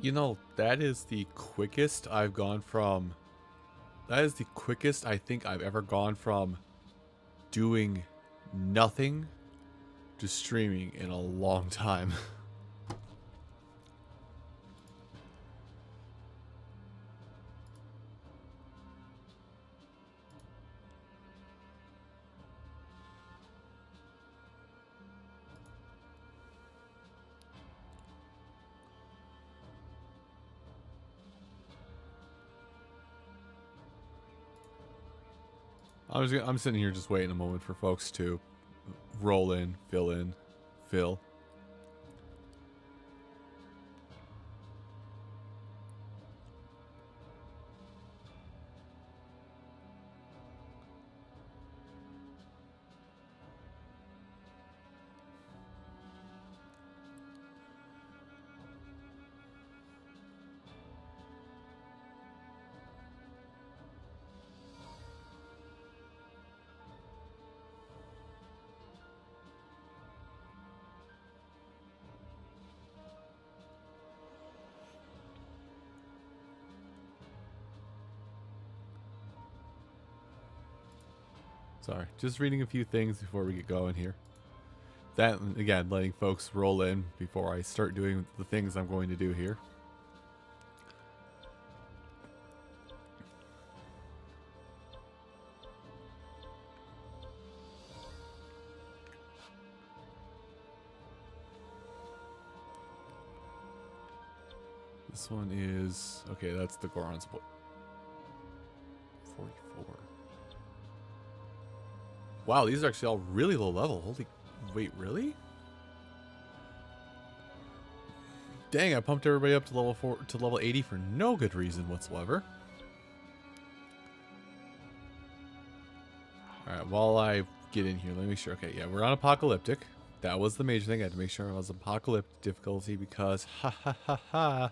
You know, that is the quickest I've gone from... That is the quickest I think I've ever gone from doing nothing to streaming in a long time. I was I'm sitting here just waiting a moment for folks to roll in, fill in, fill. Just reading a few things before we get going here. That, again, letting folks roll in before I start doing the things I'm going to do here. This one is... Okay, that's the Goron's... 44. Wow, these are actually all really low level. Holy... Wait, really? Dang, I pumped everybody up to level 4 to level 80 for no good reason whatsoever. Alright, while I get in here, let me make sure. Okay, yeah, we're on apocalyptic. That was the major thing. I had to make sure it was apocalyptic difficulty because ha ha ha ha.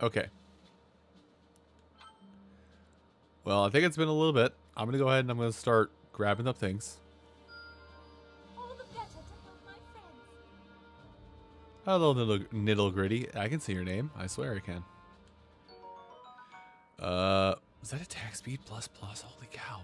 Okay. Well, I think it's been a little bit. I'm going to go ahead and I'm going to start grabbing up things. Hello, Niddle, Niddle Gritty. I can see your name. I swear I can. Uh, is that attack speed plus plus? Holy cow.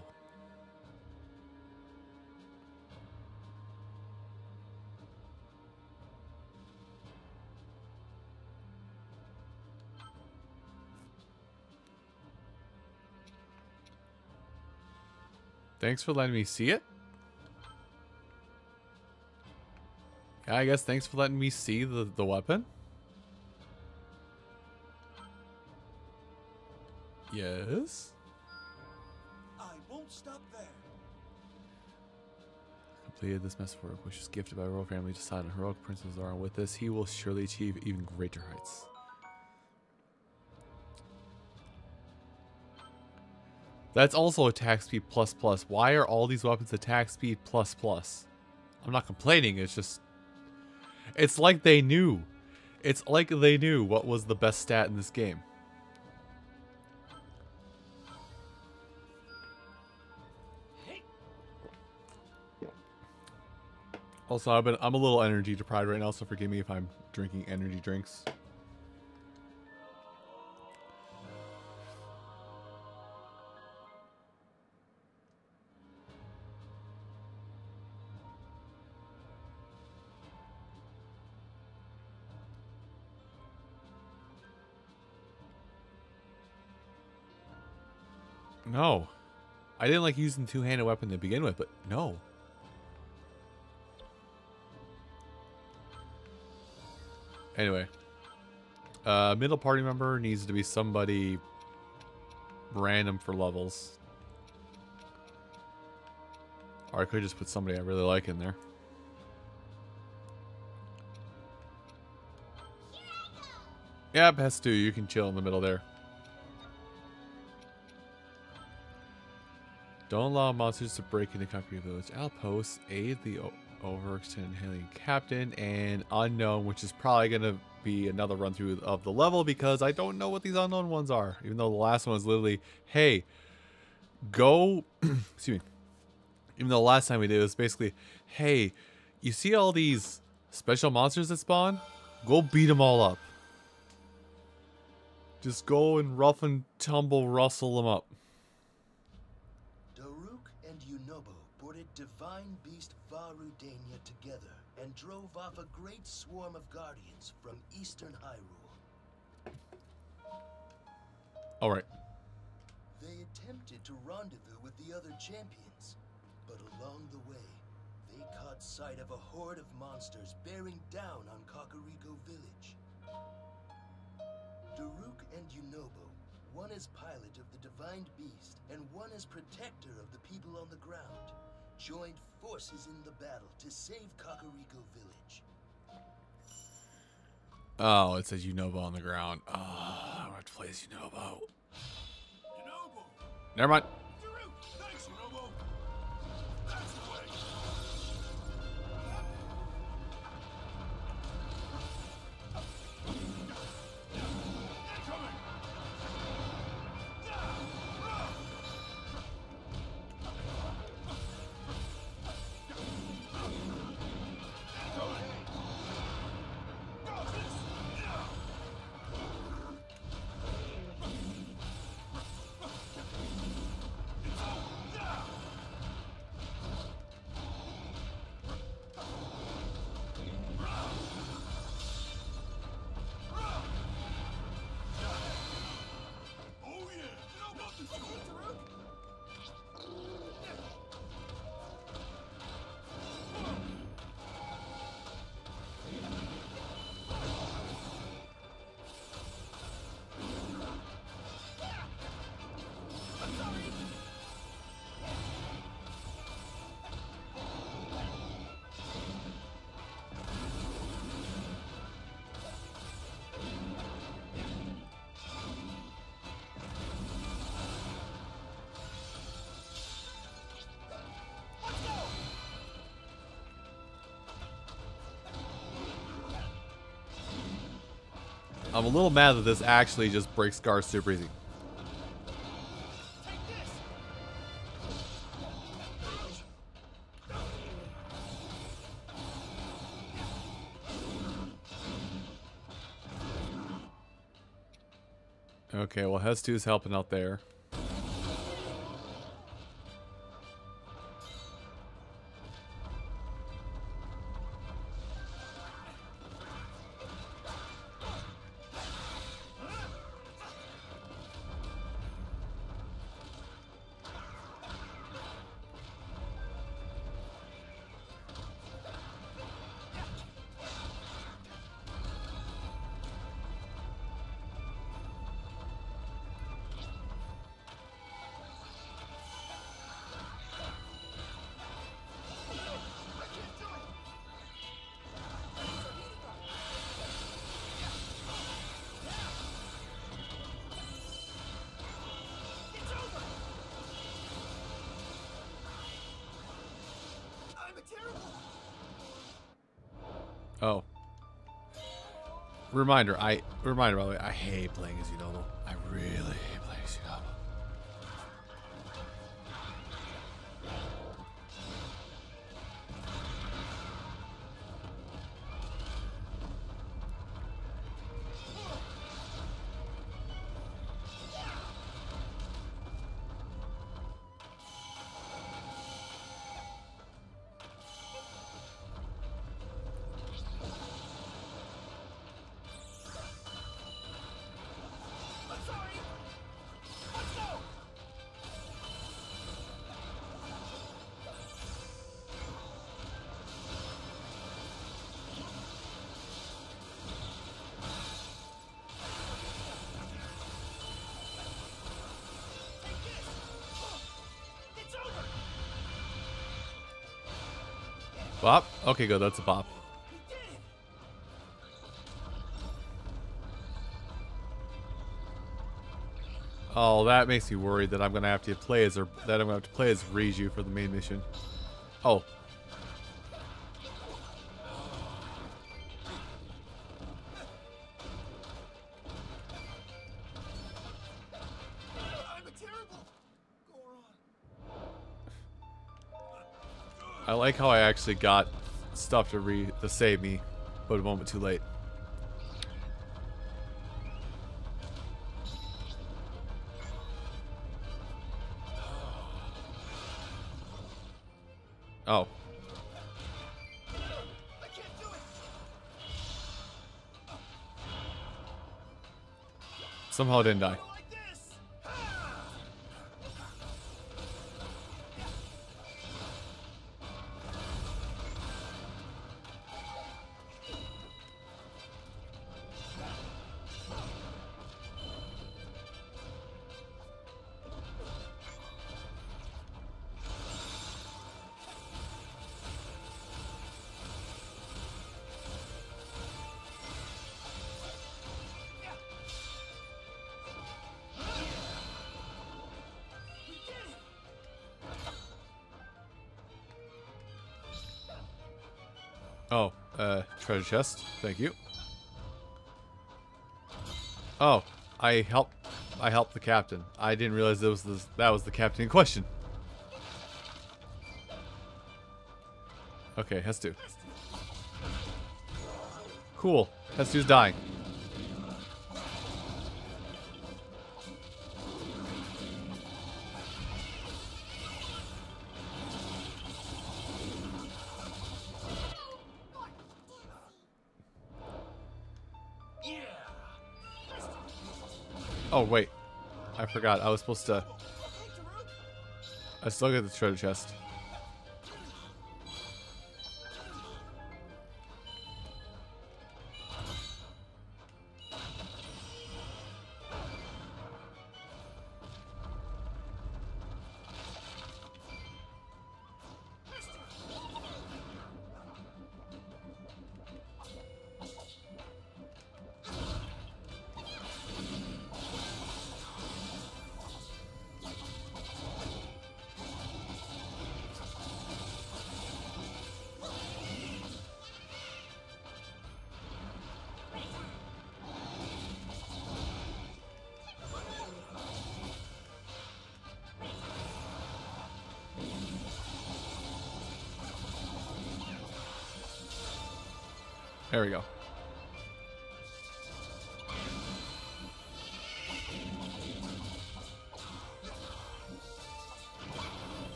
Thanks for letting me see it. Yeah, I guess thanks for letting me see the, the weapon. Yes. I won't stop there. Completed this mess work, which is gifted by royal family to Silent Heroic Princess Zara. With this, he will surely achieve even greater heights. That's also attack speed plus plus. Why are all these weapons attack speed plus plus? I'm not complaining, it's just... It's like they knew. It's like they knew what was the best stat in this game. Also, I've been, I'm a little energy deprived right now, so forgive me if I'm drinking energy drinks. No. I didn't like using two-handed weapon to begin with, but no. Anyway. Uh, middle party member needs to be somebody random for levels. Or I could just put somebody I really like in there. Yeah, best do. You can chill in the middle there. Don't allow monsters to break into Concrete Village. Outposts aid the overextended alien captain and unknown, which is probably going to be another run through of the level because I don't know what these unknown ones are. Even though the last one was literally, hey, go, excuse me. Even though the last time we did it was basically, hey, you see all these Special monsters that spawn? Go beat them all up. Just go and rough and tumble rustle them up. Daruk and Yunobo boarded divine beast Vah Rudania together and drove off a great swarm of guardians from eastern Hyrule. Alright. They attempted to rendezvous with the other champions, but along the way, they caught sight of a horde of monsters bearing down on Kakariko Village. Daruk and Yunobo, one as pilot of the Divine Beast and one as protector of the people on the ground, joined forces in the battle to save Kakariko Village. Oh, it says Yunobo on the ground. Oh, I have to play as. Yunobo! Never mind. I'm a little mad that this actually just breaks scars super easy. Okay, well Hestu's helping out there. Reminder, I reminder by the way, I hate playing as Yunobo. I really hate playing as Yunobo. Okay, good. That's a it. Oh, that makes me worried that I'm gonna have to play as or that I'm gonna have to play as Riju for the main mission. Oh. I like how I actually got stuff to re to save me. but a moment too late. Oh. Somehow I didn't die. Treasure chest. Thank you. Oh, I helped. I helped the captain. I didn't realize that was the that was the captain in question. Okay, Hestu. Cool. Hestu's dying. Forgot. I was supposed to... I still get the treasure chest.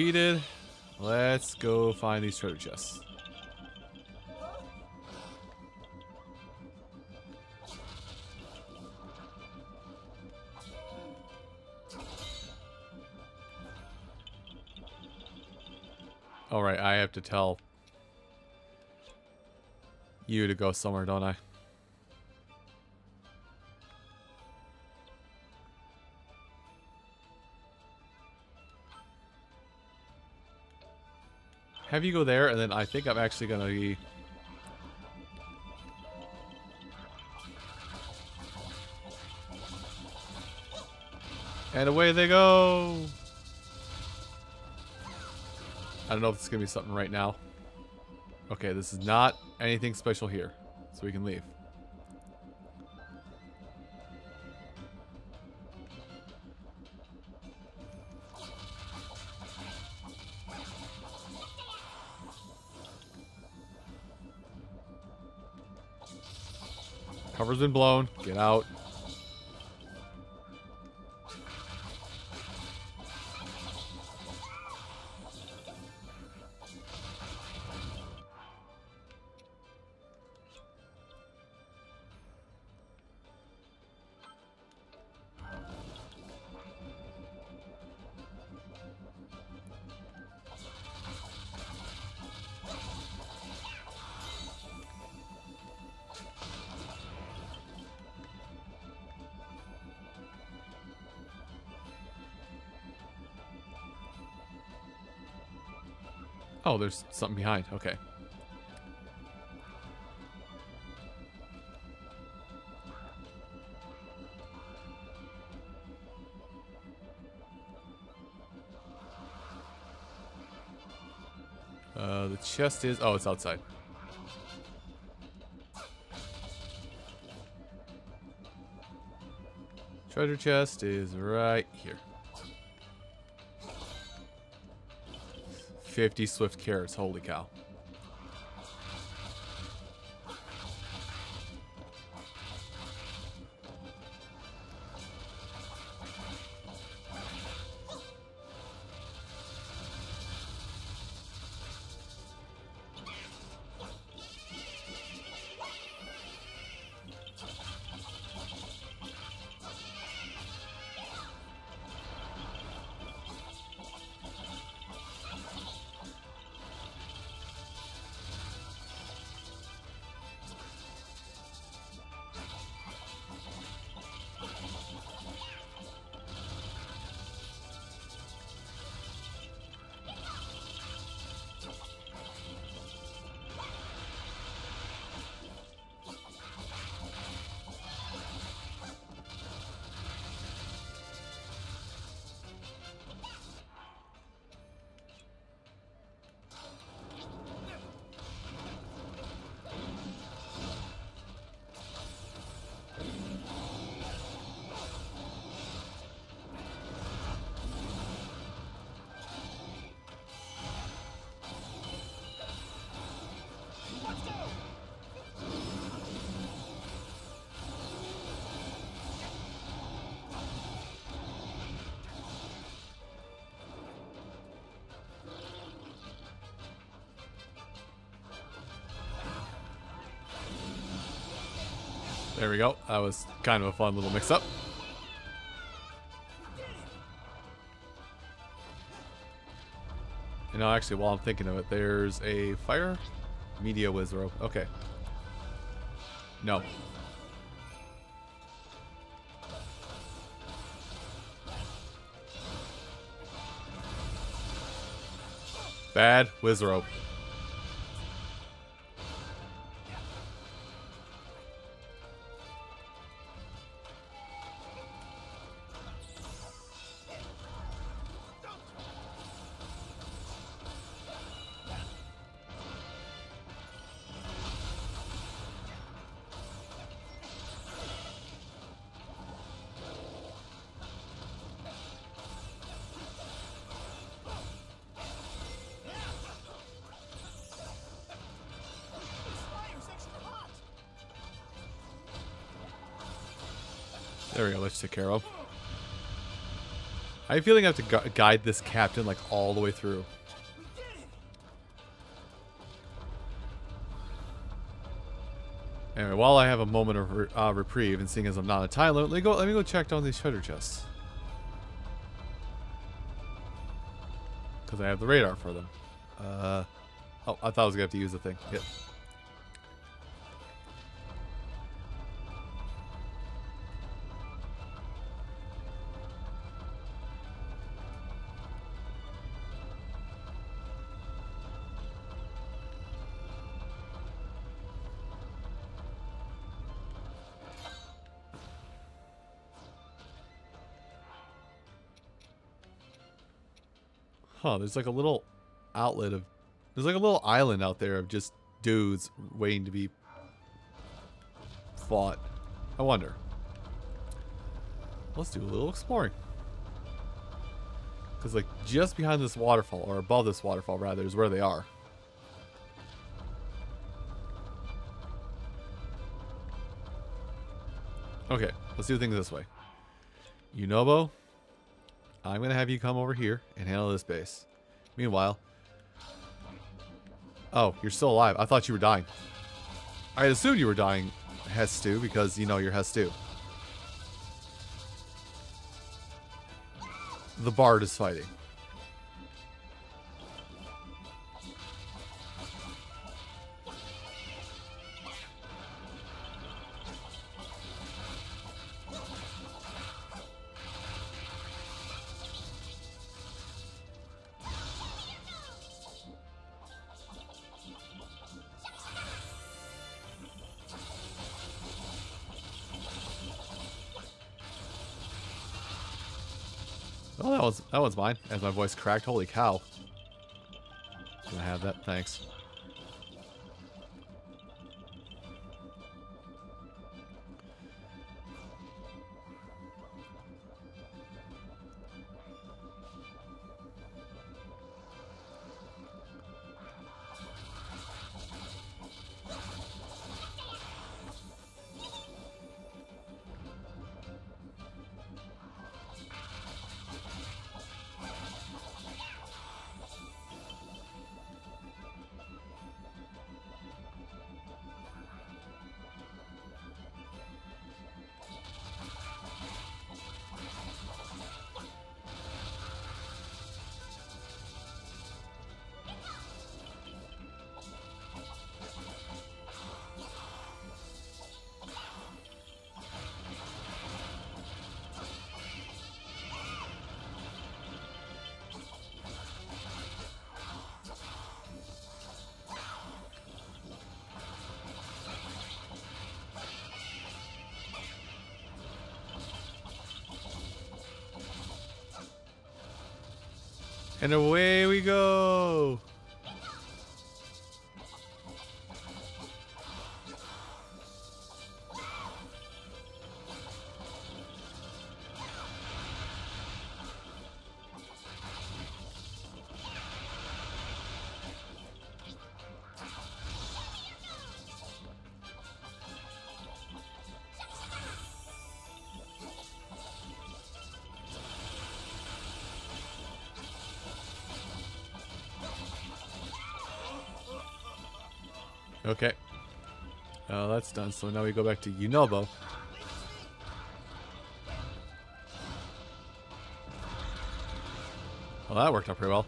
Defeated. Let's go find these treasure chests. Alright, I have to tell you to go somewhere, don't I? Have you go there, and then I think I'm actually going to be... And away they go! I don't know if it's going to be something right now. Okay, this is not anything special here. So we can leave. Cover's been blown. Get out. Oh, there's something behind. Okay. Uh, the chest is... Oh, it's outside. Treasure chest is right here. 50 swift carrots. Holy cow. That was kind of a fun little mix-up. You know, actually, while I'm thinking of it, there's a fire media Wizzrobe. Okay. No. Bad Wizzrobe. Of. I have a feeling I have to gu guide this captain like all the way through. Anyway, while I have a moment of re uh, reprieve, and seeing as I'm not a limit, let me go. Let me go check down these treasure chests because I have the radar for them. Uh, oh, I thought I was gonna have to use the thing. Yep. Huh, there's like a little outlet of... There's like a little island out there of just dudes waiting to be fought. I wonder. Let's do a little exploring. Because like just behind this waterfall, or above this waterfall rather, is where they are. Okay, let's do things this way. Yunobo, I'm going to have you come over here and handle this base. Meanwhile... Oh, you're still alive. I thought you were dying. I assumed you were dying, Hestu, because, you know, you're Hestu. The Bard is fighting. Oh, that was that was mine. As my voice cracked. Holy cow! Can I have that? Thanks. And away we go. Okay. Oh, that's done. So now we go back to Yunobo. Well, that worked out pretty well.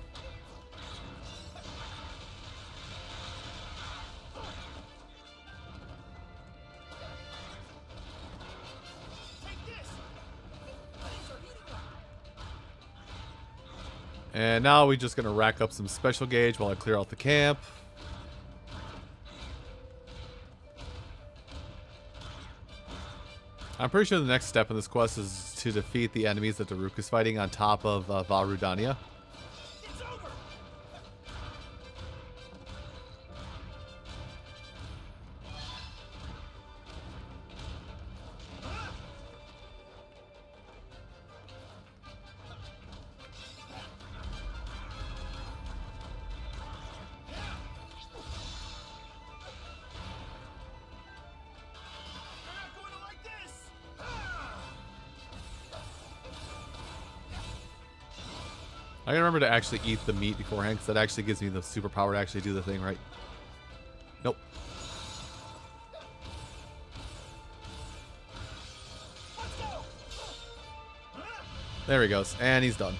And now we're just going to rack up some special gauge while I clear out the camp. I'm pretty sure the next step in this quest is to defeat the enemies that Daruk is fighting on top of uh, actually eat the meat beforehand, because that actually gives me the superpower to actually do the thing right. Nope. There he goes, and he's done.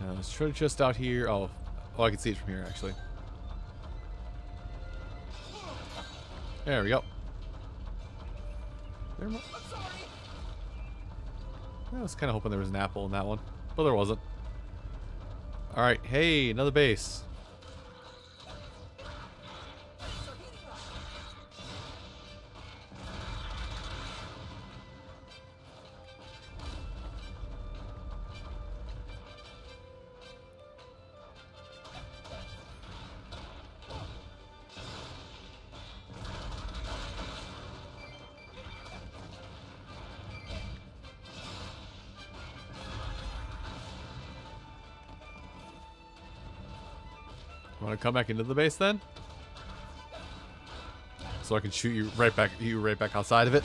Now, try just out here. Oh, oh, I can see it from here, actually. There we go. There I was kind of hoping there was an apple in that one, but there wasn't. Alright, hey, another base. Come back into the base then? So I can shoot you right back you right back outside of it.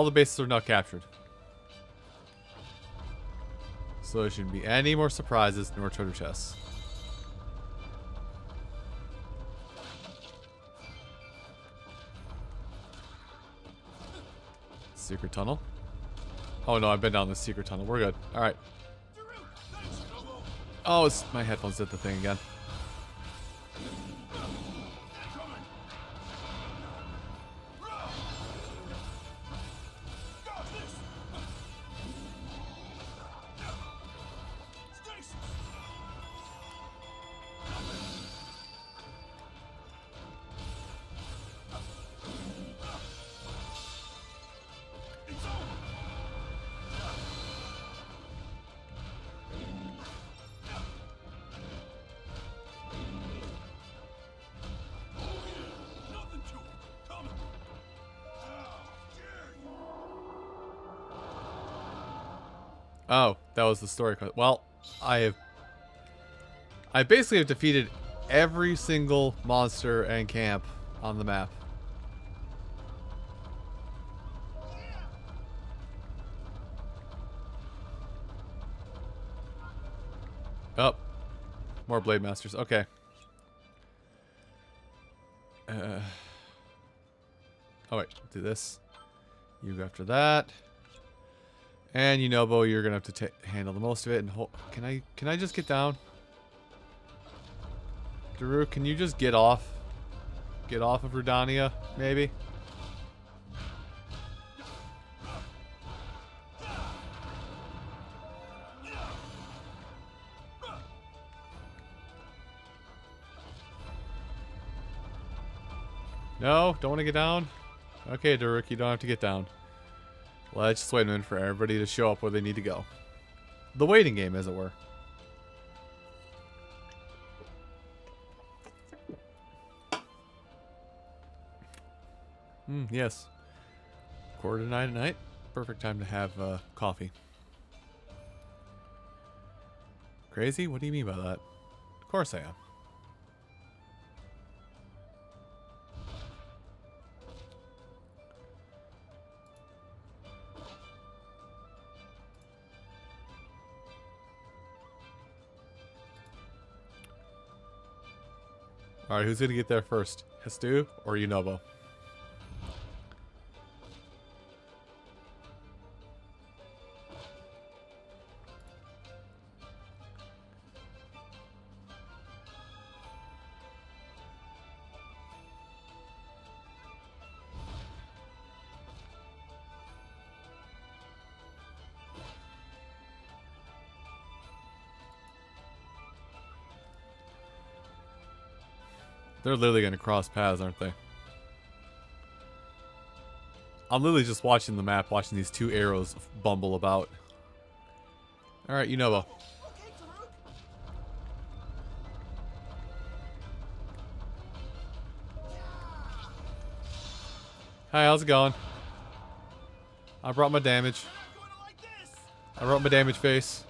All the bases are now captured. So there shouldn't be any more surprises nor treasure chests. Secret tunnel. Oh no, I've been down the secret tunnel. We're good. Alright. Oh, my headphones did the thing again. The story. Well, I have... I basically have defeated every single monster and camp on the map. Oh. More Blade Masters. Okay. Uh, oh, wait. Do this. You go after that. And Yunobo, you're gonna have to handle the most of it. And can I can I just get down? Daru, can you just get off? Get off of Rudania, maybe? No, don't want to get down? Okay, Daruk, you don't have to get down. Let's just wait a minute for everybody to show up where they need to go. The waiting game, as it were. Hmm, yes. Quarter to nine at night. Perfect time to have uh, coffee. Crazy? What do you mean by that? Of course I am. Alright, who's gonna get there first? Hestu or Yunobo? They're literally going to cross paths, aren't they? I'm literally just watching the map, watching these two arrows bumble about. Alright, Yunobo. Uh, Hi, how's it going? I brought my damage. I brought my damage face.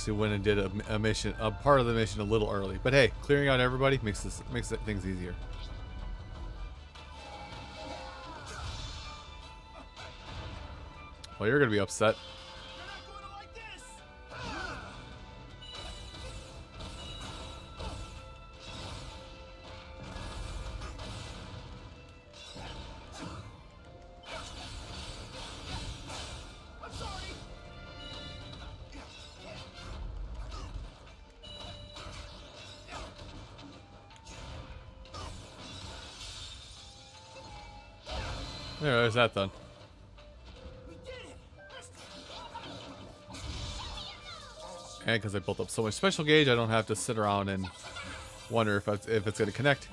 Actually went and did a, a, mission, a part of the mission a little early. But hey, clearing out everybody makes this makes things easier. Well, you're gonna be upset. because I built up so much special gauge, I don't have to sit around and wonder if, it's, if it's going to connect.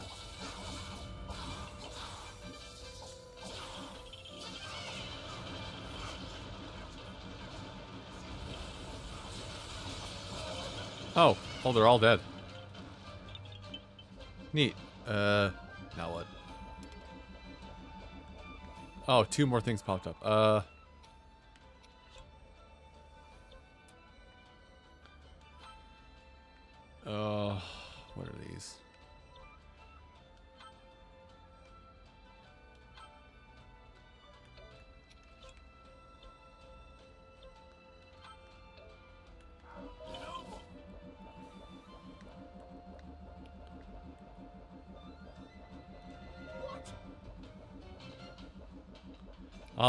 Oh, oh, they're all dead. Neat. Uh, now what? Oh, two more things popped up. Uh...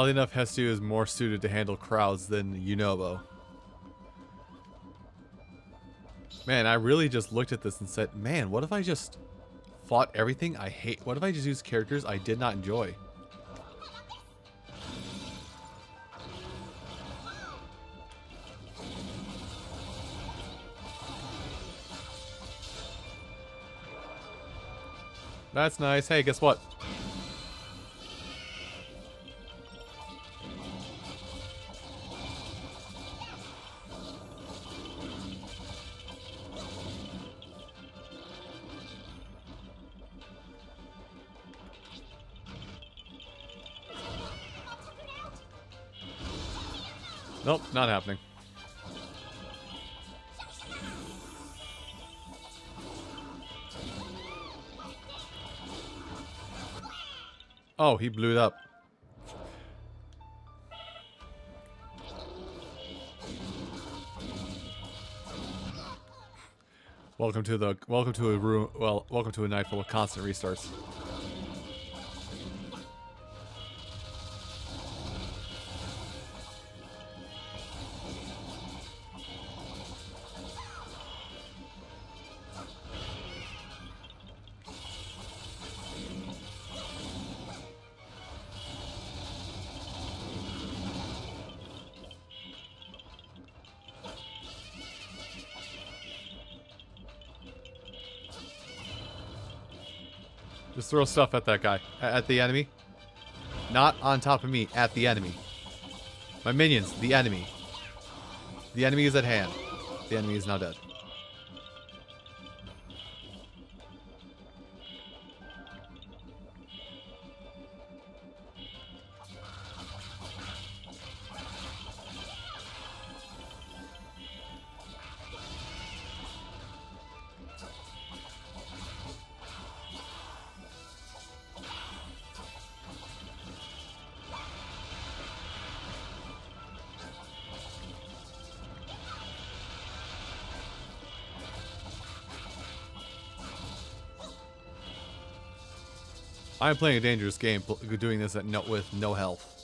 Oddly enough, Hestu is more suited to handle crowds than Yunobo. Man, I really just looked at this and said, man, what if I just fought everything I hate? What if I just used characters I did not enjoy? That's nice. Hey, guess what? Not happening. Oh, he blew it up. Welcome to the welcome to a room well welcome to a night full of constant restarts. Throw stuff at that guy. At the enemy. Not on top of me. At the enemy. My minions. The enemy. The enemy is at hand. The enemy is now dead. I'm playing a dangerous game, doing this at no, with no health.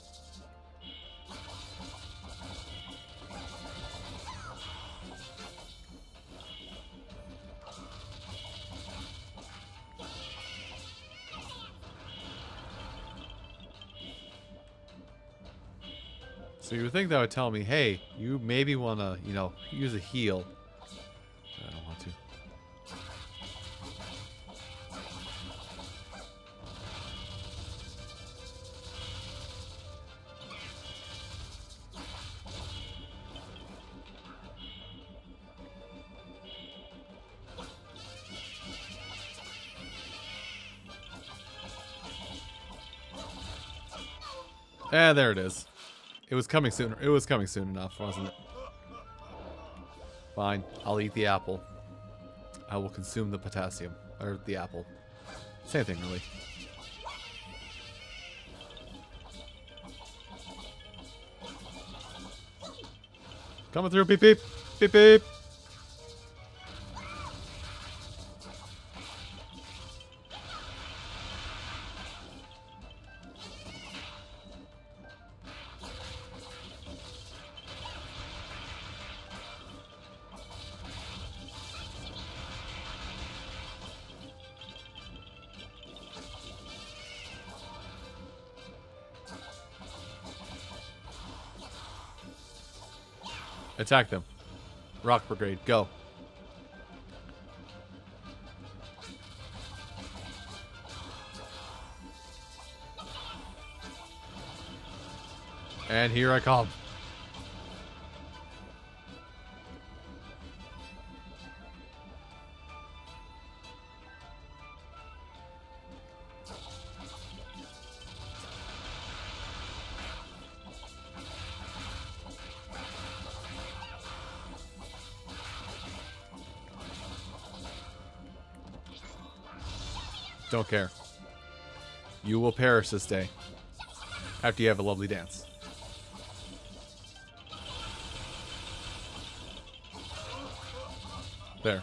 So you would think that would tell me, hey, you maybe want to, you know, use a heal. Coming soon. It was coming soon enough, wasn't it? Fine. I'll eat the apple. I will consume the potassium. Or the apple. Same thing, really. Coming through, beep beep. Beep beep. Attack them. Rock Brigade, go. And here I come. Don't care. You will perish this day. After you have a lovely dance. There.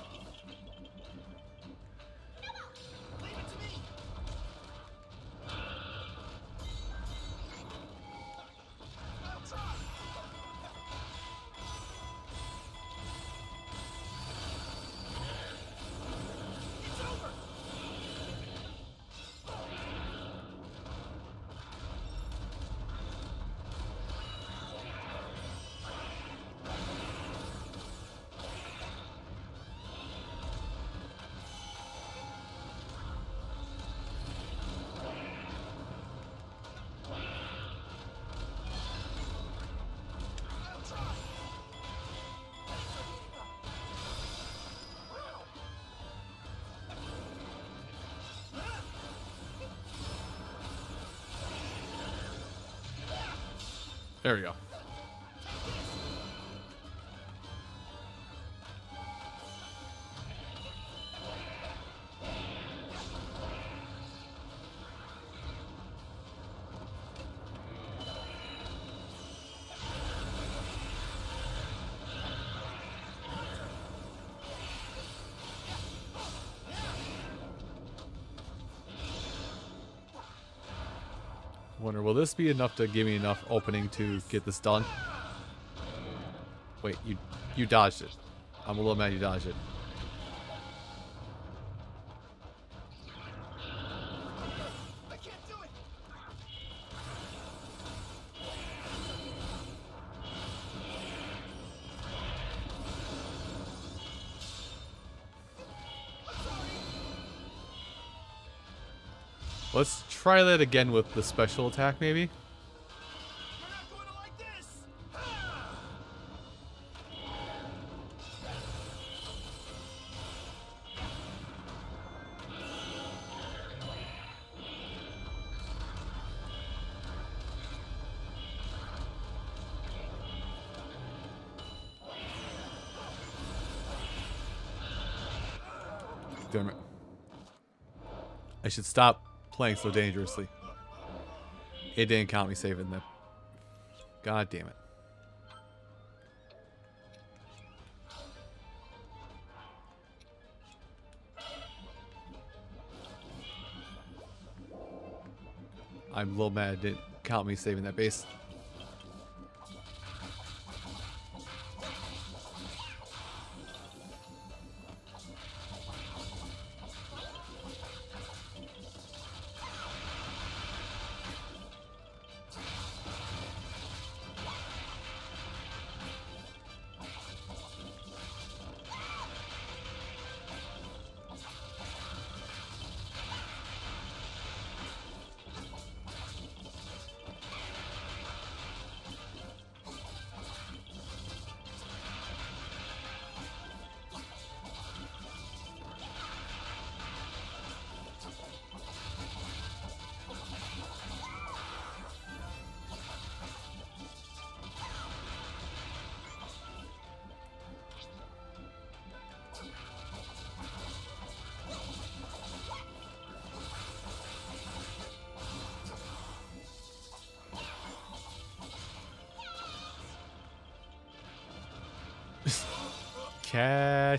Will this be enough to give me enough opening to get this done? Wait, you you dodged it. I'm a little mad you dodged it. Try that again with the special attack, maybe? You're not going to like this. Damn it. I should stop playing so dangerously. It didn't count me saving them. God damn it. I'm a little mad it didn't count me saving that base.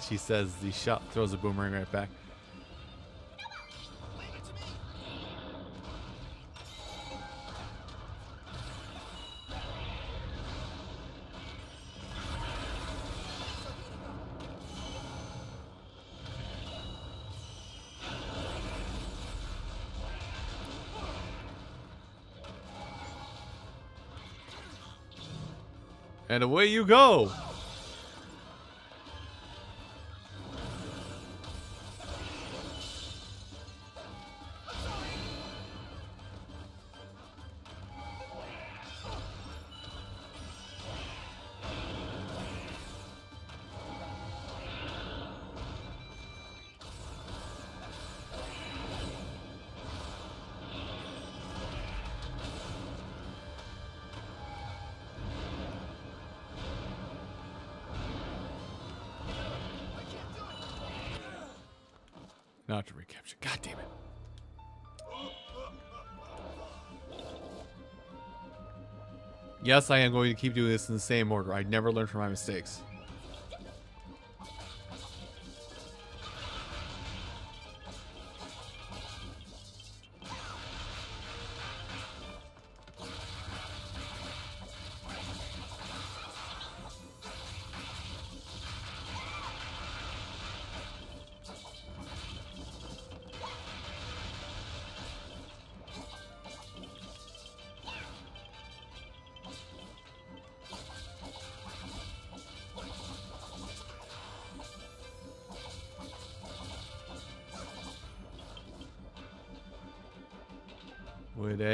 Catch, he says. the shot throws a boomerang right back. And away you go. Yes, I am going to keep doing this in the same order. I never learn from my mistakes.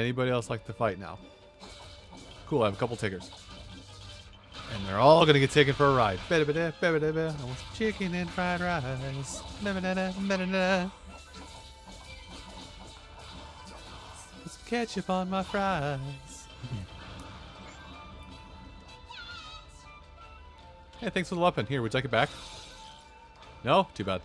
Anybody else like to fight now? Cool, I have a couple takers. And they're all gonna get taken for a ride. I want some chicken and fried rice. Put some ketchup on my fries. hey, thanks for the weapon. Here, would you like it back? No? Too bad.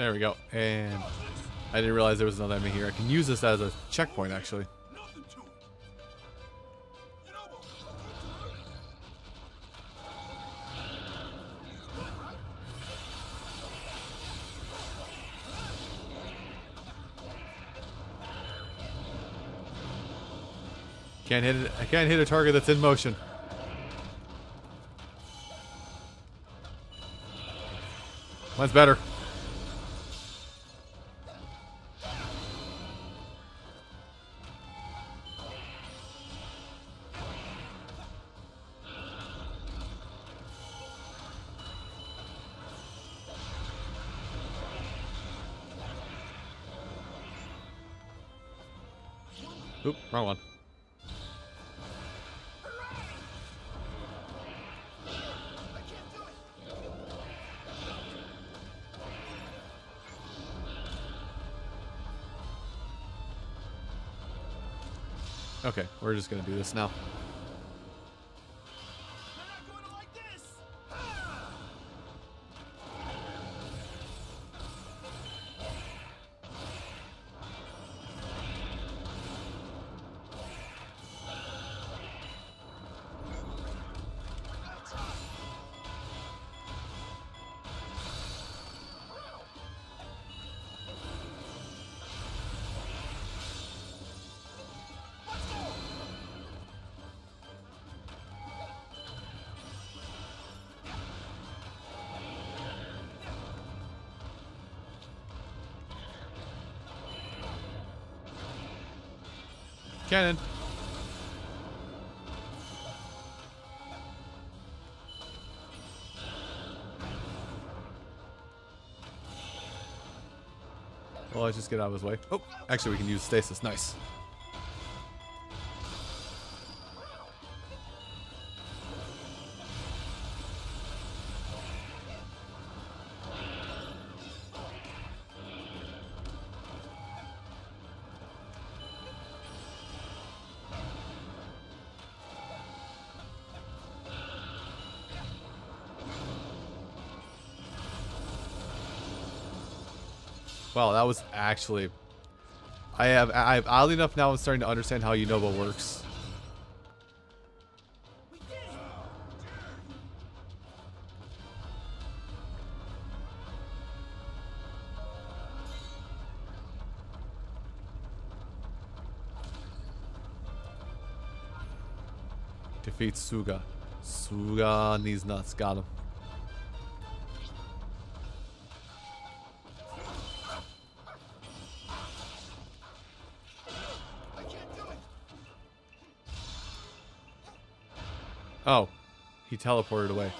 There we go. And I didn't realize there was another enemy here. I can use this as a checkpoint, actually. Can't hit it. I can't hit a target that's in motion. Mine's better. Wrong one. Okay, we're just gonna do this now. Cannon. Well, let's just get out of his way. Oh, actually, we can use stasis. Nice. That was actually. I have. I have oddly enough now. I'm starting to understand how Yunobo works. Defeat Sooga. Sooga these nuts. Got him. Teleported away.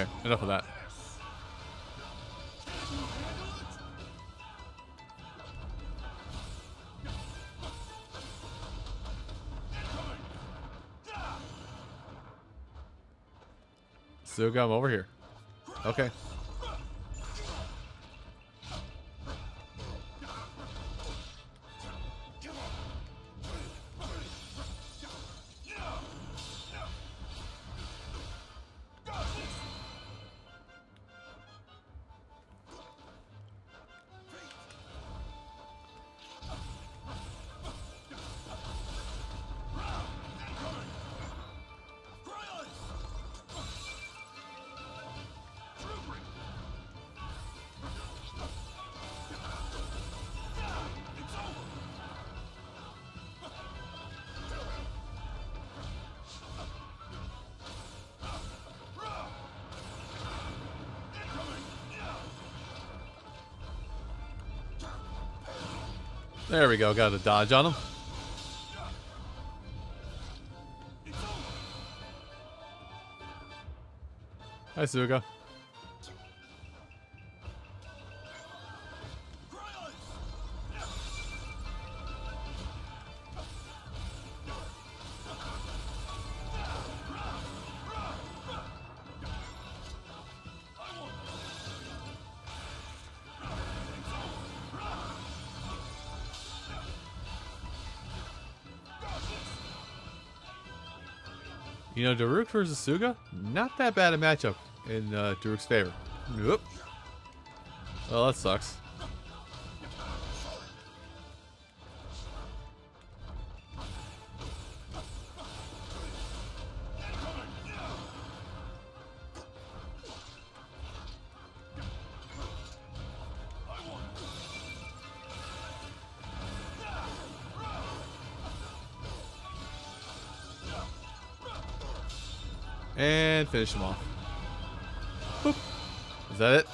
Okay, enough of that. Sooga, I'm over here. Okay. There we go. Got a dodge on him. Hi, Sooga. You know, Daruk versus Sooga, not that bad a matchup in uh, Daruk's favor. Nope. Well, that sucks. Finish him off. Boop. Is that it?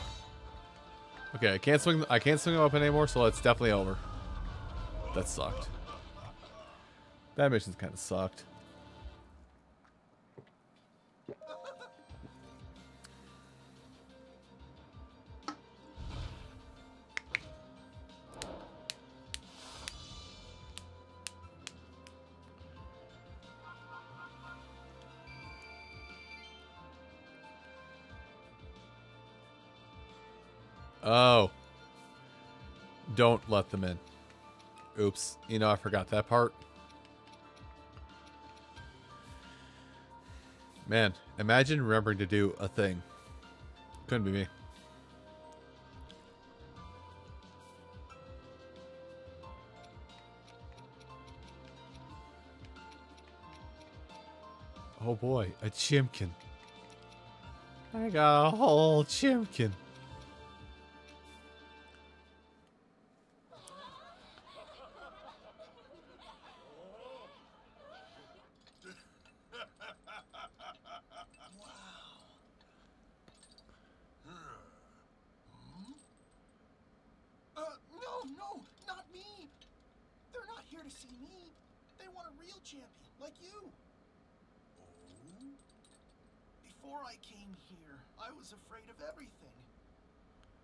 Okay, I can't swing. I can't swing him up anymore, so it's definitely over. That sucked. That mission's kind of sucked. Let them in. Oops. You know, I forgot that part. Man, imagine remembering to do a thing. Couldn't be me. Oh boy, a chimkin. I got a whole chimkin. Like you. Oh? Before I came here, I was afraid of everything.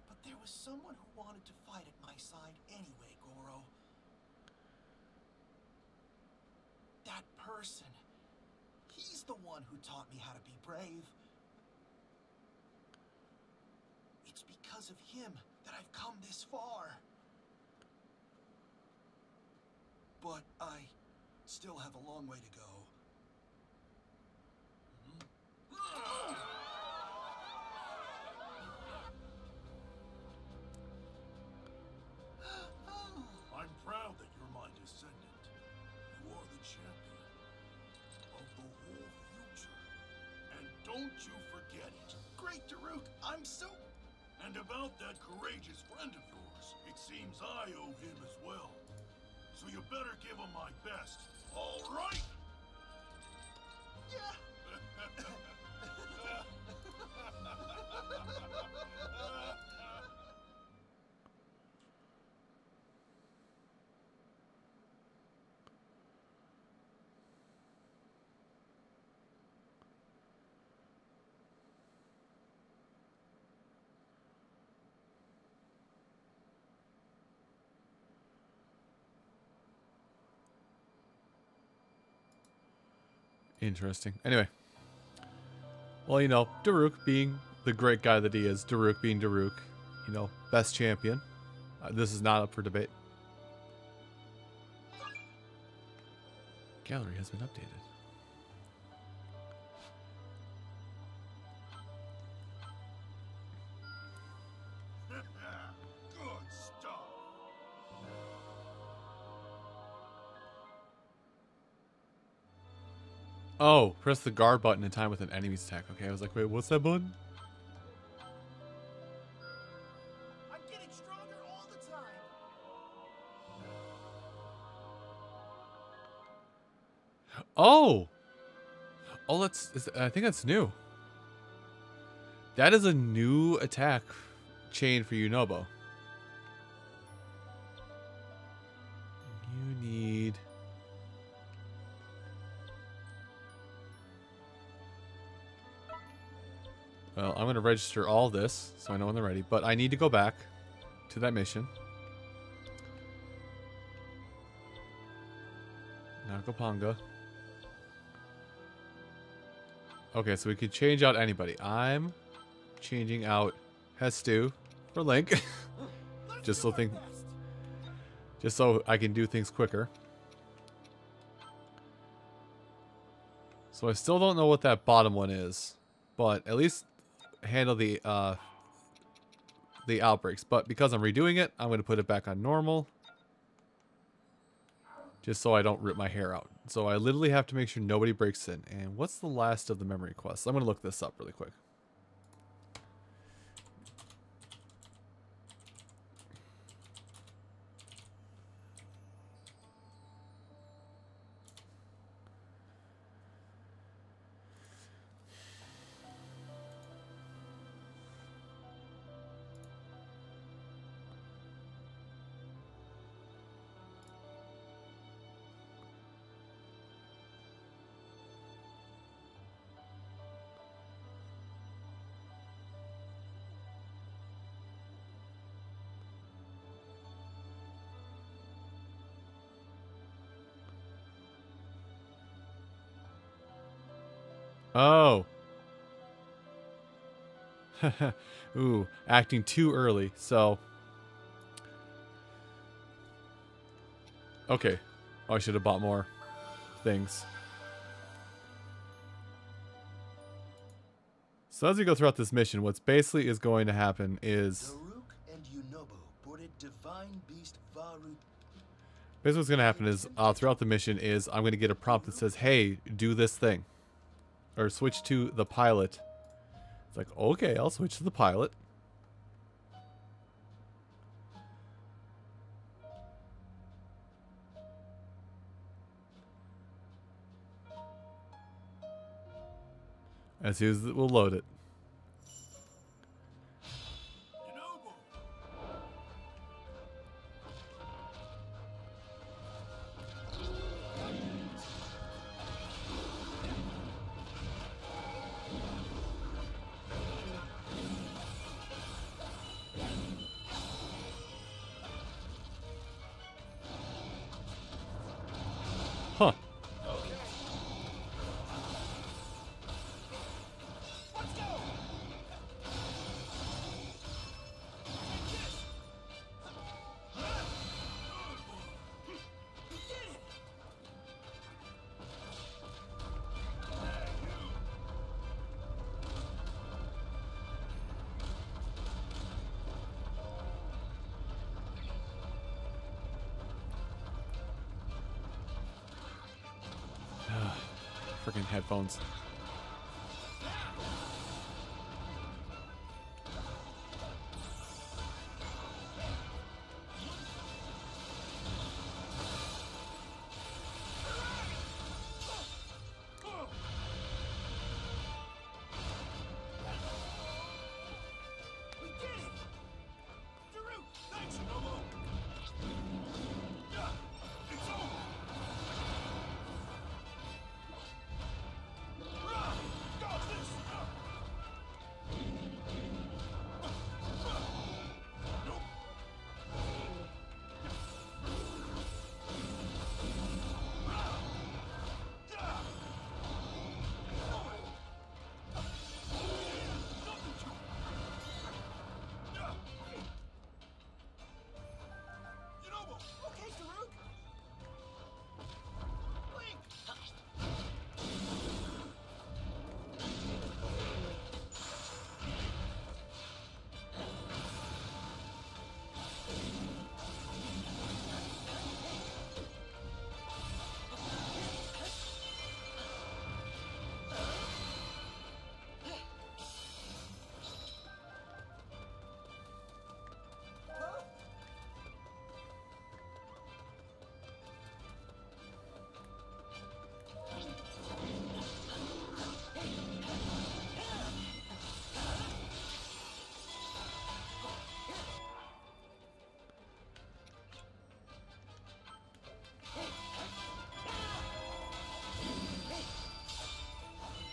But there was someone who wanted to fight at my side anyway, Goro. That person. He's the one who taught me how to be brave. It's because of him that I've come this far. But I still have a long way to go. I'm proud that you're my descendant. You are the champion of the whole future. And don't you forget it. Great, Daruk. I'm so... And about that courageous friend of yours, it seems I owe him as well. So you better give him my best. All right? Yeah. Interesting. Anyway. Well, you know, Daruk being the great guy that he is, Daruk being Daruk, you know, best champion. Uh, this is not up for debate. Gallery has been updated. Oh, press the guard button in time with an enemy's attack. Okay, I was like, wait, what's that button? I'm getting stronger all the time. Oh! Oh, that's, is, I think that's new. That is a new attack chain for Yunobo. Going to register all this so I know when they're ready, but I need to go back to that mission. Nakapanga. Okay, so we could change out anybody. I'm changing out Hestu for Link. Just so our think- just so I can do things quicker. So I still don't know what that bottom one is, but at least handle the uh, the outbreaks. But because I'm redoing it, I'm going to put it back on normal, just so I don't rip my hair out. So I literally have to make sure nobody breaks in. And what's the last of the memory quests? I'm going to look this up really quick. Ooh, acting too early. So. Okay. Oh, I should have bought more things. So as we go throughout this mission, what's basically is going to happen is Daruk and Yunobo boarded Divine Beast Varu. basically what's going to happen is uh, throughout the mission is I'm going to get a prompt that says, "Hey, do this thing," or switch to the pilot. It's like, okay, I'll switch to the pilot. As soon as it will load it.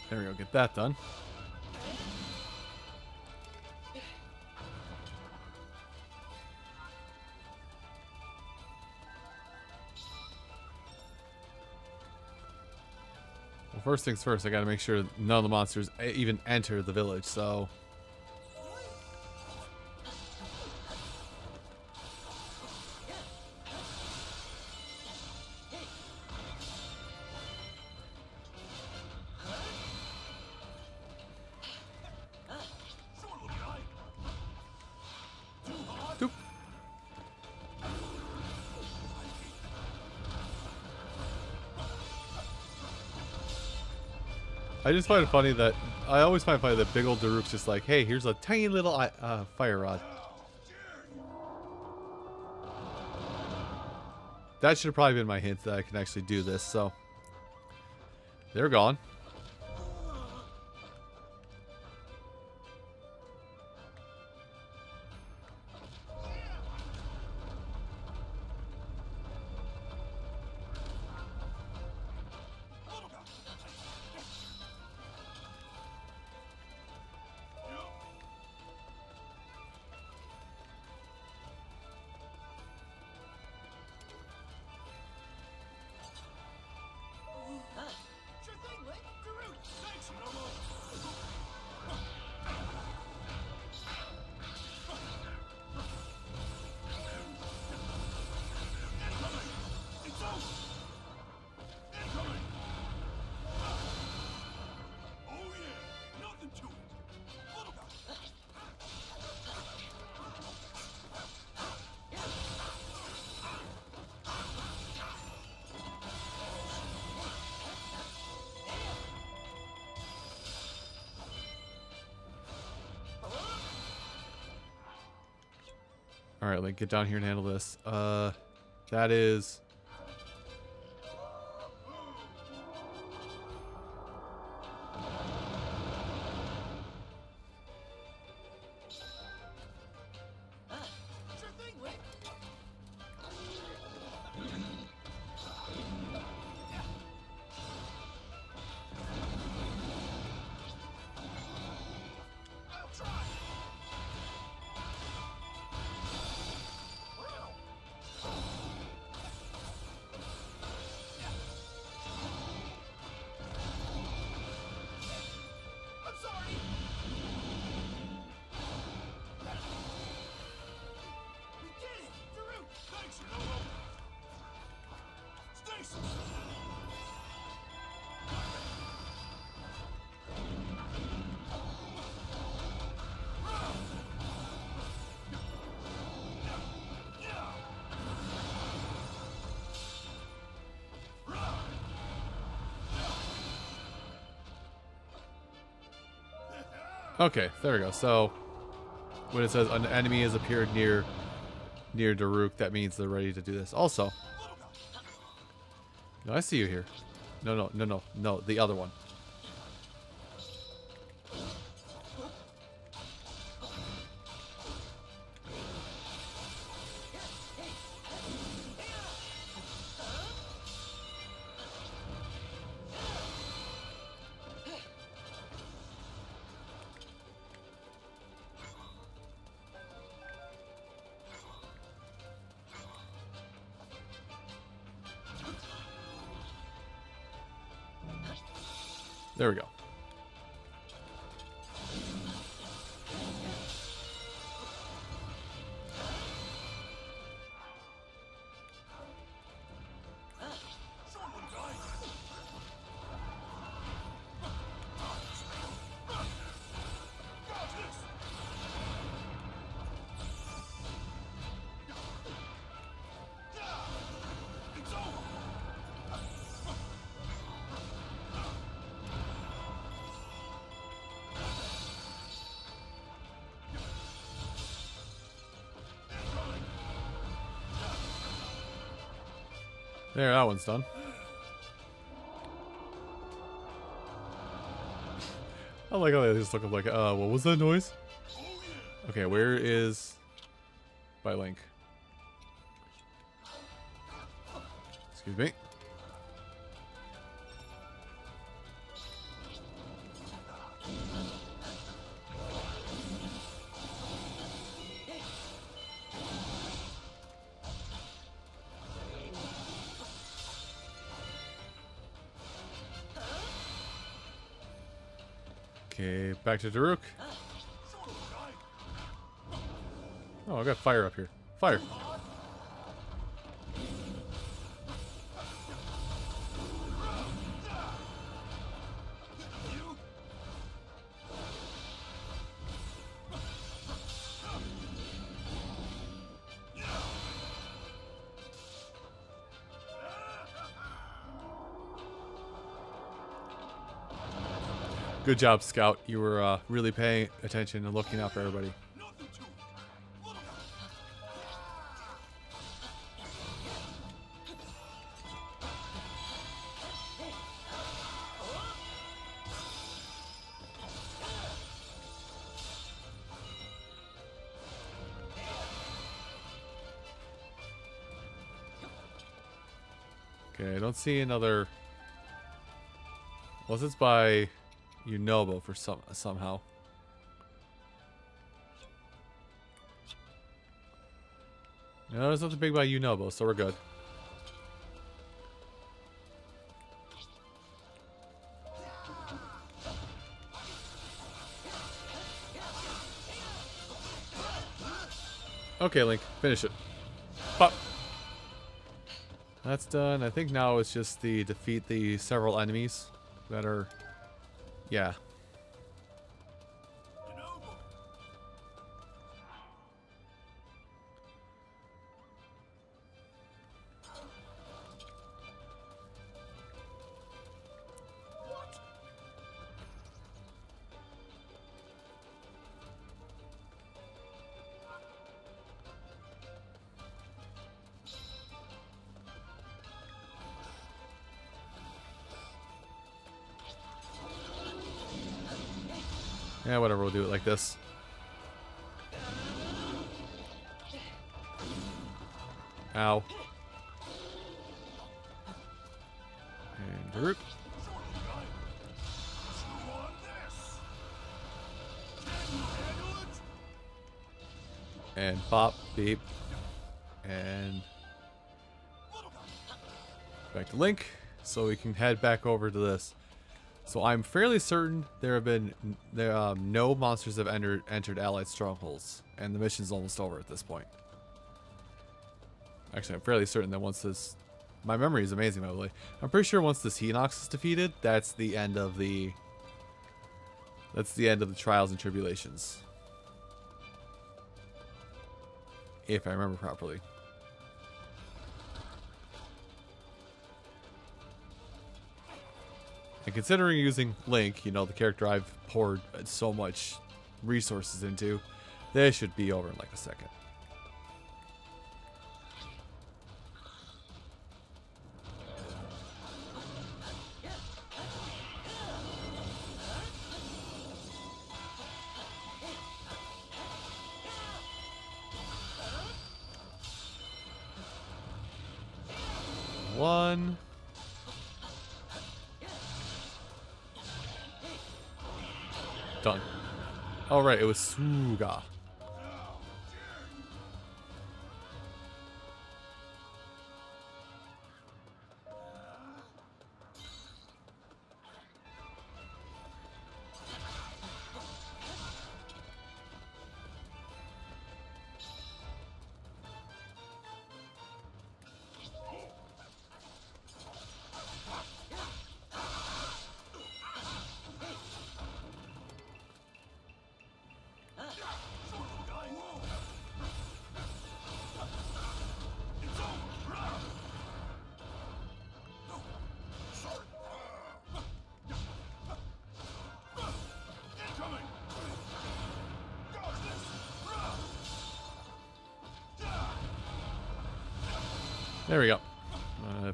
There we go. Get that done. Well, first things first, I gotta make sure none of the monsters e- even enter the village, so... I just find it funny that I always find funny that big old Daruk's just like, hey, here's a tiny little uh, fire rod. That should have probably been my hint that I can actually do this. So they're gone. Get down here and handle this. Uh, that is. Okay, there we go. So when it says an enemy has appeared near near Daruk, that means they're ready to do this. Also, no, I see you here. No, no, no, no, no, the other one. There, that one's done. I like how they just look up like, uh, what was that noise? Okay, where is by Link? Back to Daruk. Oh, I got fire up here. Fire. Good job, Scout. You were uh, really paying attention and looking out for everybody. Okay, I don't see another. Unless it's by Yunobo for some somehow. No, there's nothing big by Yunobo, so we're good. Okay, Link, finish it. Pop. That's done. I think now it's just the defeat the several enemies that are, yeah. Like this. Ow. And it? And pop, beep. And back to Link. So we can head back over to this. So I'm fairly certain there have been there um, no monsters have entered entered Allied strongholds, and the mission's almost over at this point. Actually, I'm fairly certain that once this, my memory is amazing, by the way. I'm pretty sure once this Hinox is defeated, that's the end of the. That's the end of the trials and tribulations. If I remember properly. And considering using Link, you know, the character I've poured so much resources into, this should be over in like a second. Right, it was Sooga. There we go. Uh.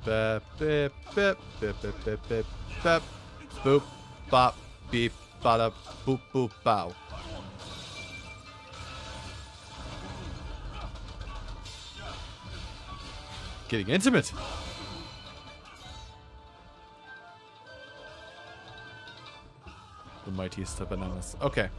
Boop, bop, beep, bada, boop, boop, bow. Getting intimate. The mightiest of bananas. Okay.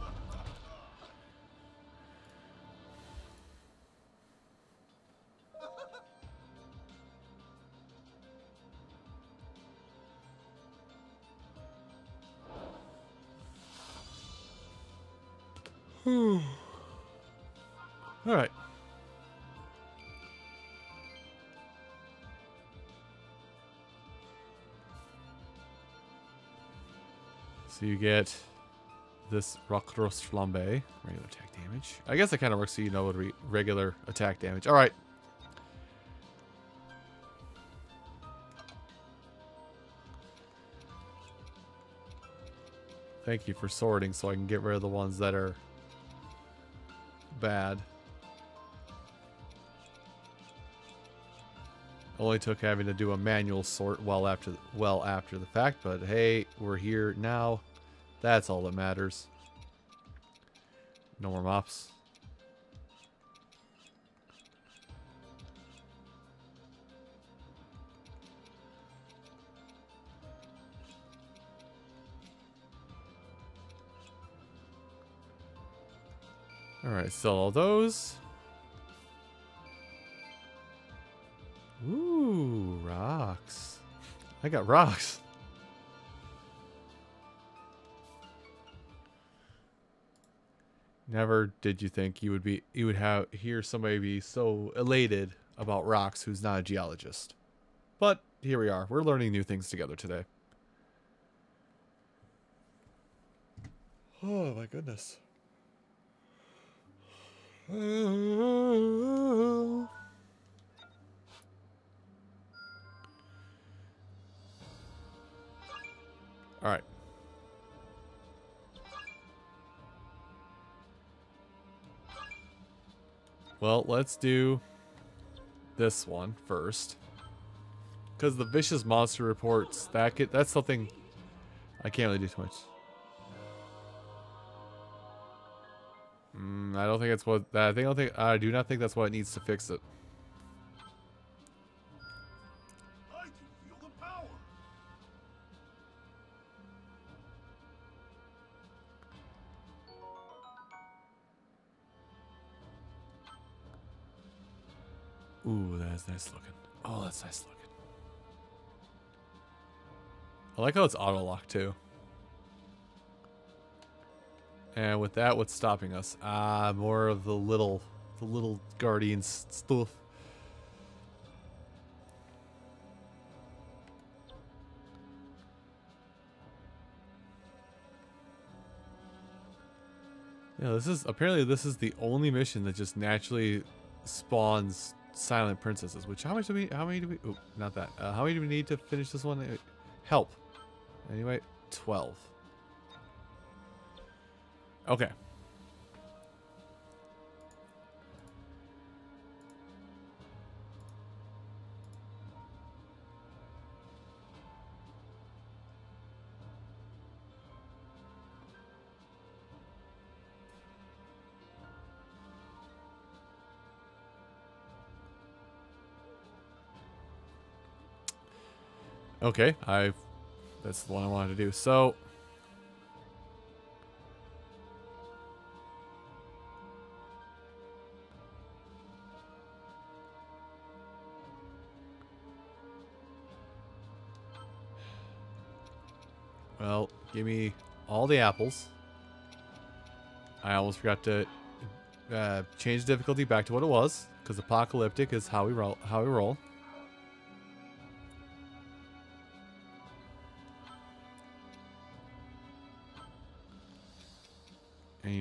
You get this Rockros Flambe, regular attack damage. I guess it kind of works so you know what re regular attack damage. All right. Thank you for sorting so I can get rid of the ones that are bad. Only took having to do a manual sort well after well after the fact, but hey, we're here now. That's all that matters. No more mops. Alright, sell all those. Ooh, rocks. I got rocks. Never did you think you would be you would have hear somebody be so elated about rocks who's not a geologist. But here we are. We're learning new things together today. Oh my goodness. All right. Well, let's do this one first. Because the vicious monster reports, that get, that's something I can't really do too much. Mm, I don't think that's what I think I don't think I do not think that's what it needs to fix it. Nice looking. Oh, that's nice looking. I like how it's auto lock too. And with that, what's stopping us? Ah, more of the little, the little guardians stuff. Yeah, this is apparently this is the only mission that just naturally spawns silent princesses. Which how much do we? How many do we? Oh, not that. Uh, how many do we need to finish this one? Uh, Help. Anyway, twelve. Okay. Okay, I that's the one I wanted to do. So Well, give me all the apples. I almost forgot to uh, change the difficulty back to what it was, because apocalyptic is how we roll. How we roll.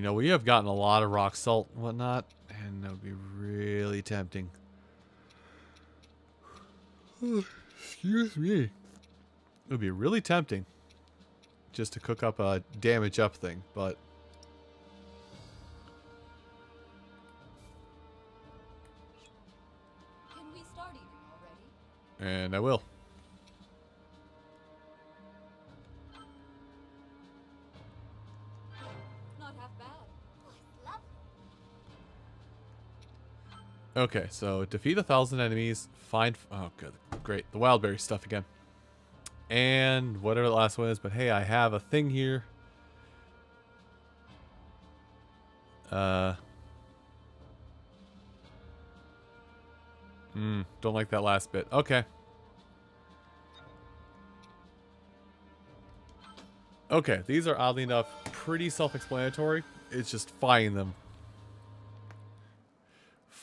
Know, we have gotten a lot of rock salt and whatnot, and that would be really tempting. Excuse me. It would be really tempting just to cook up a damage up thing, but Can we start eating already? and I will. Okay, so defeat a thousand enemies, find oh good, great, the wildberry stuff again. And whatever the last one is, but hey, I have a thing here. Uh Hmm, don't like that last bit. Okay. Okay, these are oddly enough pretty self-explanatory. it's just finding them.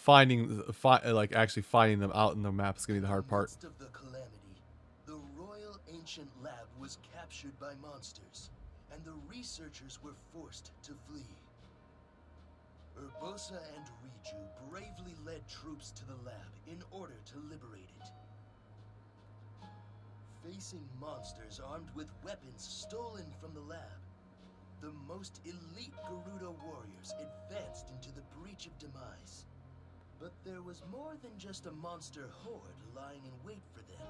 Finding, fi like actually finding them out in the map is gonna be the hard part. The calamity, the Royal Ancient Lab was captured by monsters, and the researchers were forced to flee. Urbosa and Riju bravely led troops to the lab in order to liberate it. Facing monsters armed with weapons stolen from the lab, the most elite Gerudo warriors advanced into the breach of demise. But there was more than just a monster horde lying in wait for them.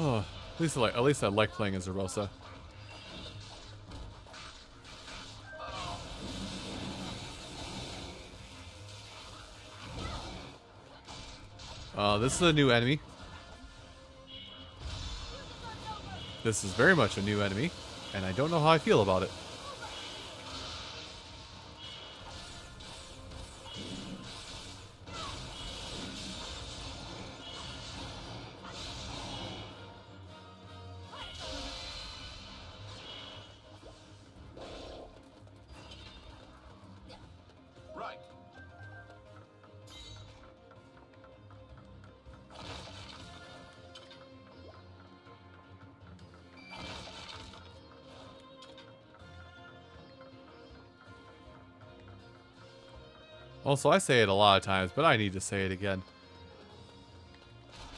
Oh, at least I like, at least I like playing as Urbosa. Uh, this is a new enemy. This is very much a new enemy, and I don't know how I feel about it. Also, I say it a lot of times, but I need to say it again.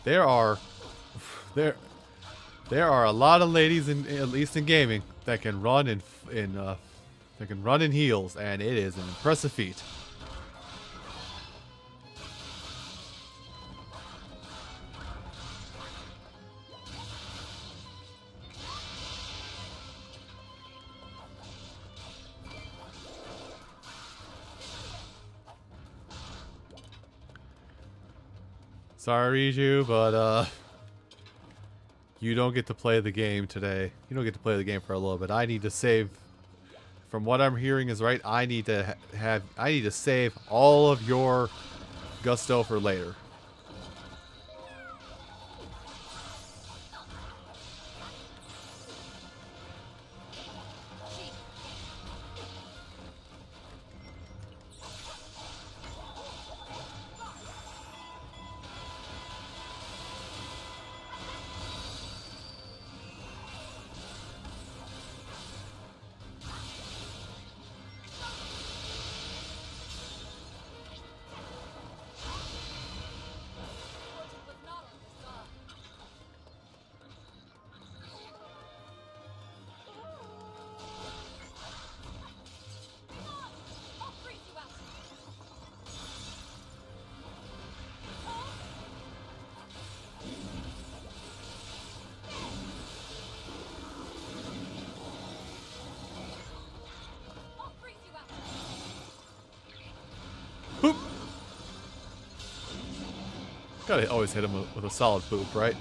There are there there are a lot of ladies in at least in gaming that can run in in uh, that can run in heels, and it is an impressive feat. Sorry, Riju, but uh, you don't get to play the game today. You don't get to play the game for a little bit. I need to save. From what I'm hearing is right. I need to ha have. I need to save all of your gusto for later. Gotta always hit him with- a solid boop, right?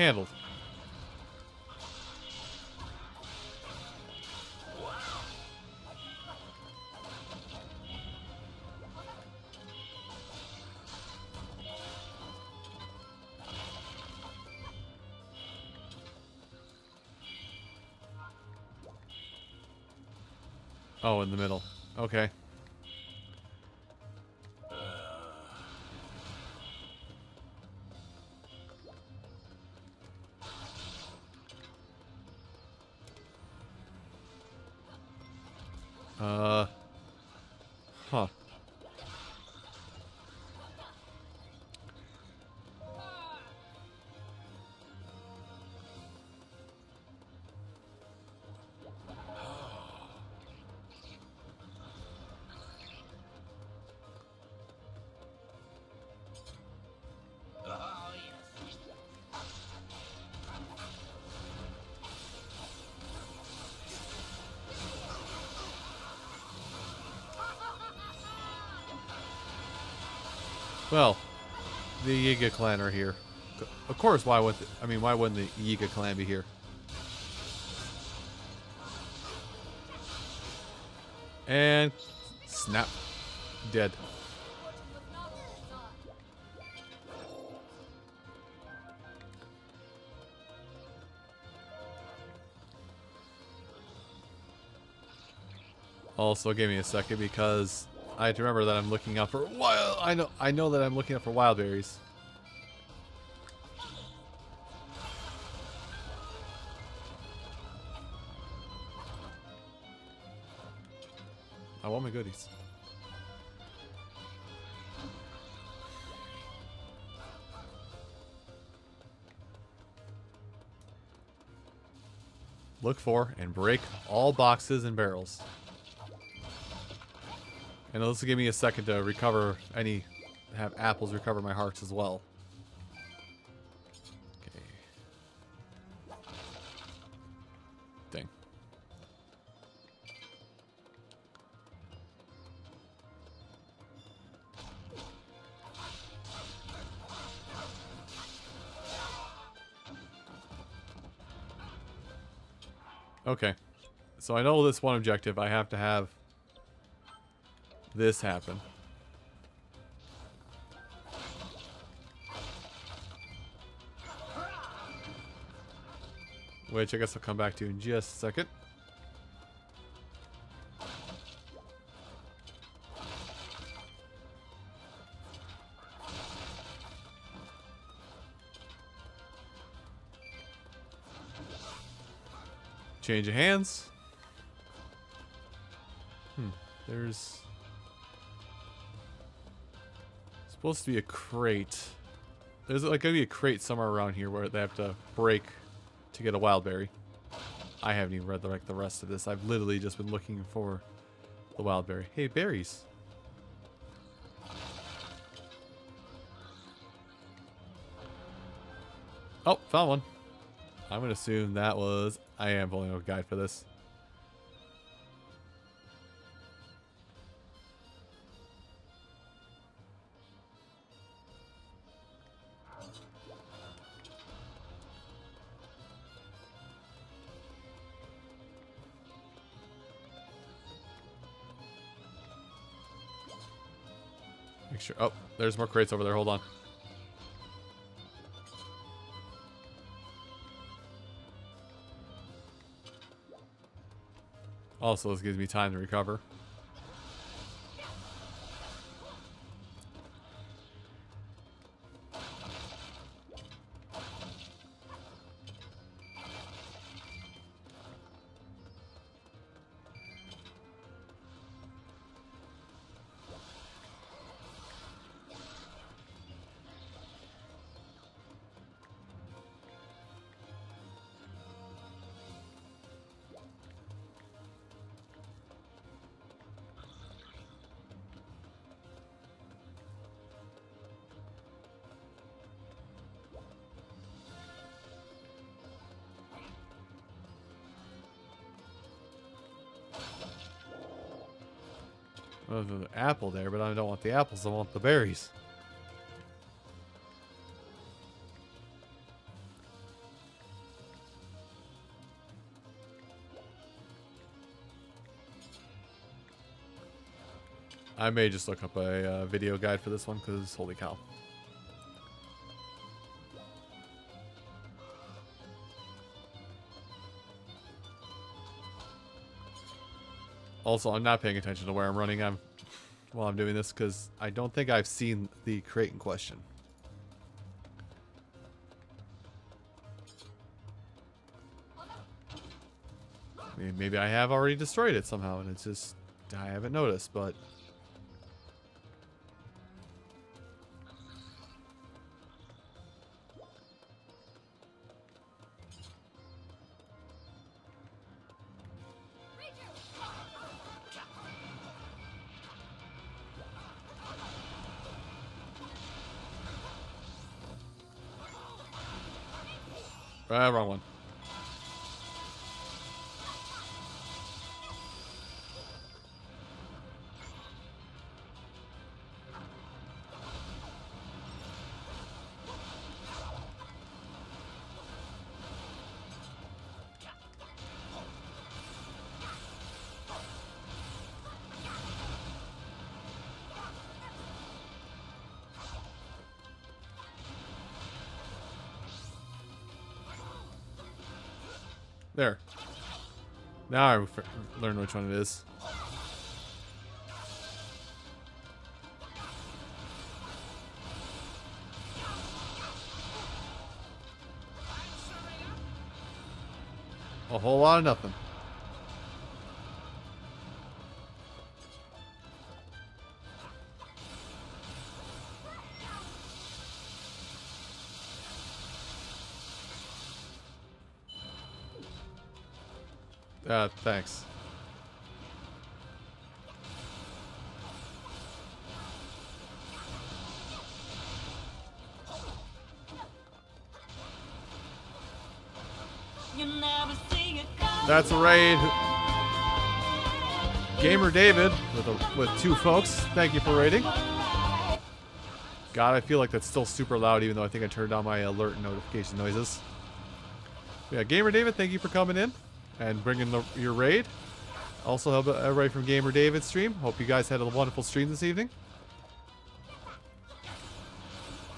Handled. Oh, in the middle. Okay. The Yiga clan are here. Of course, why would I mean, why wouldn't the Yiga clan be here? And snap, dead. Also, give me a second because I have to remember that I'm looking out for wild. I know, I know that I'm looking out for wild berries. I want my goodies. Look for and break all boxes and barrels. And this will give me a second to recover any, have apples recover my hearts as well. Okay. Dang. Okay. So I know this one objective. I have to have this happen. Which I guess I'll come back to in just a second. Change of hands. Hmm. There's supposed to be a crate. There's like gonna be a crate somewhere around here where they have to break to get a wild berry. I haven't even read the, like the rest of this. I've literally just been looking for the wild berry. Hey, berries. Oh, found one. I'm gonna assume that was. I am pulling a guide for this. There's more crates over there. Hold on. Also, this gives me time to recover. an apple there, but I don't want the apples. I want the berries. I may just look up a uh, video guide for this one because holy cow. Also, I'm not paying attention to where I'm running. I'm while I'm doing this because I don't think I've seen the crate in question. Maybe I have already destroyed it somehow, and it's just I haven't noticed. But Now I learn which one it is. A whole lot of nothing. Thanks. That's a raid. Gamer David with a, with two folks. Thank you for raiding. God, I feel like that's still super loud, even though I think I turned on my alert and notification noises. Yeah, Gamer David, thank you for coming in and bringing the, your raid. Also, have a from Gamer David stream. Hope you guys had a wonderful stream this evening.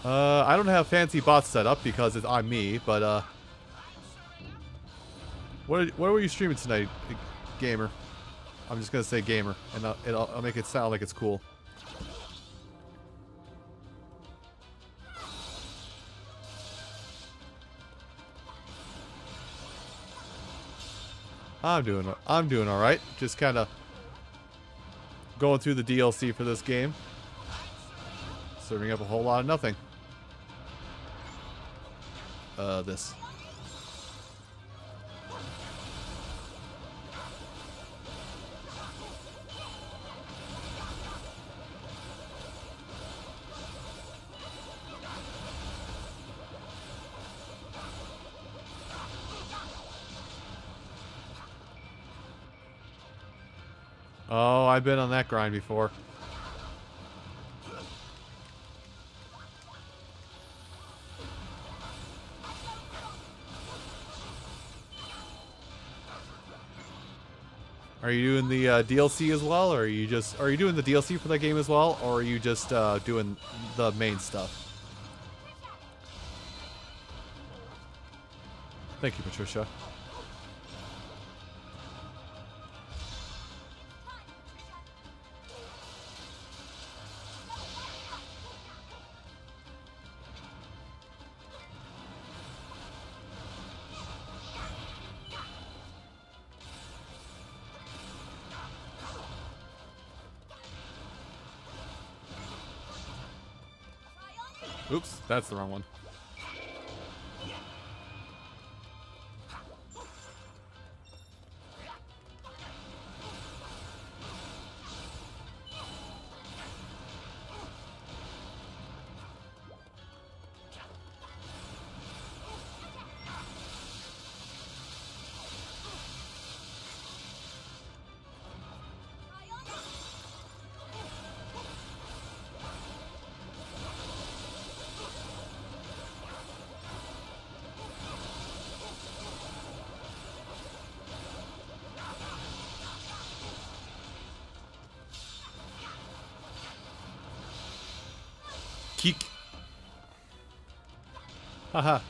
Uh, I don't have fancy bots set up because it's on me, but uh, what what were you streaming tonight, gamer? I'm just gonna say gamer, and I'll, I'll make it sound like it's cool. I'm doing I'm doing all right. Just kind of going through the DLC for this game. Serving up a whole lot of nothing. Uh, this. I've been on that grind before. Are you doing the uh, DLC as well, or are you just are you doing the DLC for that game as well, or are you just uh, doing the main stuff? Thank you, Patricia. That's the wrong one. Haha.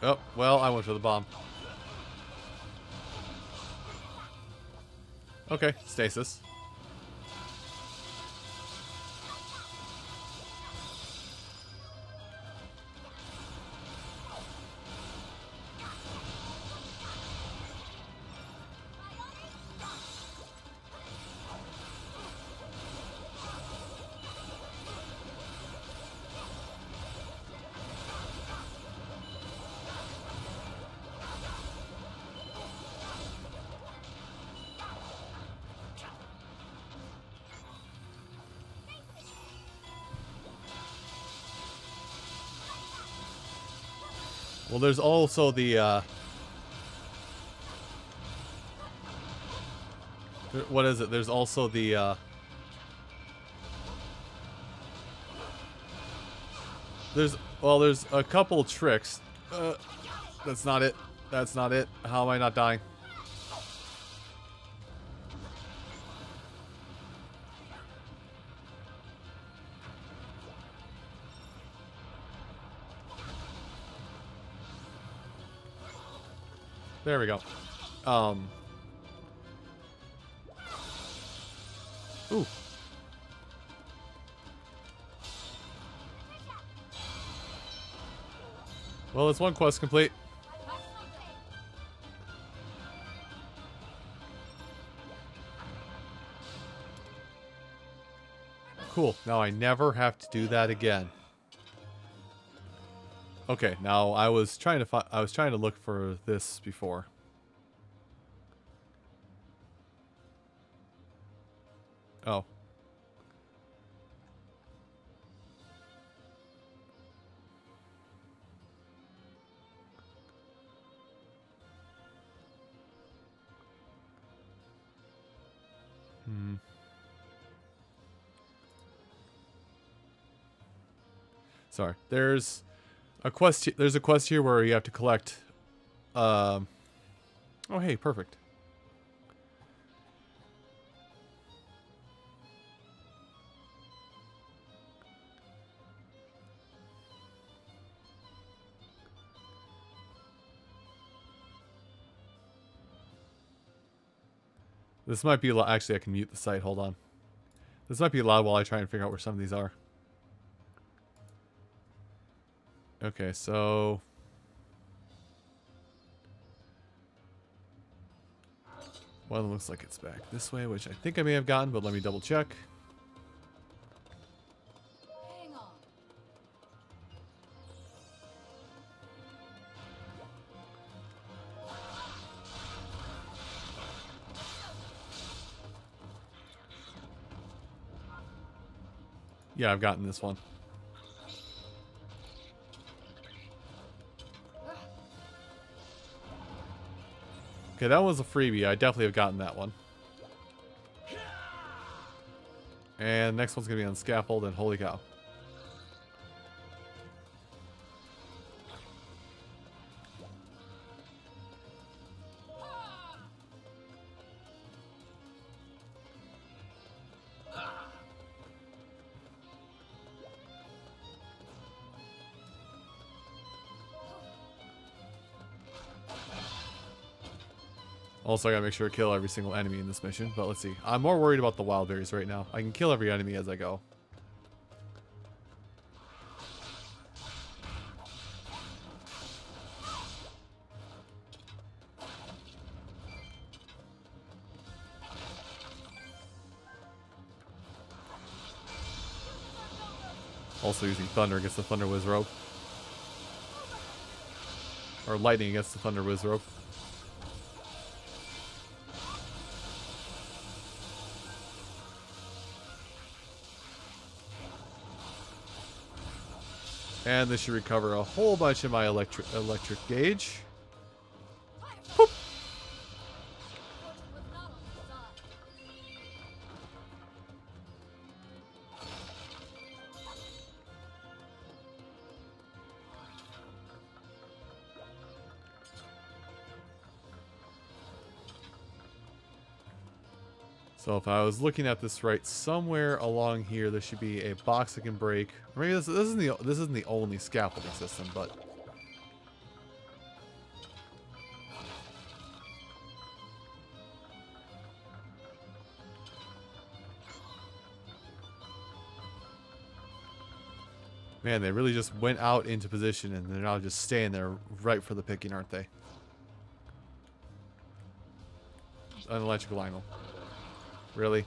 Oh, well, I went for the bomb. Okay, stasis. Well, there's also the, uh... What is it? There's also the, uh... There's, well, there's a couple tricks. Uh, that's not it. That's not it. How am I not dying? We go. Um. Ooh. Well, it's one quest complete. Cool. Now I never have to do that again. Okay, now I was trying to I was trying to look for this before. There's a quest. There's a quest here where you have to collect. Um. Oh, hey, perfect. This might be. Actually, I can mute the site. Hold on. This might be loud while I try and figure out where some of these are. Okay, so one looks like it's back this way, which I think I may have gotten, but let me double check. Hang on. Yeah, I've gotten this one. Okay, that was a freebie. I definitely have gotten that one. And next one's gonna be on scaffold, and holy cow. Also, I gotta make sure to kill every single enemy in this mission. But let's see. I'm more worried about the wild berries right now. I can kill every enemy as I go. Also using thunder against the thunder Wizzrobe. Or lightning against the thunder Wizzrobe. And this should recover a whole bunch of my electric electric gauge. So if I was looking at this right, somewhere along here there should be a box that can break. Maybe this, this isn't the this isn't the only scaffolding system, but Man, they really just went out into position and they're now just staying there right for the picking, aren't they? An electrical angle. Really?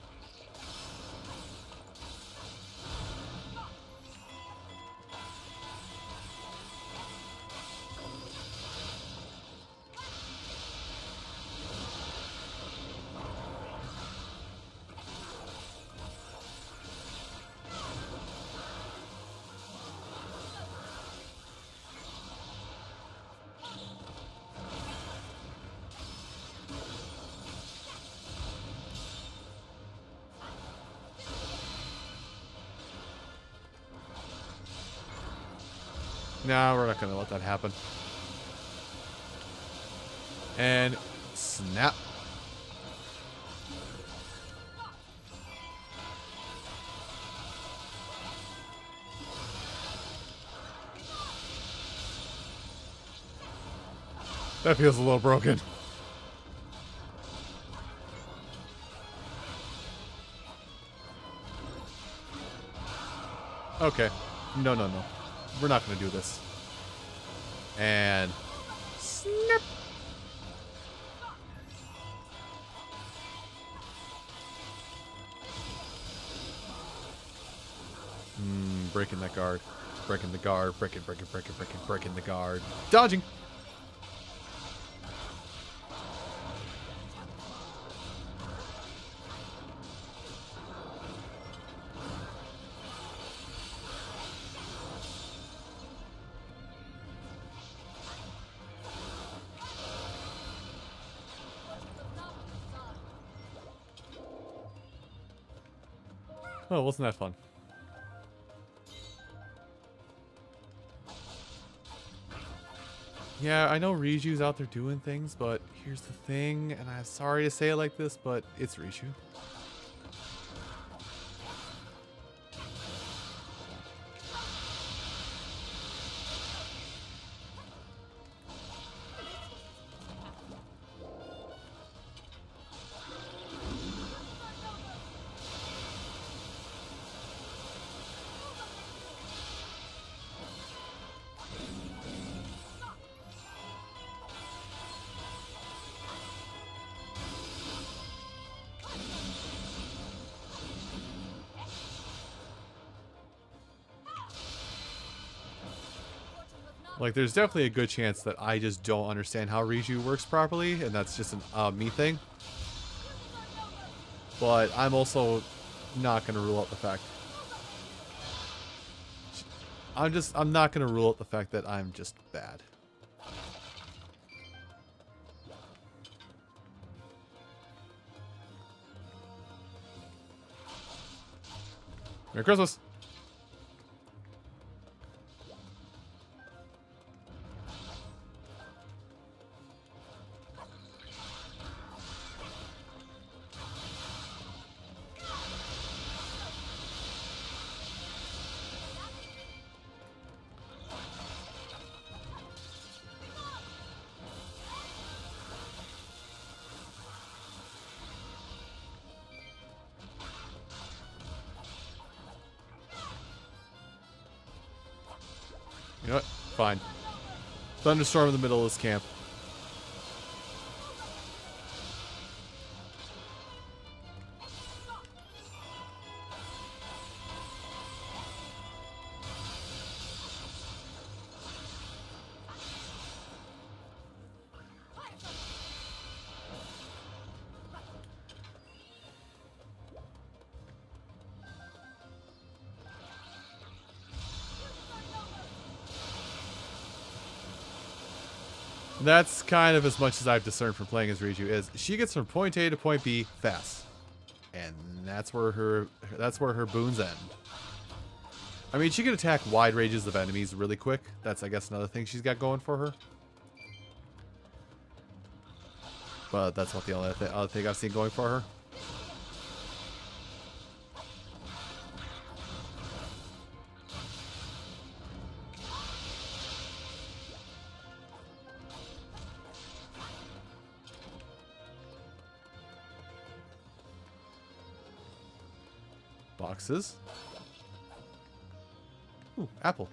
Happen. And snap. That feels a little broken. Okay. No, no, no. We're not going to do this. And snap. Hmm, breaking that guard. Breaking the guard. Breaking, breaking, breaking, breaking, breaking the guard. Dodging. Wasn't that fun? Yeah, I know Riju's out there doing things, but here's the thing, and I'm sorry to say it like this, but it's Riju. Like, there's definitely a good chance that I just don't understand how Riju works properly, and that's just an uh, me thing. But I'm also not going to rule out the fact. I'm just, I'm not going to rule out the fact that I'm just bad. Merry Christmas! Thunderstorm in the middle of this camp. That's kind of as much as I've discerned from playing as Riju is she gets from point A to point B fast. And that's where her that's where her boons end. I mean, she can attack wide ranges of enemies really quick. That's, I guess, another thing she's got going for her. But that's not the only th other thing I've seen going for her. Boxes. Ooh, apple.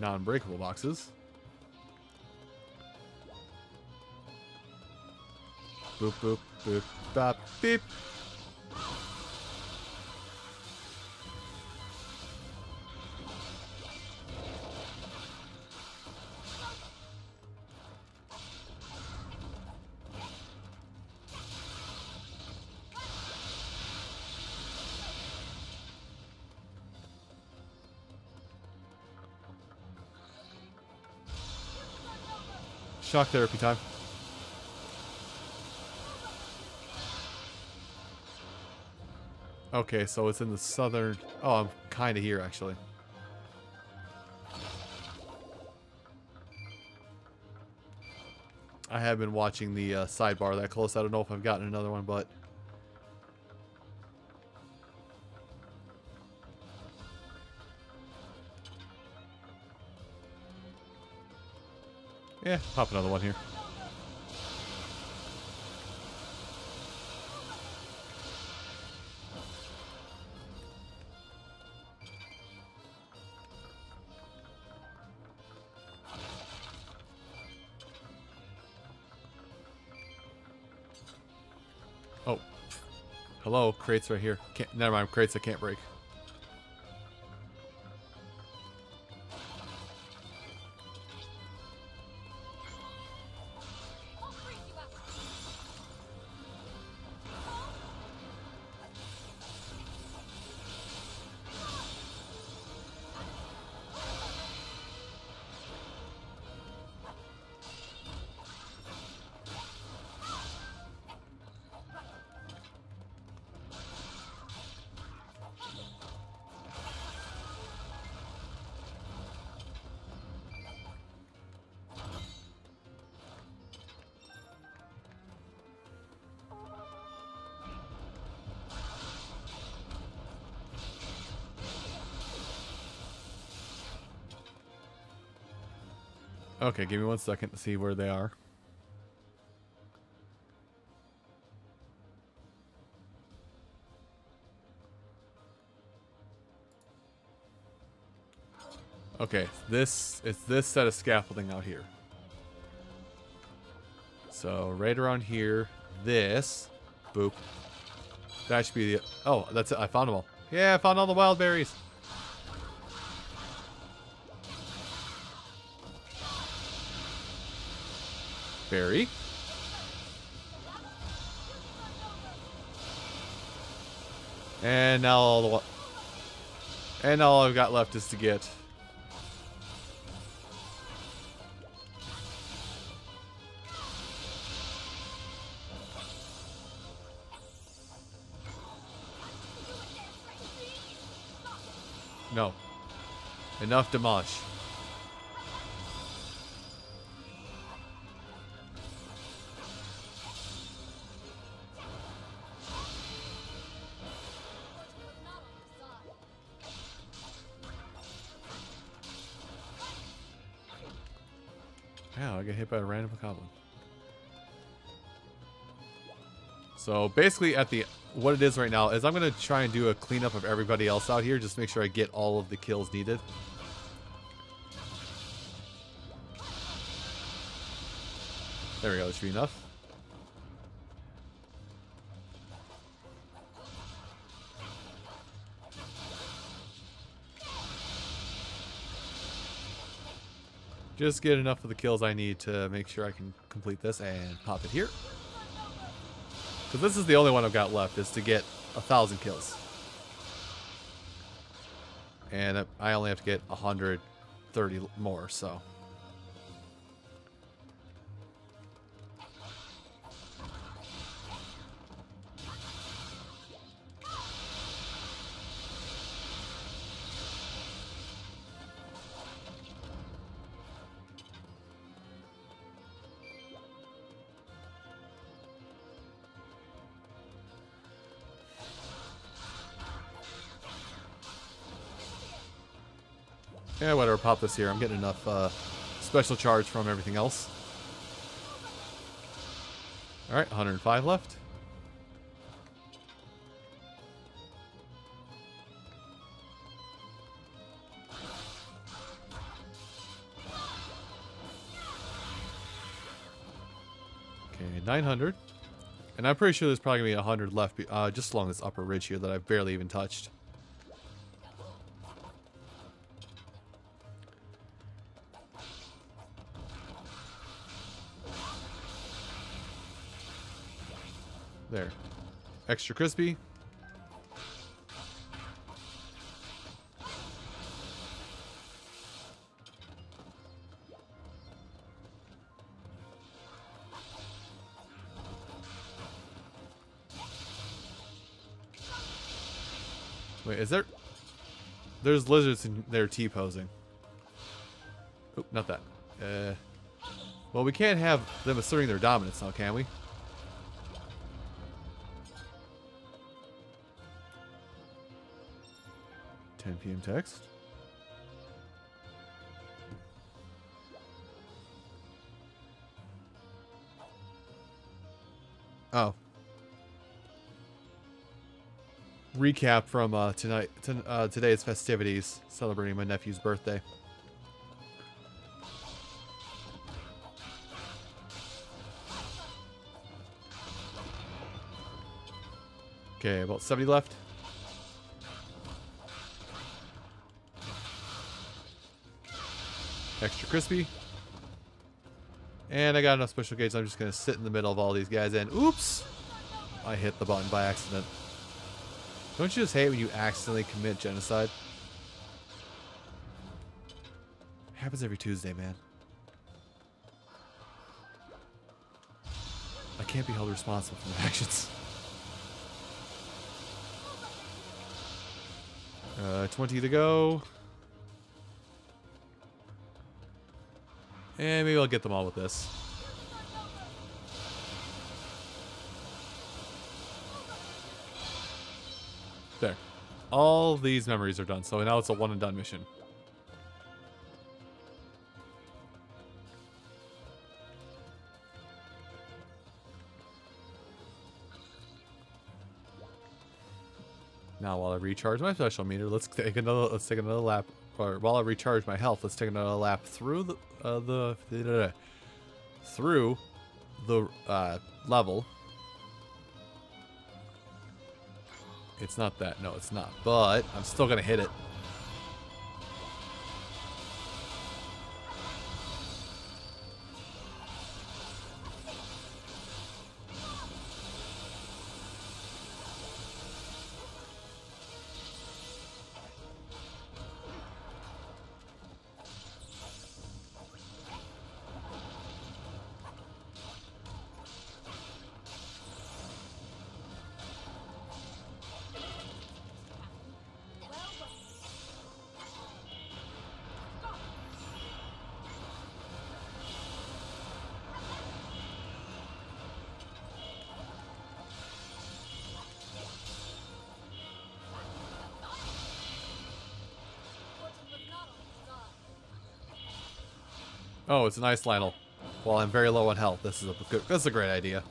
Non-breakable boxes. Boop, boop, boop, bop, beep. Shock therapy time. Okay, so it's in the southern... Oh, I'm kind of here, actually. I have been watching the uh, sidebar that close. I don't know if I've gotten another one, but... Yeah, pop another one here. Oh. Hello, crates right here. Can't, never mind, crates I can't break. Okay, give me one second to see where they are. Okay, this it's this set of scaffolding out here. So right around here, this, boop. That should be the. Oh, that's it. I found them all. Yeah, I found all the wild berries. And all I've got left is to get No. Enough demolish. Hit by a random goblin. So basically at the what it is right now is I'm gonna try and do a cleanup of everybody else out here, just make sure I get all of the kills needed. There we go, that should be enough. Just get enough of the kills I need to make sure I can complete this and pop it here. Because this is the only one I've got left, is to get a thousand kills. And I only have to get 130 more, so. pop this here. I'm getting enough uh, special charge from everything else. All right, 105 left. Okay, 900. And I'm pretty sure there's probably going to be 100 left uh, just along this upper ridge here that I've barely even touched. Extra crispy. Wait, is there... There's lizards in there T-posing. Oop, not that. Uh, well, we can't have them asserting their dominance now, can we? PM text. Oh. Recap from uh, tonight, to, uh, today's festivities, celebrating my nephew's birthday. Okay, about 70 left. Extra crispy. And I got enough special gates. I'm just going to sit in the middle of all these guys. And oops! I hit the button by accident. Don't you just hate when you accidentally commit genocide? happens every Tuesday, man. I can't be held responsible for my actions. Uh, 20 to go. And maybe I'll get them all with this. There. All these memories are done, so now it's a one and done mission. Now while I recharge my special meter, let's take another let's take another lap or while I recharge my health, let's take another lap through the uh, the through the uh, level. It's not that. No, it's not. But I'm still gonna hit it. Oh, it's an ice Lynel. While I'm very low on health, this is a good. That's a great idea.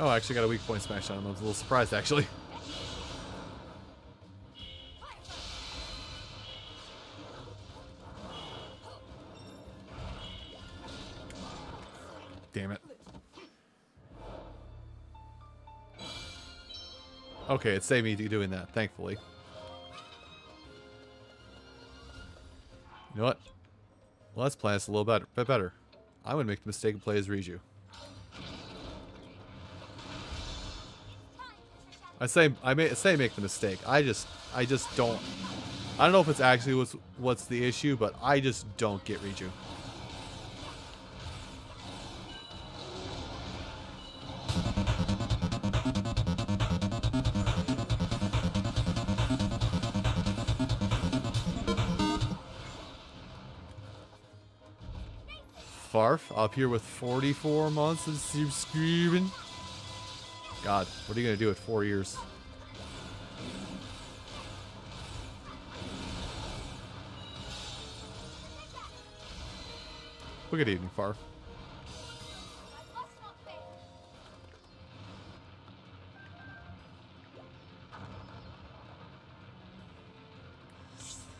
Oh, I actually got a weak point smash on him. I was a little surprised, actually. Damn it. Okay, it saved me doing that, thankfully. You know what? Well, let's plan this a little better, bit better. I would make the mistake and play as Riju. I say I may say make the mistake. I just I just don't. I don't know if it's actually what's what's the issue, but I just don't get Riju. Farf up here with 44 months of subscribing. God, what are you gonna do with four years? Look at evening, Farf.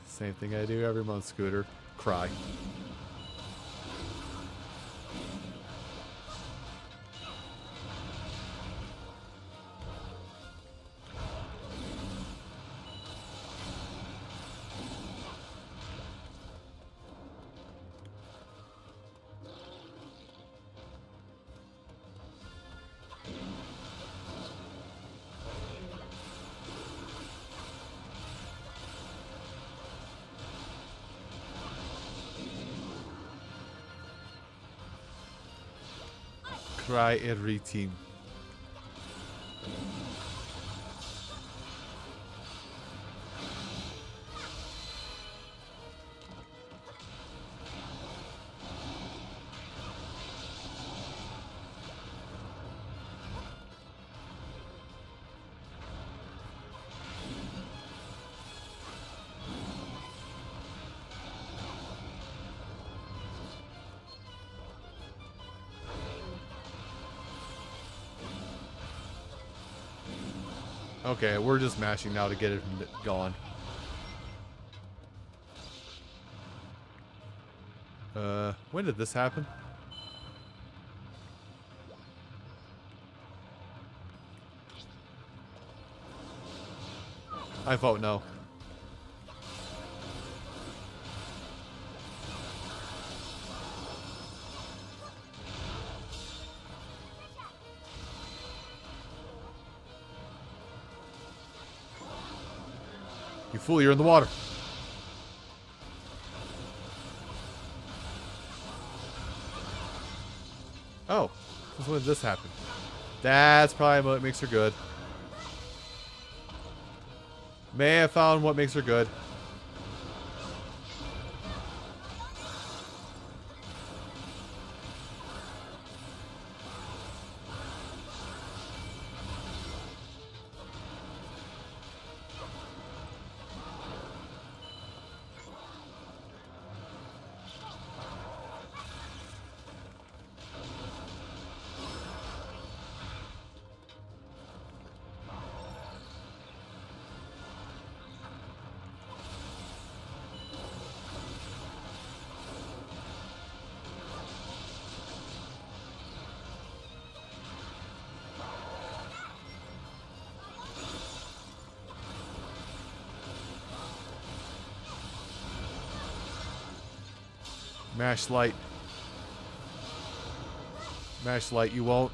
Same thing I do every month, Scooter. Cry. Cry every team. Okay, we're just mashing now to get it gone. Uh, when did this happen? I vote no. You fool, you're in the water. Oh, since when did this happen? That's probably what makes her good. May have found what makes her good. Mash light. Mash light, you won't.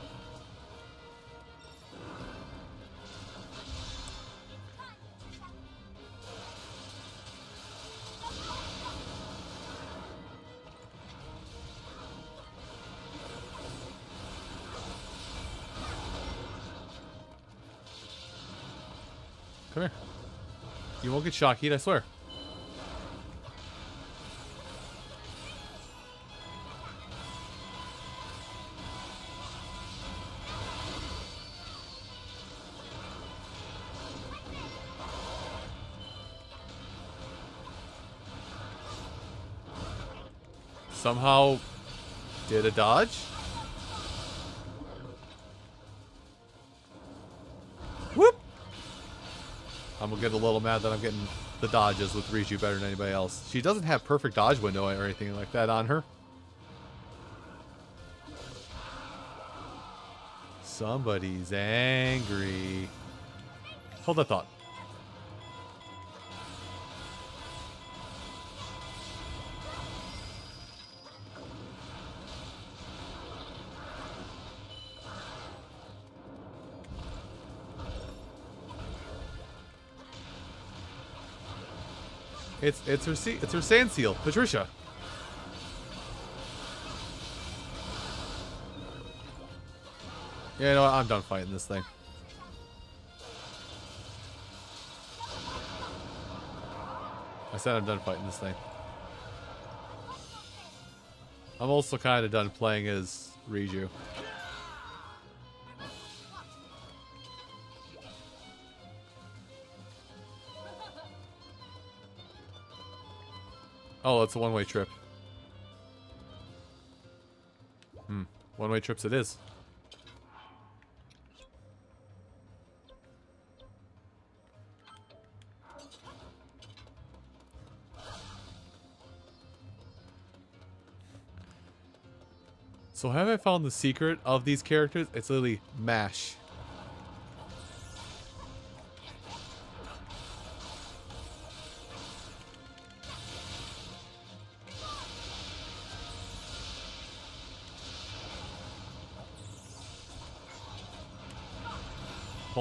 Come here. You won't get shock heat, I swear. somehow did a dodge. Whoop! I'm gonna get a little mad that I'm getting the dodges with Riju better than anybody else. She doesn't have perfect dodge window or anything like that on her. Somebody's angry. Hold that thought. It's it's her it's her sand seal, Patricia. Yeah, you know what? I'm done fighting this thing. I said I'm done fighting this thing. I'm also kind of done playing as Riju. Oh, it's a one-way trip. Hmm. One-way trips it is. So have I found the secret of these characters? It's literally mash.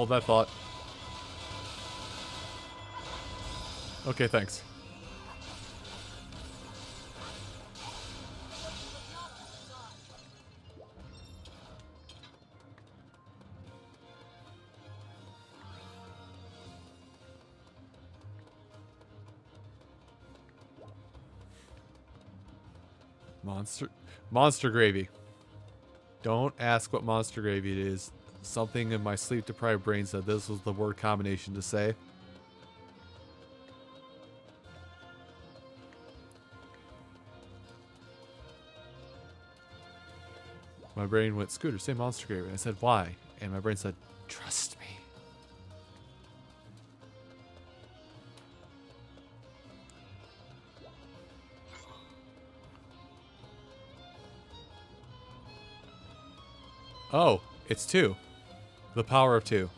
Hold that thought. Okay, thanks. Monster Monster Gravy. Don't ask what Monster Gravy it is. Something in my sleep deprived brain said this was the word combination to say. My brain went, Scooter, say Monster Gravy. I said, why? And my brain said, trust me. Oh, it's two. The power of two.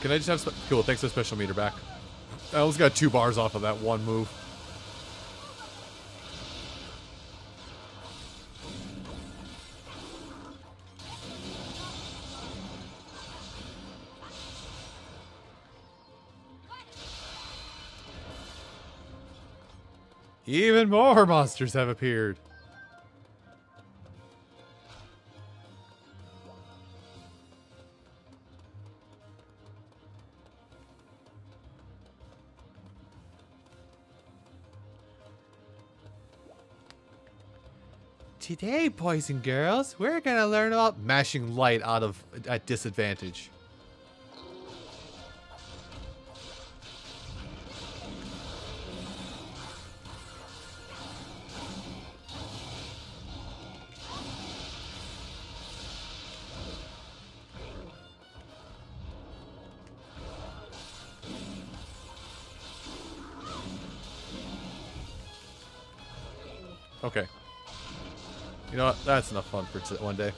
Can I just have... Cool, thanks for special meter back. I almost got two bars off of that one move. Even more monsters have appeared. Today, boys and girls, we're gonna learn about mashing light out of at disadvantage. That's enough fun for one day.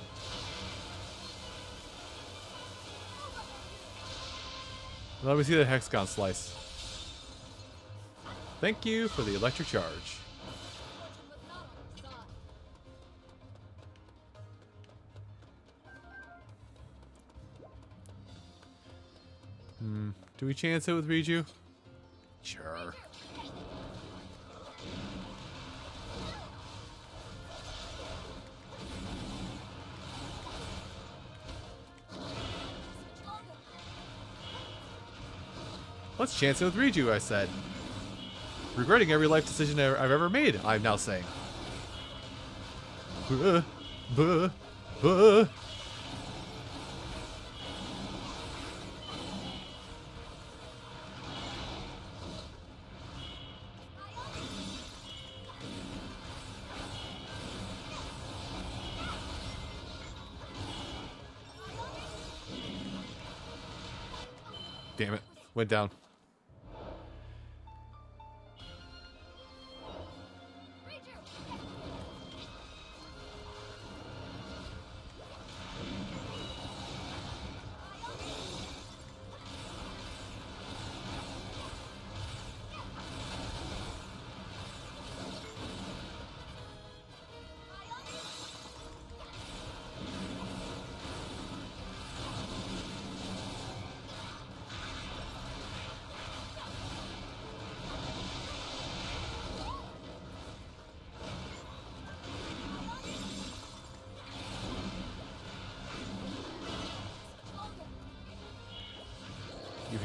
Let me see the hexagon slice. Thank you for the electric charge. Hmm. Do we chance it with Riju? Sure. Let's chance it with Riju, I said. Regretting every life decision I've ever made, I'm now saying. Buh, buh, buh. Damn it. Went down.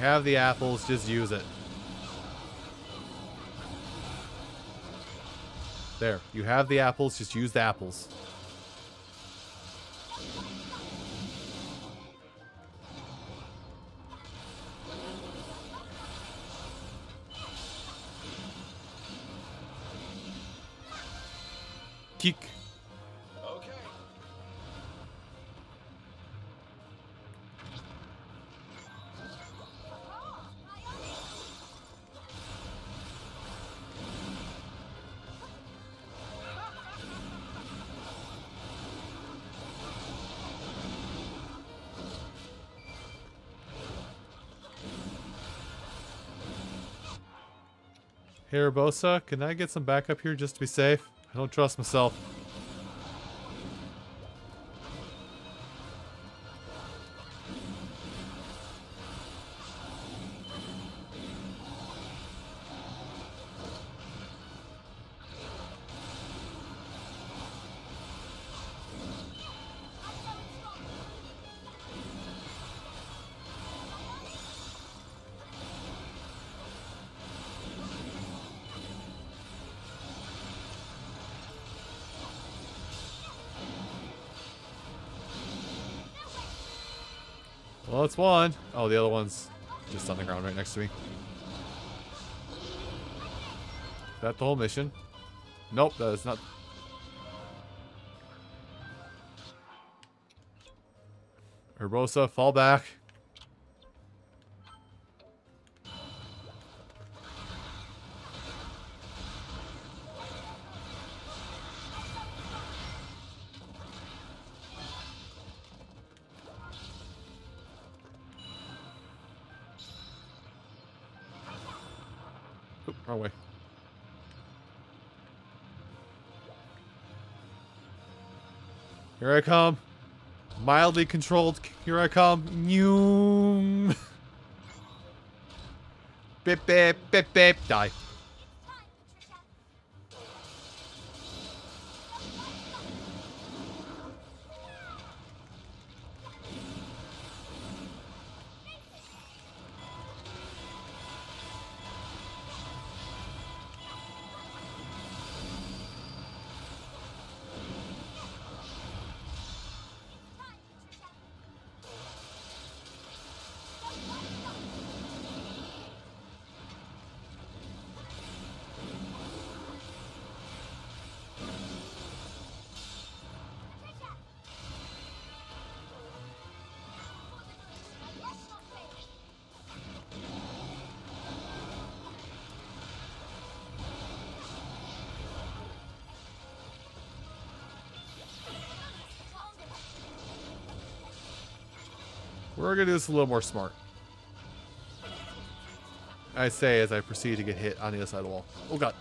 Have the apples, just use it. There, you have the apples, just use the apples. Hey, Urbosa, can I get some backup here just to be safe? I don't trust myself. Well, it's one. Oh, the other one's just on the ground right next to me. Is that the whole mission? Nope, that is not. Urbosa, fall back. I come. Mildly controlled. Here I come. Noom. Bip, bip, bip, bip. Die. We're gonna do this a little more smart. I say as I proceed to get hit on the other side of the wall. Oh god.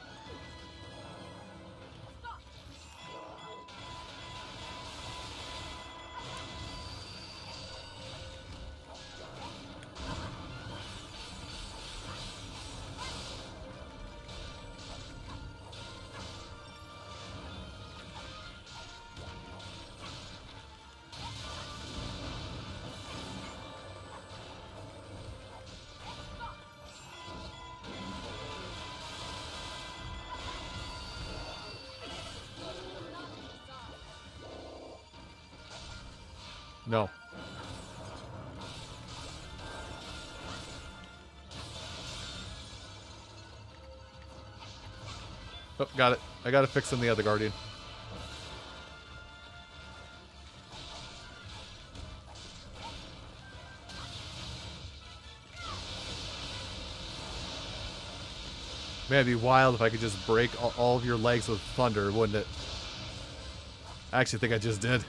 Got it. I gotta fix in the other Guardian. Man, it'd be wild if I could just break all of your legs with thunder, wouldn't it? I actually think I just did.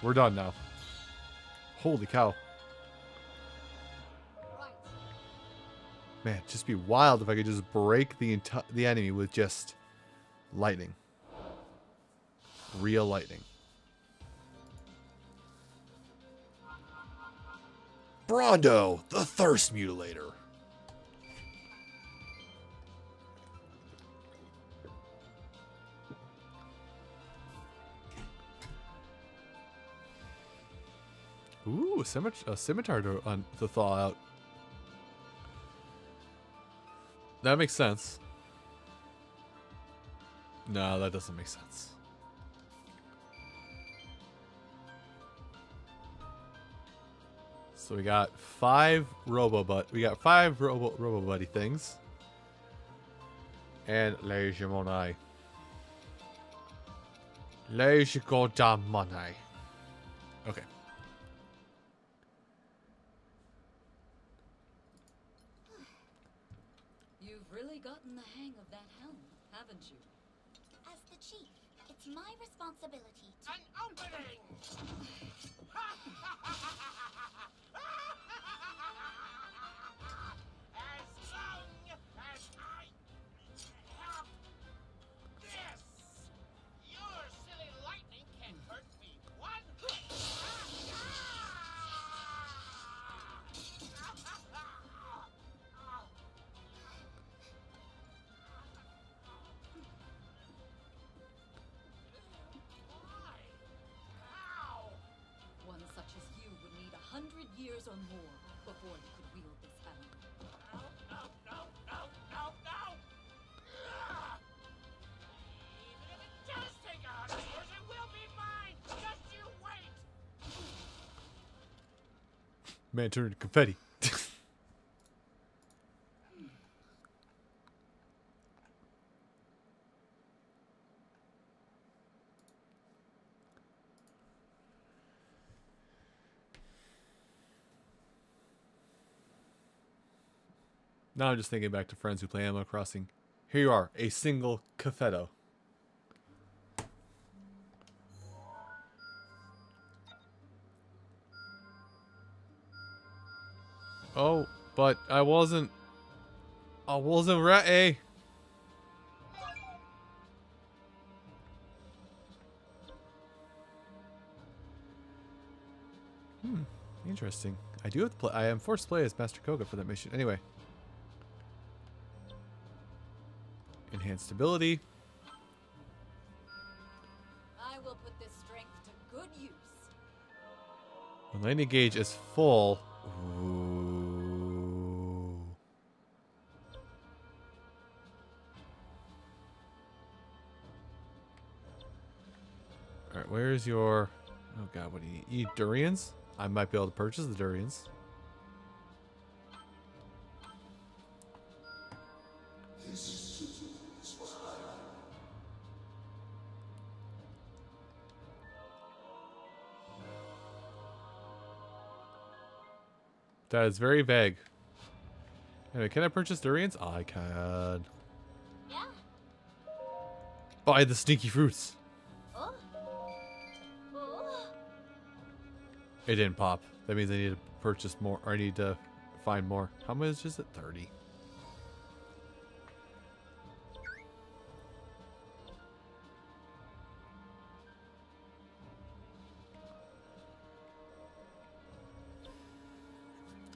We're done now. Holy cow. Man, just be wild if I could just break the enti- the enemy with just lightning. Real lightning. Brondo, the Thirst Mutilator. Ooh, a scimitar, a scimitar to thaw out. That makes sense. No, that doesn't make sense. So we got five Robo But we got five Robo Robo Buddy things. And Legimonai. Legimonai. Okay. You've really gotten the hang of that helm, haven't you? As the chief, it's my responsibility. An opening! could wield this! Ah! Even if it does take a hundred years, it will be mine! Just you wait! Man turned to confetti. Now I'm just thinking back to friends who play Animal Crossing. Here you are, a single Cafetto. Oh, but I wasn't. I wasn't ready. Hmm, interesting. I do have to play. I am forced to play as Master Kohga for that mission. Anyway. Good use. When landing gauge is full. Ooh. Alright, where's your. Oh god, what do you need? You durians? I might be able to purchase the durians. That is very vague. Anyway, can I purchase durians? I can. Yeah? Buy the sneaky fruits. Oh? Oh? It didn't pop. That means I need to purchase more, or I need to find more. How much is it? 30.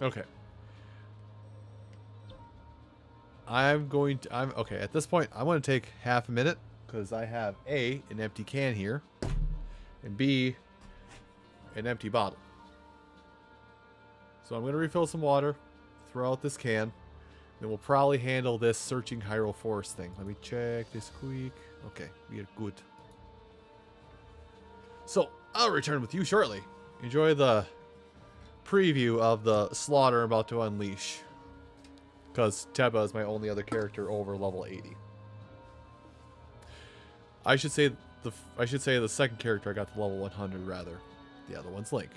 Okay. I'm going to, I'm, okay, at this point, I'm going to take half a minute because I have A, an empty can here, and B, an empty bottle. So I'm going to refill some water, throw out this can, then we'll probably handle this searching Hyrule Forest thing. Let me check this quick. Okay, we are good. So I'll return with you shortly. Enjoy the preview of the slaughter I'm about to unleash. Because Teba is my only other character over level 80. I should say the I should say the second character I got to level 100 rather. The other one's Link.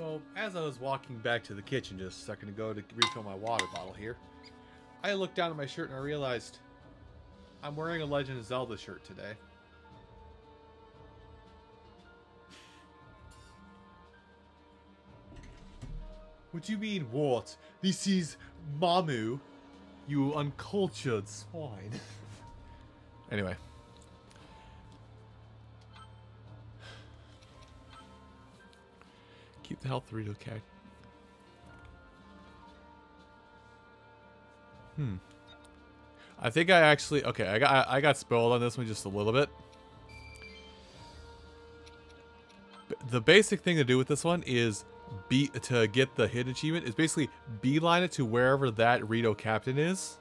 So, as I was walking back to the kitchen just a second ago to refill my water bottle here, I looked down at my shirt and I realized I'm wearing a Legend of Zelda shirt today. What do you mean, what? This is Mamu, you uncultured swine. anyway. The health read okay. Hmm. I think I actually okay. I got I got spoiled on this one just a little bit. The basic thing to do with this one is be to get the hit achievement is basically beeline it to wherever that Rito captain is.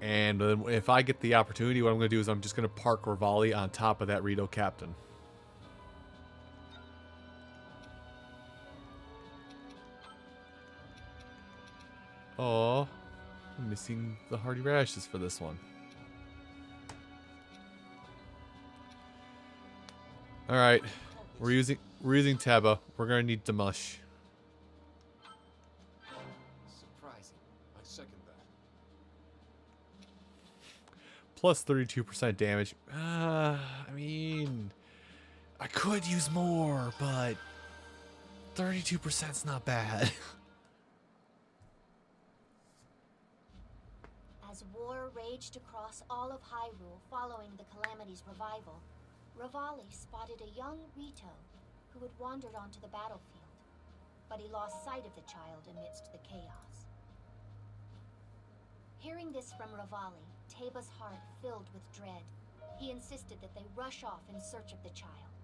And then if I get the opportunity, what I'm going to do is I'm just going to park Revali on top of that Rito captain. Oh, I'm missing the hardy radishes for this one. All right, we're using we're using Teba. We're gonna need the mush. Surprising. I second that. Plus 32% damage. Uh, I mean, I could use more, but 32%'s not bad. As war raged across all of Hyrule following the Calamity's revival, Revali spotted a young Rito who had wandered onto the battlefield, but he lost sight of the child amidst the chaos. Hearing this from Revali, Teba's heart filled with dread. He insisted that they rush off in search of the child.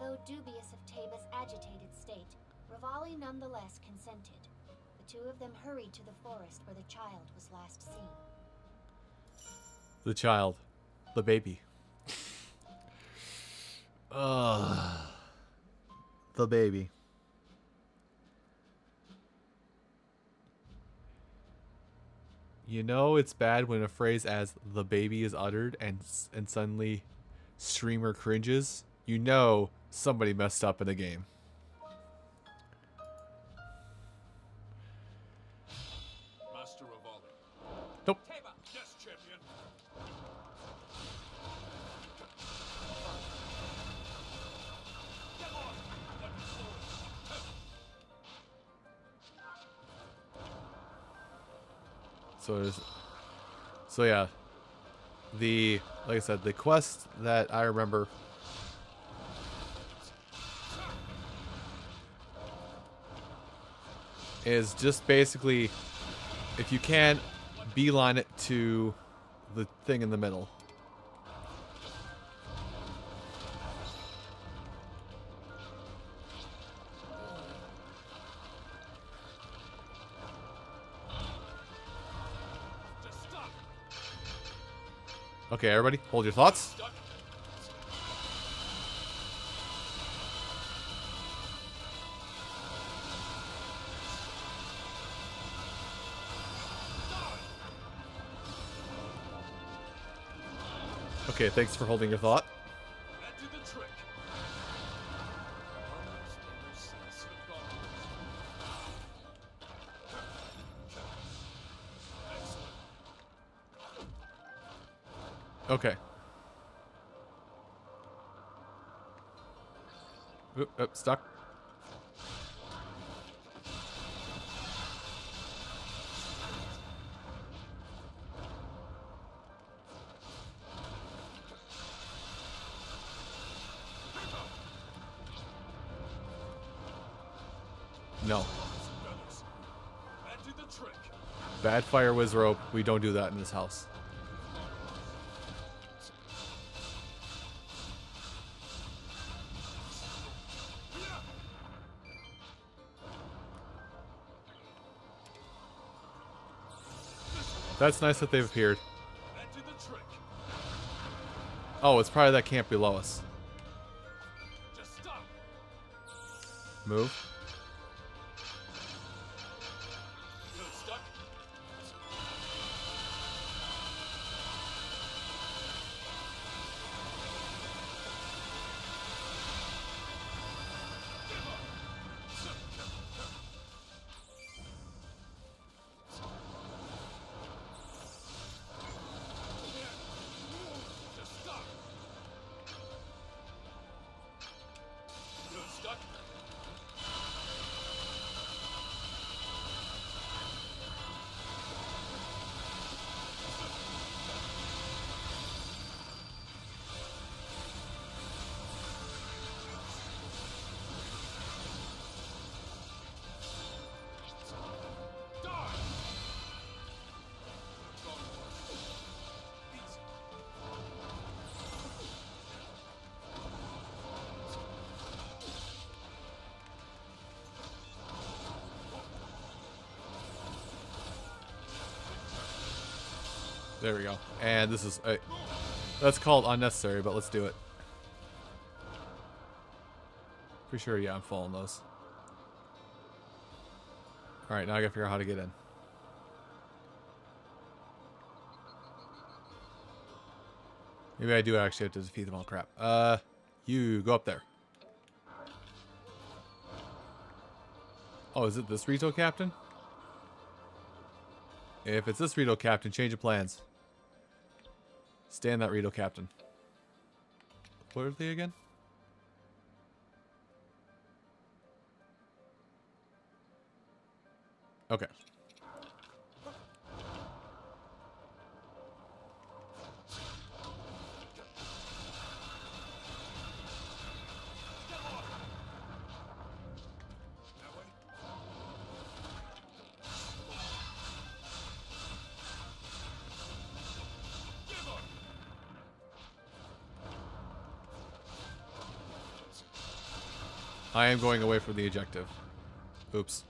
Though dubious of Teba's agitated state, Revali nonetheless consented. The two of them hurried to the forest where the child was last seen. the child. The baby. Ugh. The baby. You know it's bad when a phrase as the baby is uttered and and suddenly streamer cringes. You know somebody messed up in the game. So so yeah, the like I said, the quest that I remember is just basically if you can beeline it to the thing in the middle. Okay, everybody, hold your thoughts. Okay, thanks for holding your thought. Fire Wizzrobe. We don't do that in this house. That's nice that they've appeared. That did the trick. Oh, it's probably that camp below us. Move. There we go. And this is... Uh, that's called unnecessary, but let's do it. Pretty sure, yeah, I'm following those. Alright, now I gotta figure out how to get in. Maybe I do actually have to defeat them all crap. Uh, you go up there. Oh, is it this Rito captain? If it's this Rito captain, change of plans. Stand that Rito captain. What are they again? I am going away from the objective. Oops.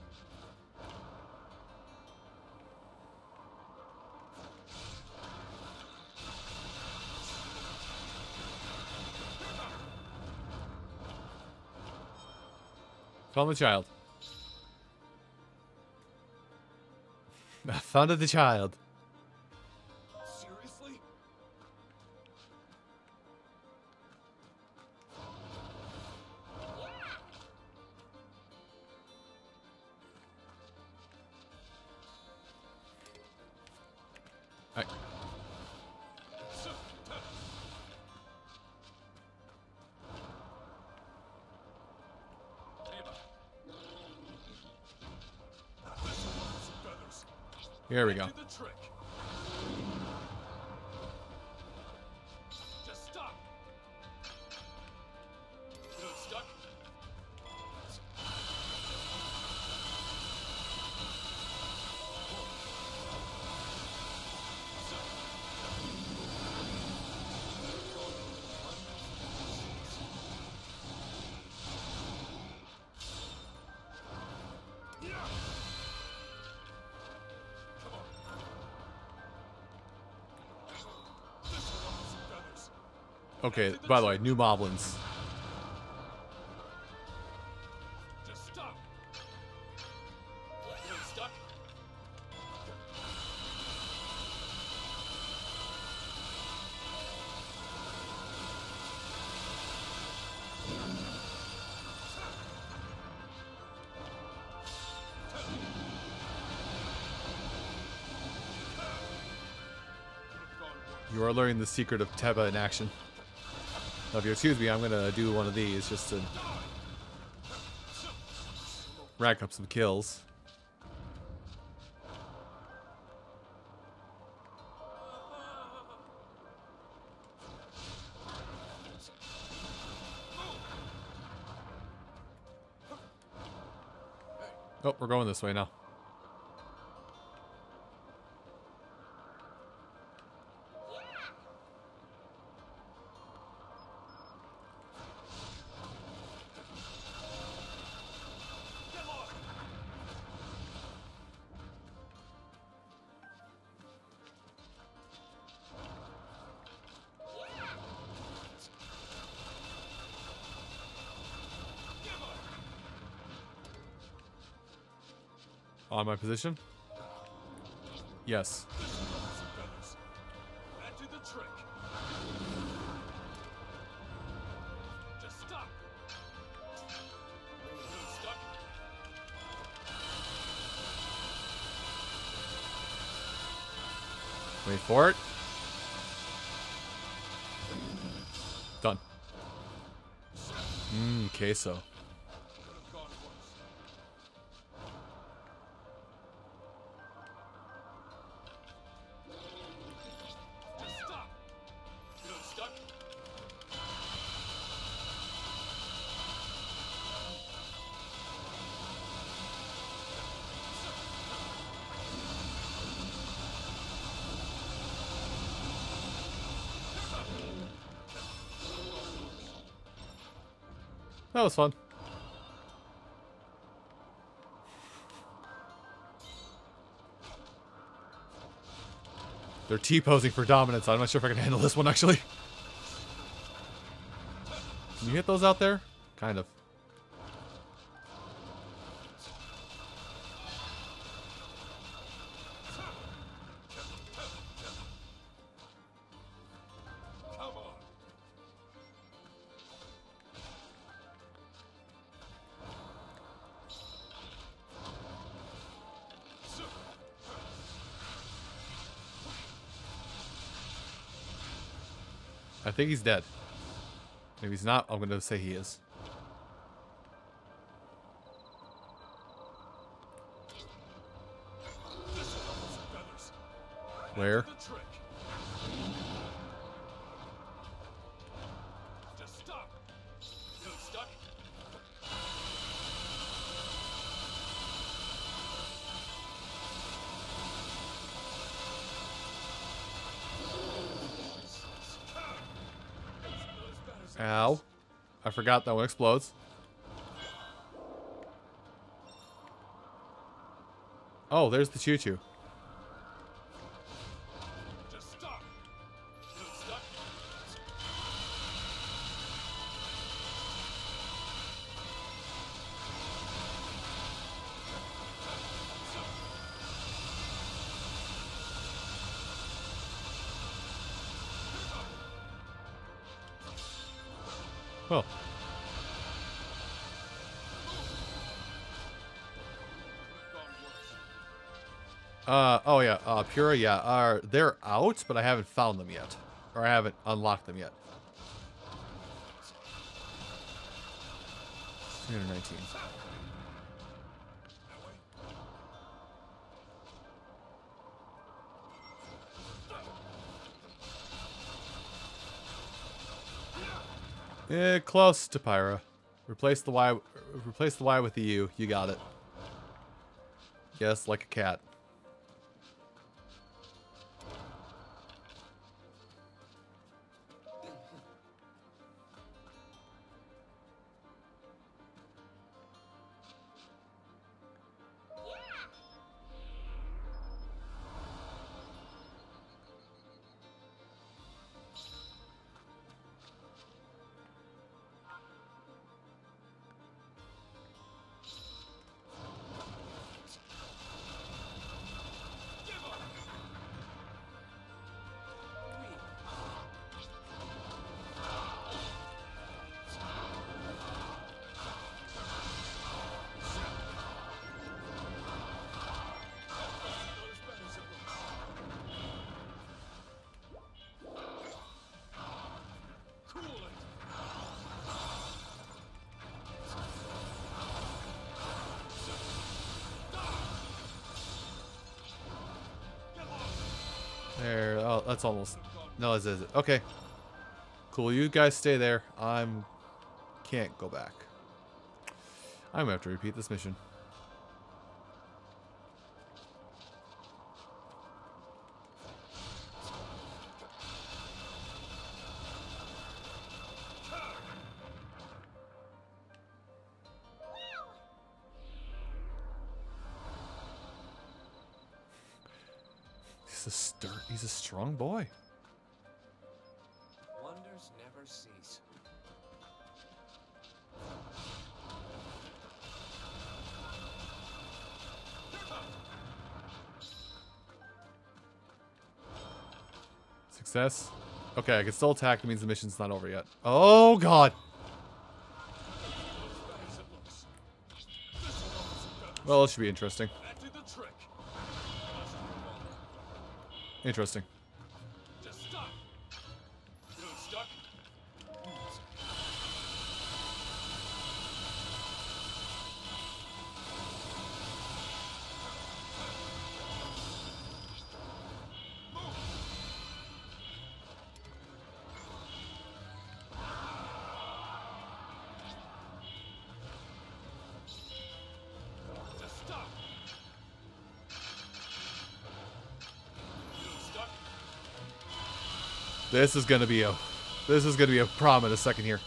Found the child. I found the child. Okay, by the way, new moblins. You are learning the secret of Teba in action. If you excuse me, I'm gonna do one of these just to rack up some kills. Oh, we're going this way now. On my position? Yes. Wait for it. Done. Mmm, queso. That was fun. They're T-posing for dominance. I'm not sure if I can handle this one, actually. Can you hit those out there? Kind of. Think he's dead. If he's not, I'm going to say he is. Where? Forgot that one explodes. Oh, there's the choo-choo. Uh, oh yeah, uh, Pura, yeah, are they're out, but I haven't found them yet, or I haven't unlocked them yet. 319. Eh, close to Pyra. Replace the Y. Replace the Y with the U. You got it. Yes, like a cat. That's almost. No, this is it. Okay. Cool. You guys stay there. I'm. Can't go back. I'm gonna have to repeat this mission. Success. Okay, I can still attack. That means the mission's not over yet. Oh god. It. Well, it should be interesting. Interesting. This is gonna be a. This is gonna be a problem in a second here.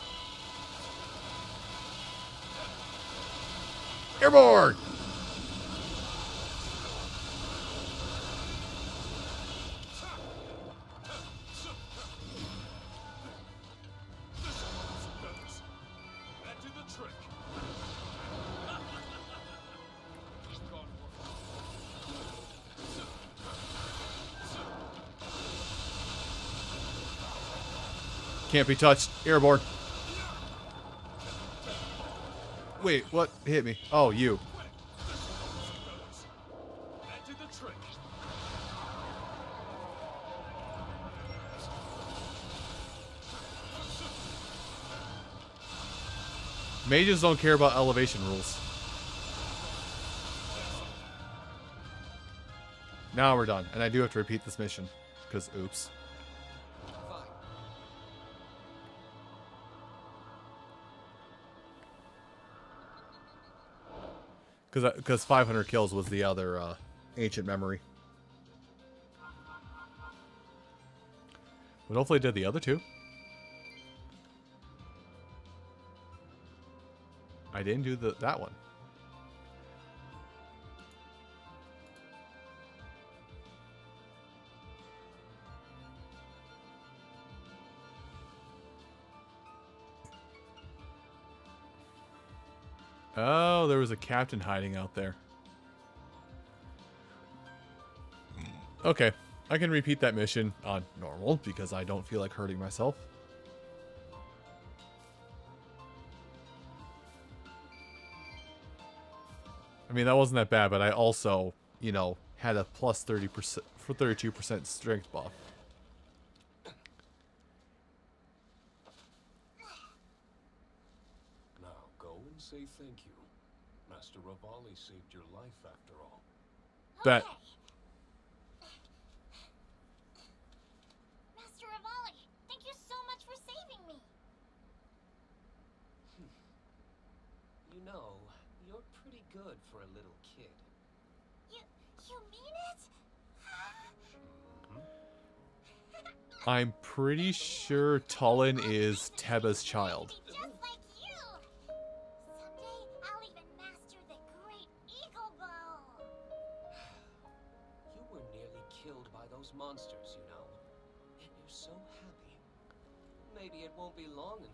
Can't be touched. Airborne. Wait, what hit me? Oh, you. Mages don't care about elevation rules. Now we're done, and I do have to repeat this mission, because oops. Because because 500 kills was the other uh, ancient memory. But hopefully did the other two. I didn't do the that one. A captain hiding out there. Okay, I can repeat that mission on normal because I don't feel like hurting myself. I mean, that wasn't that bad, but I also, you know, had a plus 30% for 32% strength buff. Now go and say thank you. Master Revali saved your life after all. That Master Revali, thank you so much for saving me. You know, you're pretty good for a little kid. You you mean it? I'm pretty sure Tulin is Teba's child.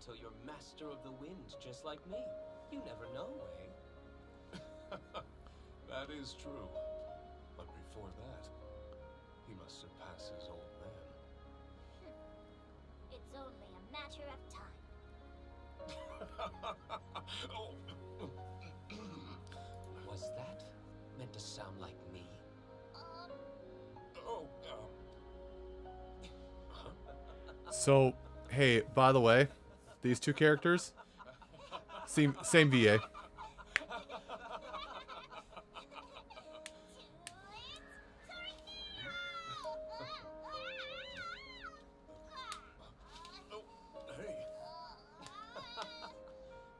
Until you're master of the wind, just like me. You never know, eh? that is true. But before that, he must surpass his old man. It's only a matter of time. Oh. Was that meant to sound like me? Um, Oh, um. So, hey, by the way, these two characters, same same VA. Hey.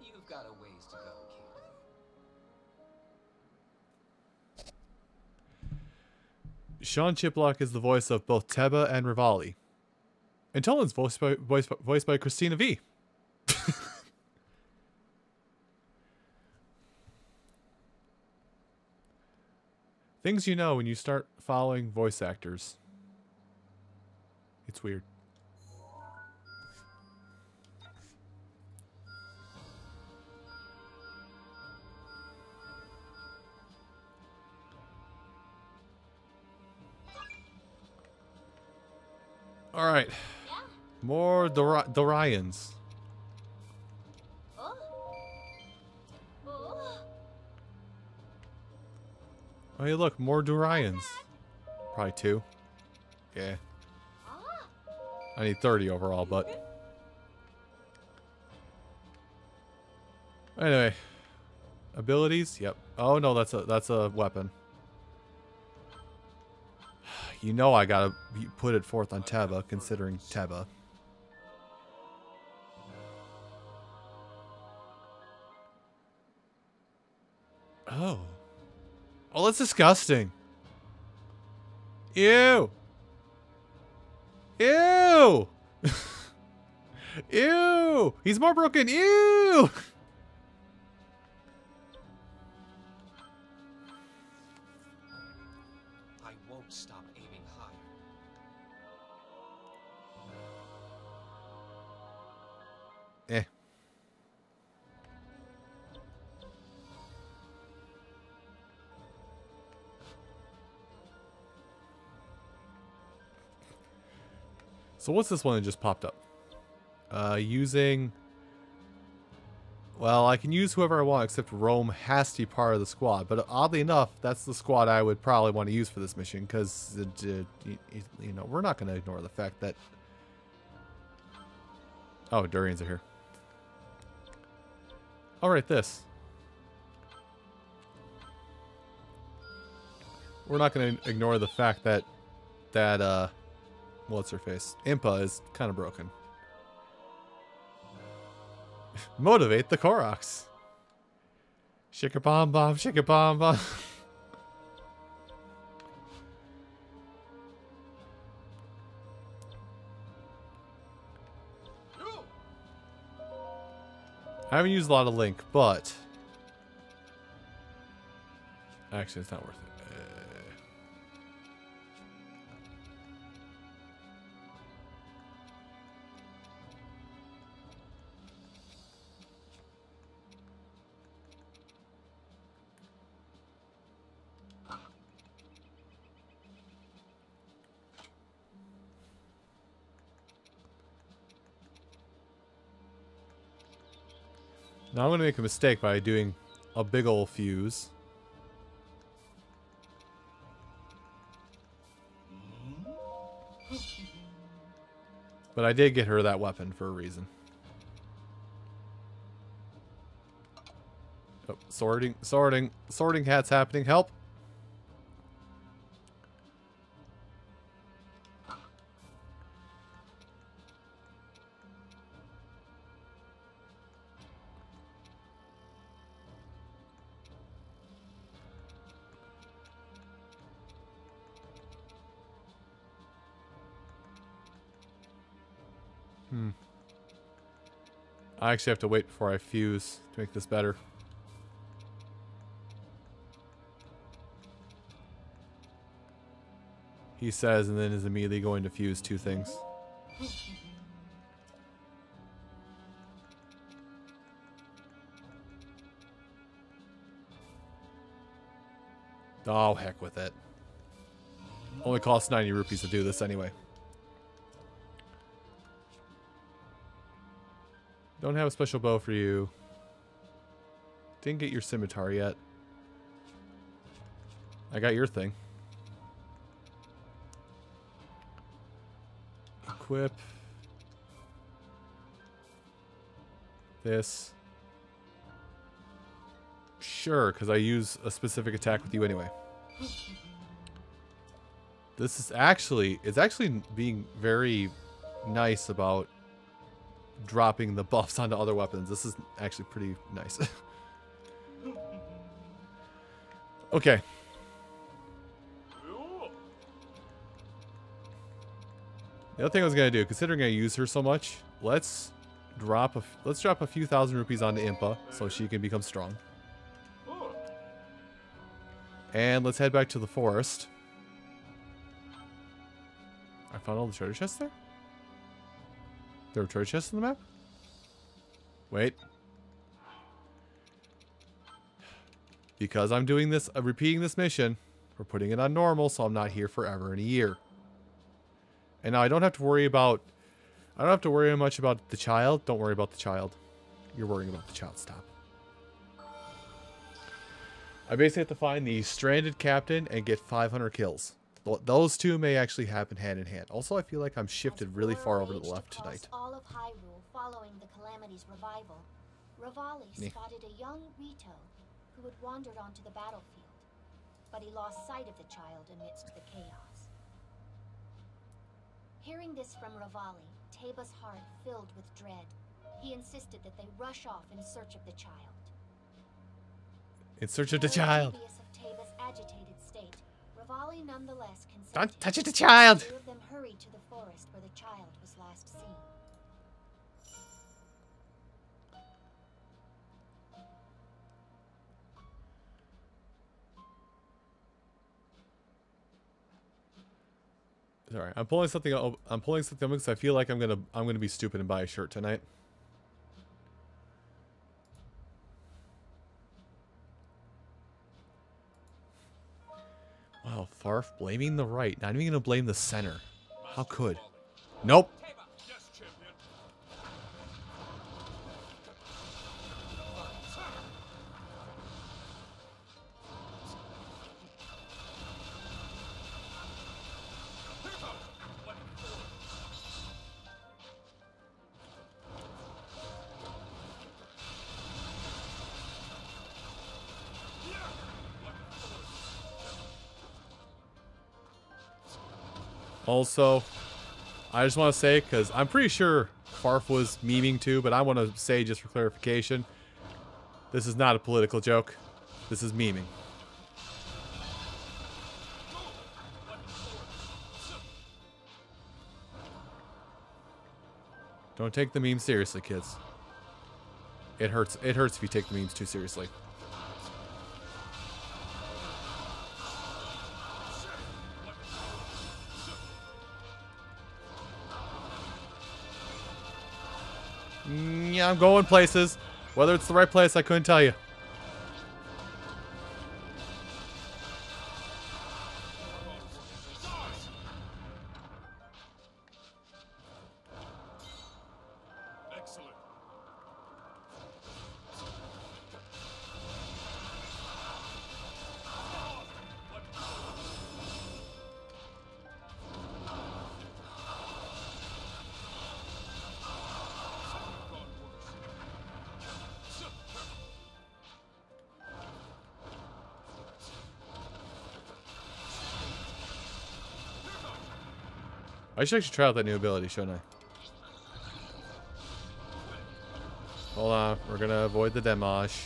You've got a ways to go, kid. Sean Chiplock is the voice of both Teba and Revali. And voiced by, voiced by, voiced by Christina Vee. Things you know when you start following voice actors. It's weird. All right. More Dor- Durians. Hey, look, more Durians. Probably two. Yeah. Ah. I need 30 overall, but. Anyway. Abilities? Yep. Oh no, that's a that's a weapon. You know I gotta put it forth on Teba, considering Teba. That's disgusting. Ew. Ew. Ew. He's more broken. Ew. So what's this one that just popped up? Uh, using... Well, I can use whoever I want, except Rome has to be part of the squad. But oddly enough, that's the squad I would probably want to use for this mission, because, you know, we're not going to ignore the fact that... Oh, Durians are here. Alright, this. We're not going to ignore the fact that, that, uh, what's her face? Impa is kind of broken. Motivate the Koroks. Shake a bomb bomb, shake a bomb bomb. I haven't used a lot of Link, but... Actually, it's not worth it. Now I'm going to make a mistake by doing a big ol' fuse. But I did get her that weapon for a reason. Oh, sorting, sorting, sorting hats happening. Help! I actually have to wait before I fuse to make this better. He says and then is immediately going to fuse two things. Oh, heck with it. Only costs 90 rupees to do this anyway. Don't have a special bow for you. Didn't get your scimitar yet. I got your thing. Equip. This. Sure, because I use a specific attack with you anyway. This is actually, it's actually being very nice about dropping the buffs onto other weapons. This is actually pretty nice. okay. The other thing I was gonna do, considering I use her so much, let's drop a let's drop a few thousand rupees onto Impa so she can become strong. And let's head back to the forest. I found all the treasure chests there? There are treasure chests on the map? Wait. Because I'm doing this, uh, repeating this mission, we're putting it on normal, so I'm not here forever in a year. And now I don't have to worry about, I don't have to worry much about the child. Don't worry about the child. You're worrying about the child. Stop. I basically have to find the stranded captain and get 500 kills. Those two may actually happen hand in hand. Also, I feel like I'm shifted really far over to the left tonight. All of Hyrule following the Calamity's revival, Revali Nee. spotted a young Rito who had wandered onto the battlefield, but he lost sight of the child amidst the chaos. Hearing this from Revali, Teba's heart filled with dread. He insisted that they rush off in search of the child. In search of the child. of agitated state, Nonetheless consented. Don't touch it, the child! Two of them hurried to the forest where the child was last seen. Sorry, I'm pulling something. Up, I'm pulling something because I feel like I'm gonna. I'm gonna be stupid and buy a shirt tonight. Farf blaming the right. Not even gonna blame the center. How could? Nope. Also, I just want to say, because I'm pretty sure Farf was memeing too, but I want to say just for clarification, this is not a political joke. This is memeing. Don't take the memes seriously, kids. It hurts. It hurts if you take the memes too seriously. I'm going places. Whether it's the right place, I couldn't tell you. I should actually try out that new ability, shouldn't I? Hold on. We're to avoid the Demosh.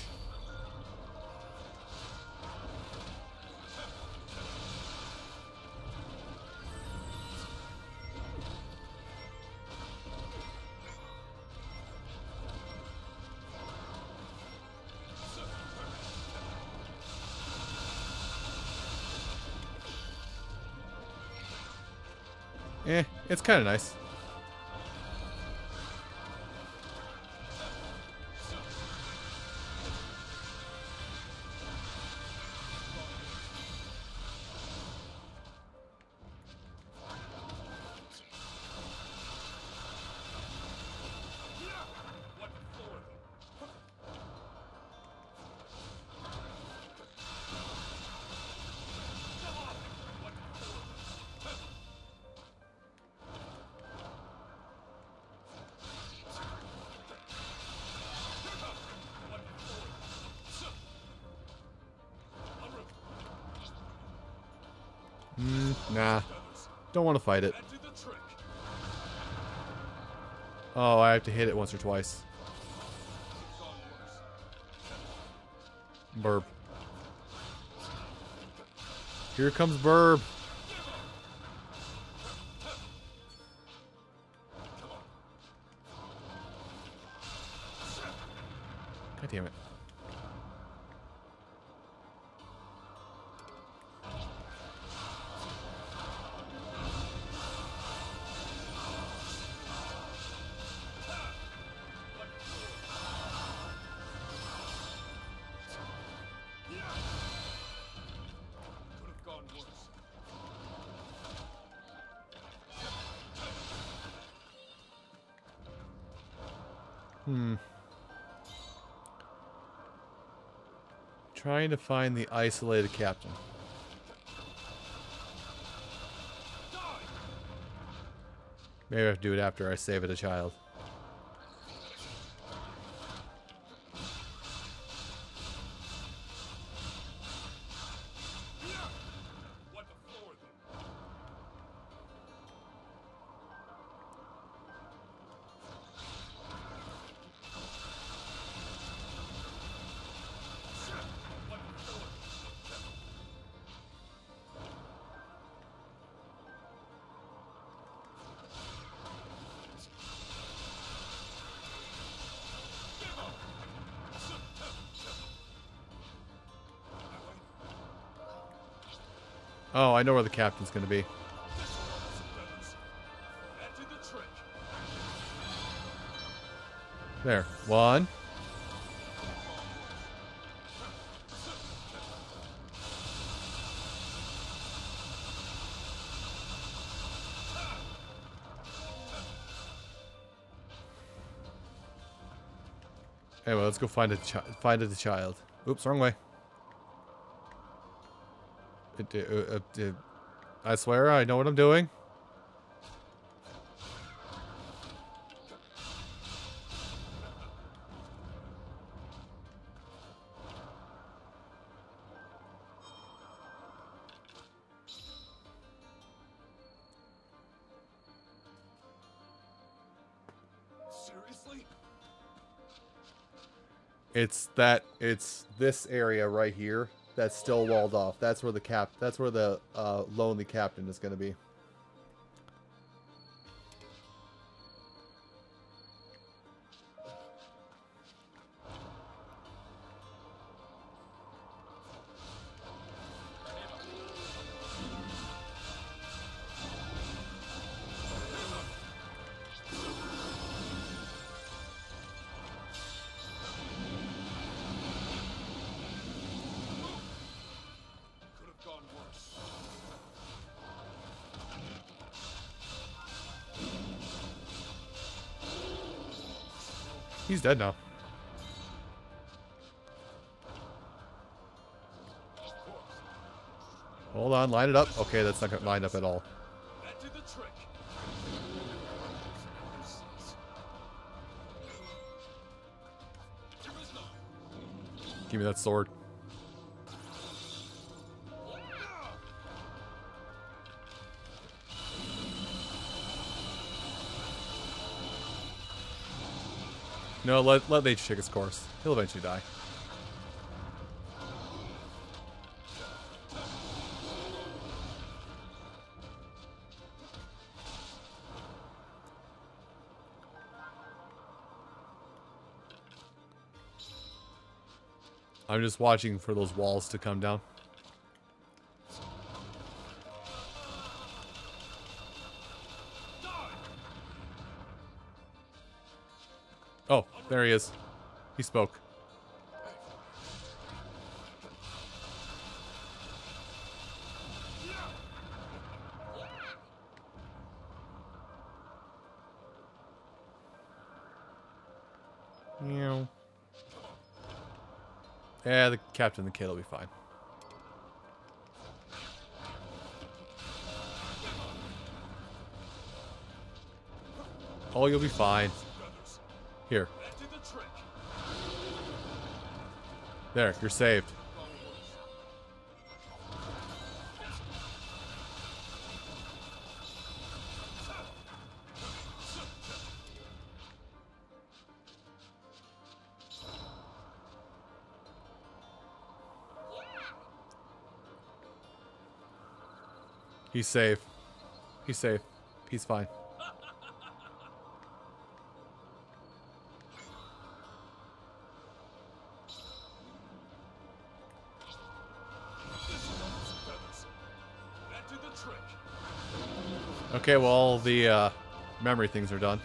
Kind of nice. Don't want to fight it. Oh, I have to hit it once or twice. Burb. Here comes Burb. Trying to find the isolated captain. Maybe I have to do it after I save it a child. I know where the captain's going to be. There. One. Anyway, let's go find a find a child. Oops, wrong way. Uh, uh, I swear, I know what I'm doing. Seriously? It's that it's this area right here that's still walled off. That's where the cap that's where the uh, lonely captain is going to be. He's dead now. Hold on, line it up. Okay, that's not going to line up at all. Give me that sword. No, let let Nate take his course. He'll eventually die. I'm just watching for those walls to come down. There he is. He spoke. Meow. Yeah, the captain and the kid will be fine. Oh, you'll be fine. Here. That did the trick. There, you're saved. He's safe. He's safe. He's fine. Okay, well, all the uh, memory things are done.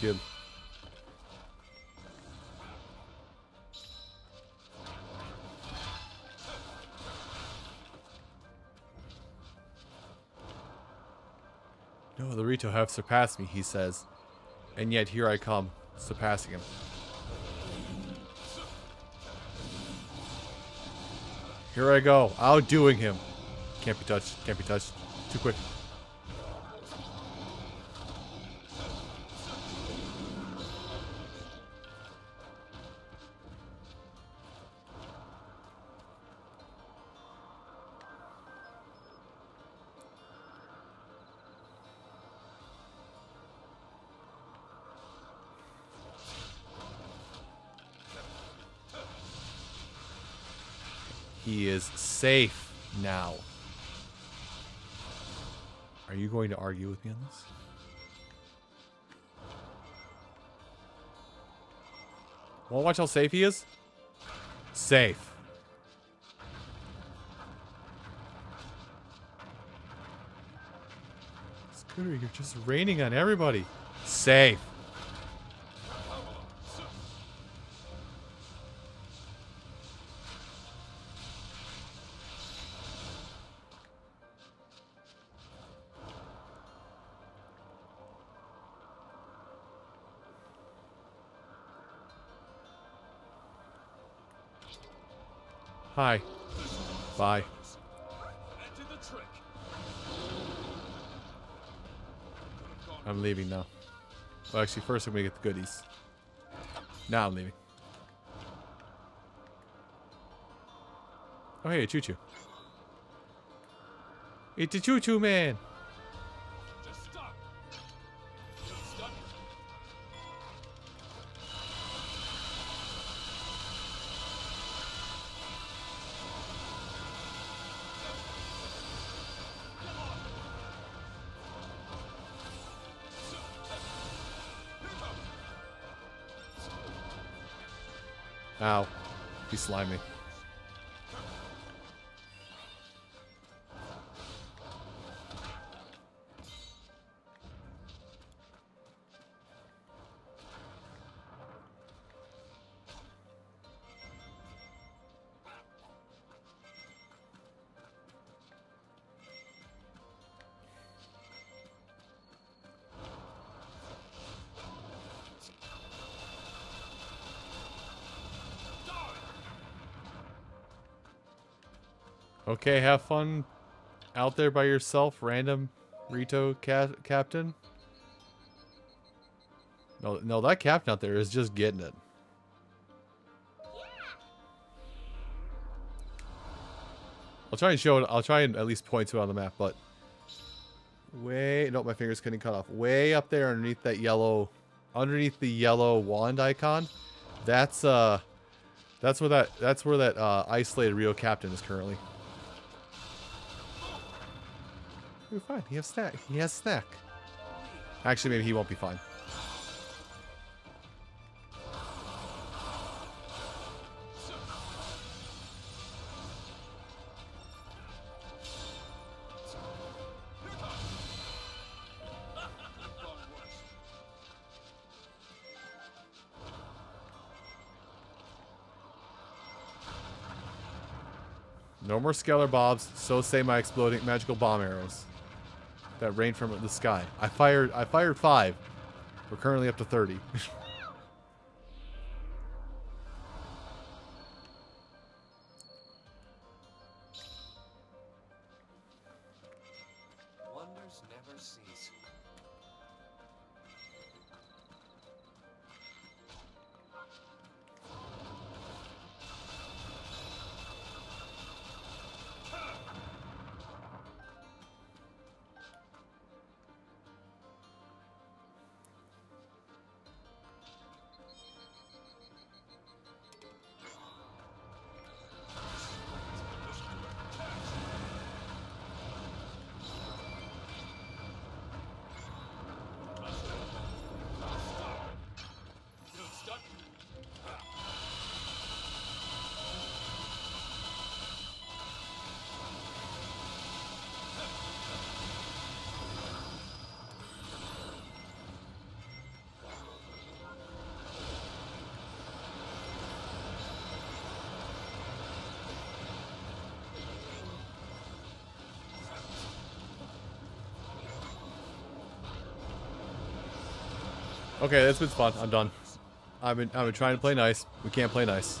Good. No, the Rito have surpassed me, he says. And yet here I come, surpassing him. Here I go, outdoing him. Can't be touched, can't be touched. Too quick. To watch how safe he is? Safe. Scooter, you're just raining on everybody. Safe. Actually, first I'm gonna get the goodies. Now I'm leaving. Oh, hey, Choo Choo. It's a Choo Choo Man. Slimy. Okay, have fun out there by yourself, random Rito ca captain. No, no, that captain out there is just getting it. I'll try and show it. I'll try and at least point to it on the map, but way no, my fingers couldn't cut off. Way up there underneath that yellow, underneath the yellow wand icon, that's uh, that's where that that's where that uh, isolated Rito captain is currently. Fine. He has snack. He has snack. Actually, maybe he won't be fine. No more scalar bobs. So say my exploding magical bomb arrows that rain from the sky. I fired I fired five. We're currently up to 30. okay, that's been fun. I'm done. I've been. I've been trying to play nice. We can't play nice.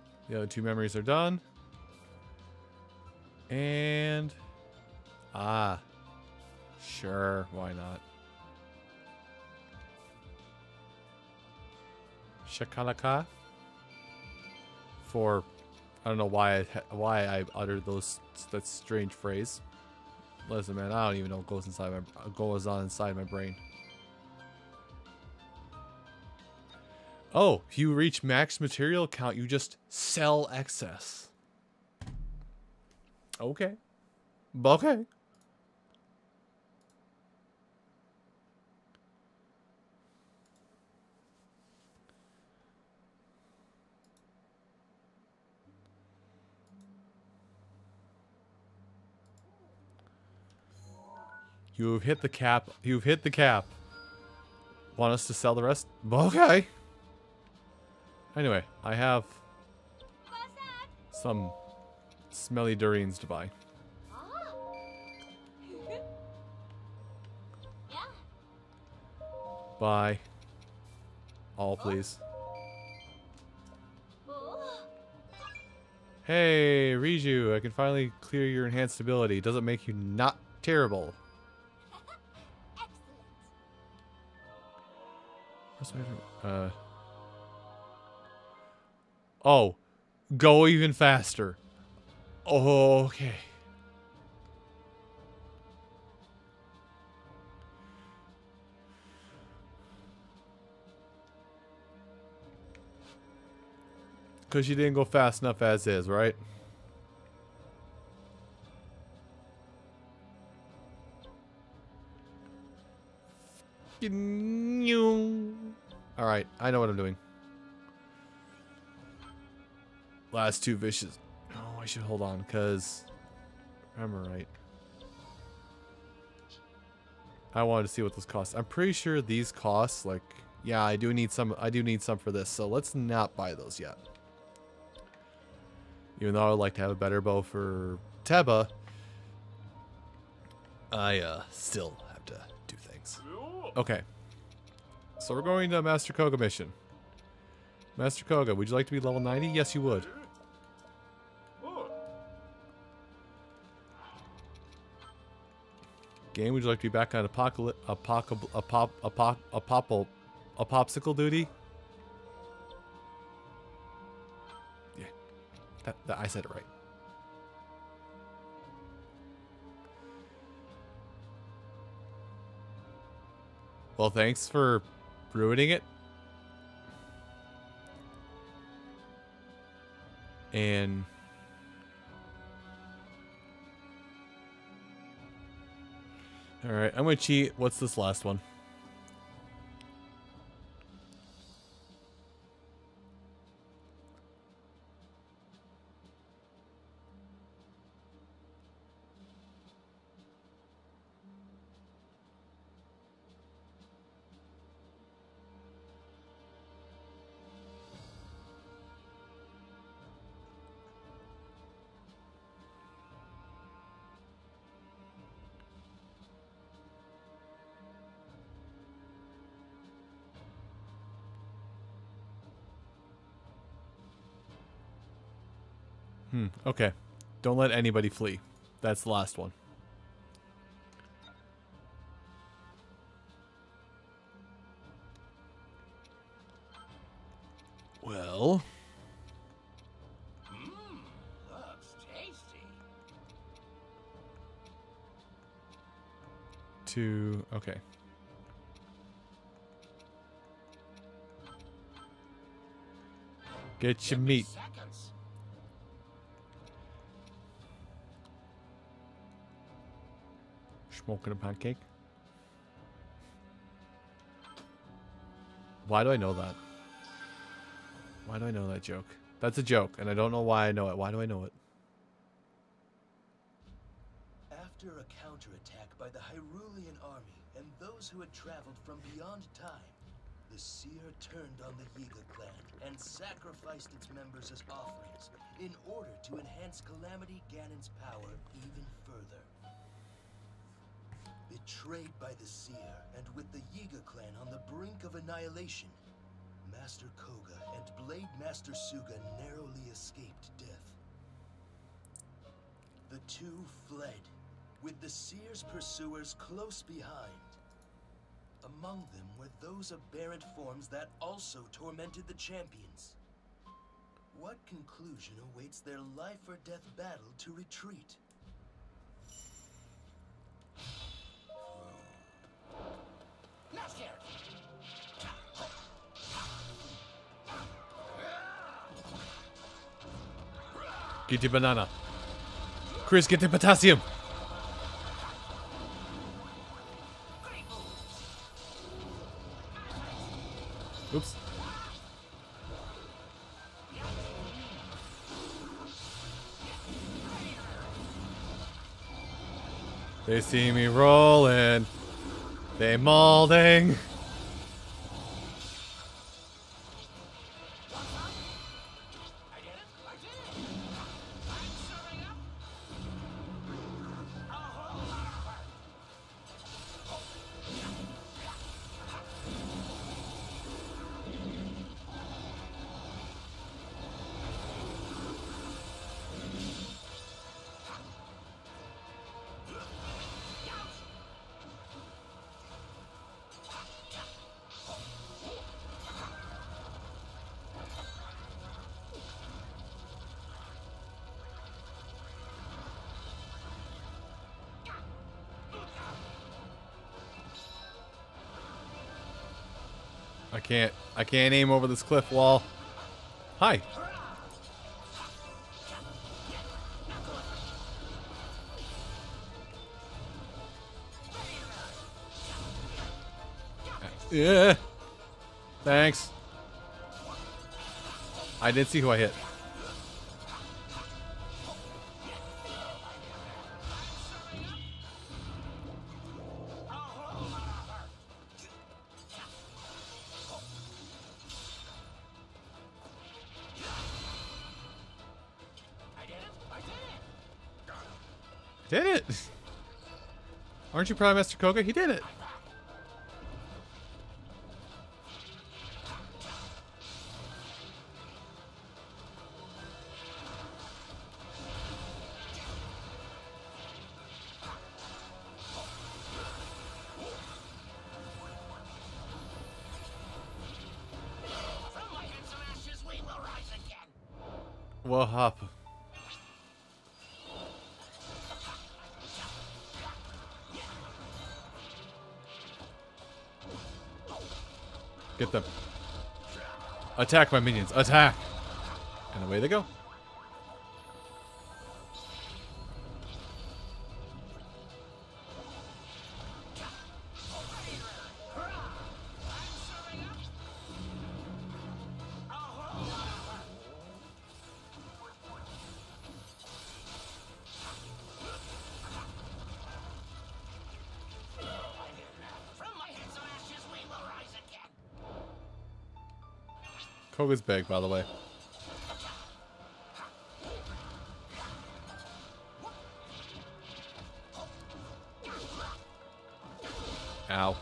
The other two memories are done. And. Ah. Sure, why not? Shakalaka? For. I don't know why I, why I uttered those that strange phrase. Listen, man, I don't even know what goes inside my goes on inside my brain. Oh, if you reach max material count, you just sell excess. Okay. Okay. You've hit the cap. You've hit the cap. Want us to sell the rest? Okay. Anyway, I have some smelly durians to buy. Buy. All, please. Hey, Riju, I can finally clear your enhanced ability. Does it make you not terrible? Excellent. What's my- Uh. Oh, go even faster. Okay. Because you didn't go fast enough as is, right? Alright, I know what I'm doing. Last two vicious. Oh, I should hold on, because... Remember right. I wanted to see what this costs. I'm pretty sure these costs, like... Yeah, I do need some. I do need some for this, so let's not buy those yet. Even though I would like to have a better bow for Teba, I uh, still have to do things. Okay. So we're going to Master Kohga mission. Master Kohga, would you like to be level 90? Yes, you would. Game, would you like to be back on apocalypse, apocalypse, apop, apop, apop, a popsicle duty? Yeah, that, that, I said it right. Well, thanks for ruining it. And all right, I'm gonna cheat. What's this last one? Okay. Don't let anybody flee. That's the last one. Well, to okay. Get your meat. Smoking a pancake. Why do I know that? Why do I know that joke? That's a joke, and I don't know why I know it. Why do I know it? After a counterattack by the Hyrulean army and those who had traveled from beyond time, the seer turned on the Yiga clan and sacrificed its members as offerings in order to enhance Calamity Ganon's power even further. Betrayed by the seer and with the Yiga clan on the brink of annihilation, Master Kohga and Blade Master Sooga narrowly escaped death. The two fled, with the seer's pursuers close behind. Among them were those aberrant forms that also tormented the champions. What conclusion awaits their life or death battle to retreat? Get the banana. Chris, get the potassium. Oops. They see me rolling. They mauling. Can't. I can't aim over this cliff wall. Hi. Yeah. Thanks. I didn't see who I hit. You Prime Master Kohga? He did it. Attack my minions. Attack! And away they go. Kohga's big, by the way. Ow.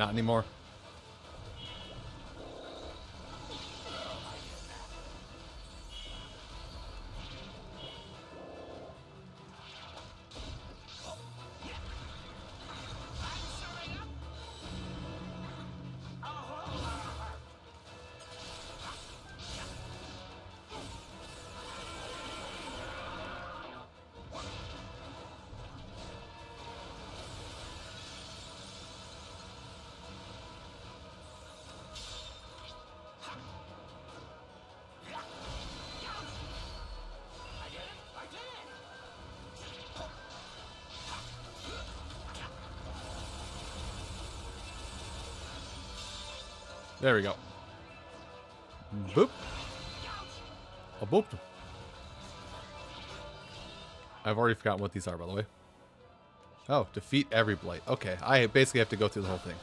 Not anymore. There we go. Boop. A boop. I've already forgotten what these are, by the way. Oh, defeat every blight. Okay, I basically have to go through the whole thing.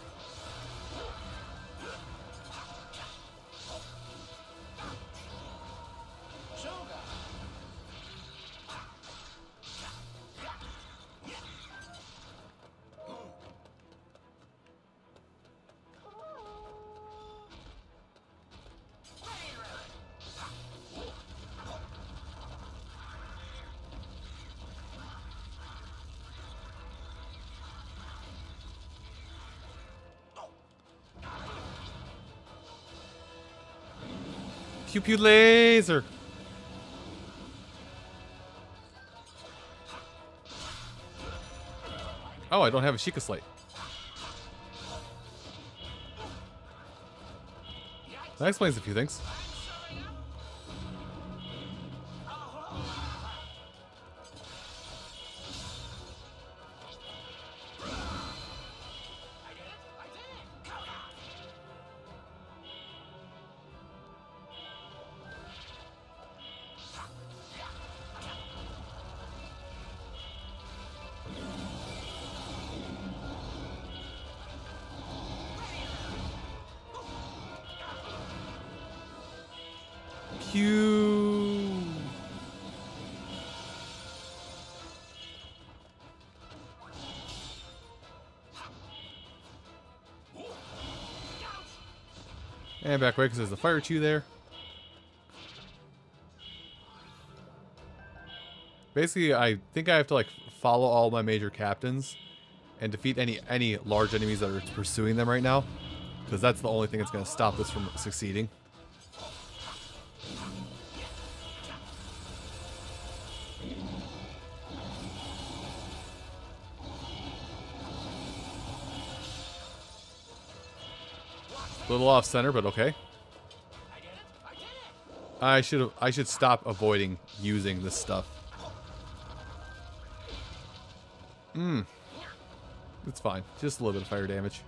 Pew pew laser. Oh, I don't have a Sheikah Slate. That explains a few things. And back away because there's the fire chew there. Basically, I think I have to like follow all my major captains and defeat any any large enemies that are pursuing them right now. Because that's the only thing that's going to stop this from succeeding. Little off center, but okay. I should I should stop avoiding using this stuff. Hmm. It's fine. Just a little bit of fire damage.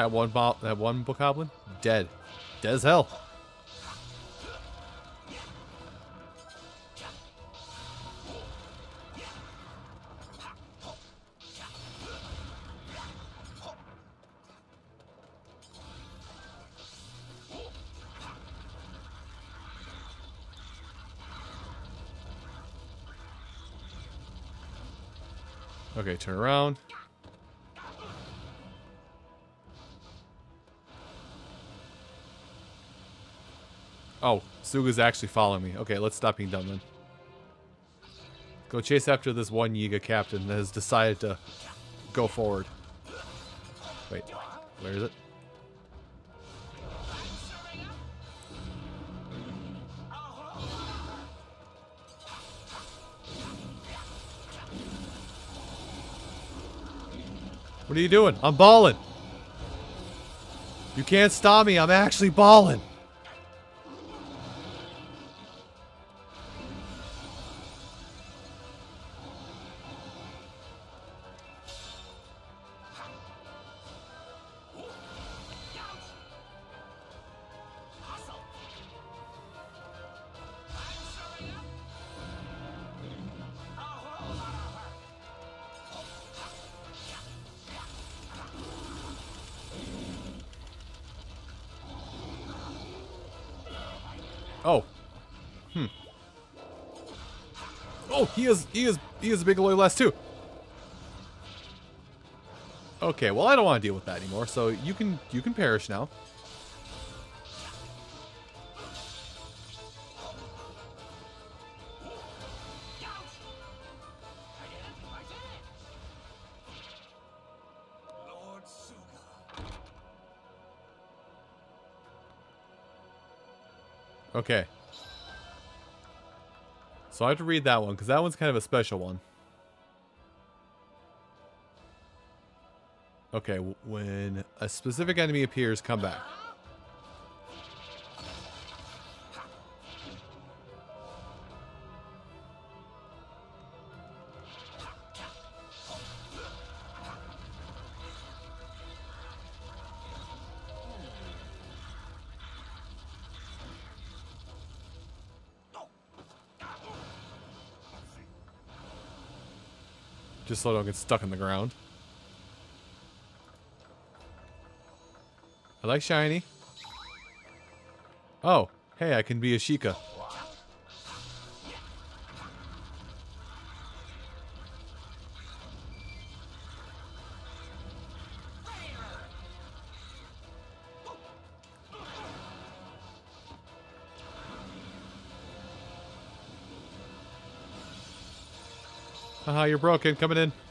That one bo that one bokoblin? Dead. Dead as hell. Okay, turn around. Oh, Sooga's actually following me. Okay, let's stop being dumb then. Go chase after this one Yiga captain that has decided to go forward. Wait, where is it? What are you doing? I'm balling. You can't stop me. I'm actually balling. A big loyal less too. Okay, well I don't want to deal with that anymore, so you can you can perish now. Okay. So I have to read that one, because that one's kind of a special one. Okay, when a specific enemy appears, come back. Just so I don't get stuck in the ground. Like shiny. Oh, hey, I can be a Sheikah. Haha, you're broken. Coming in.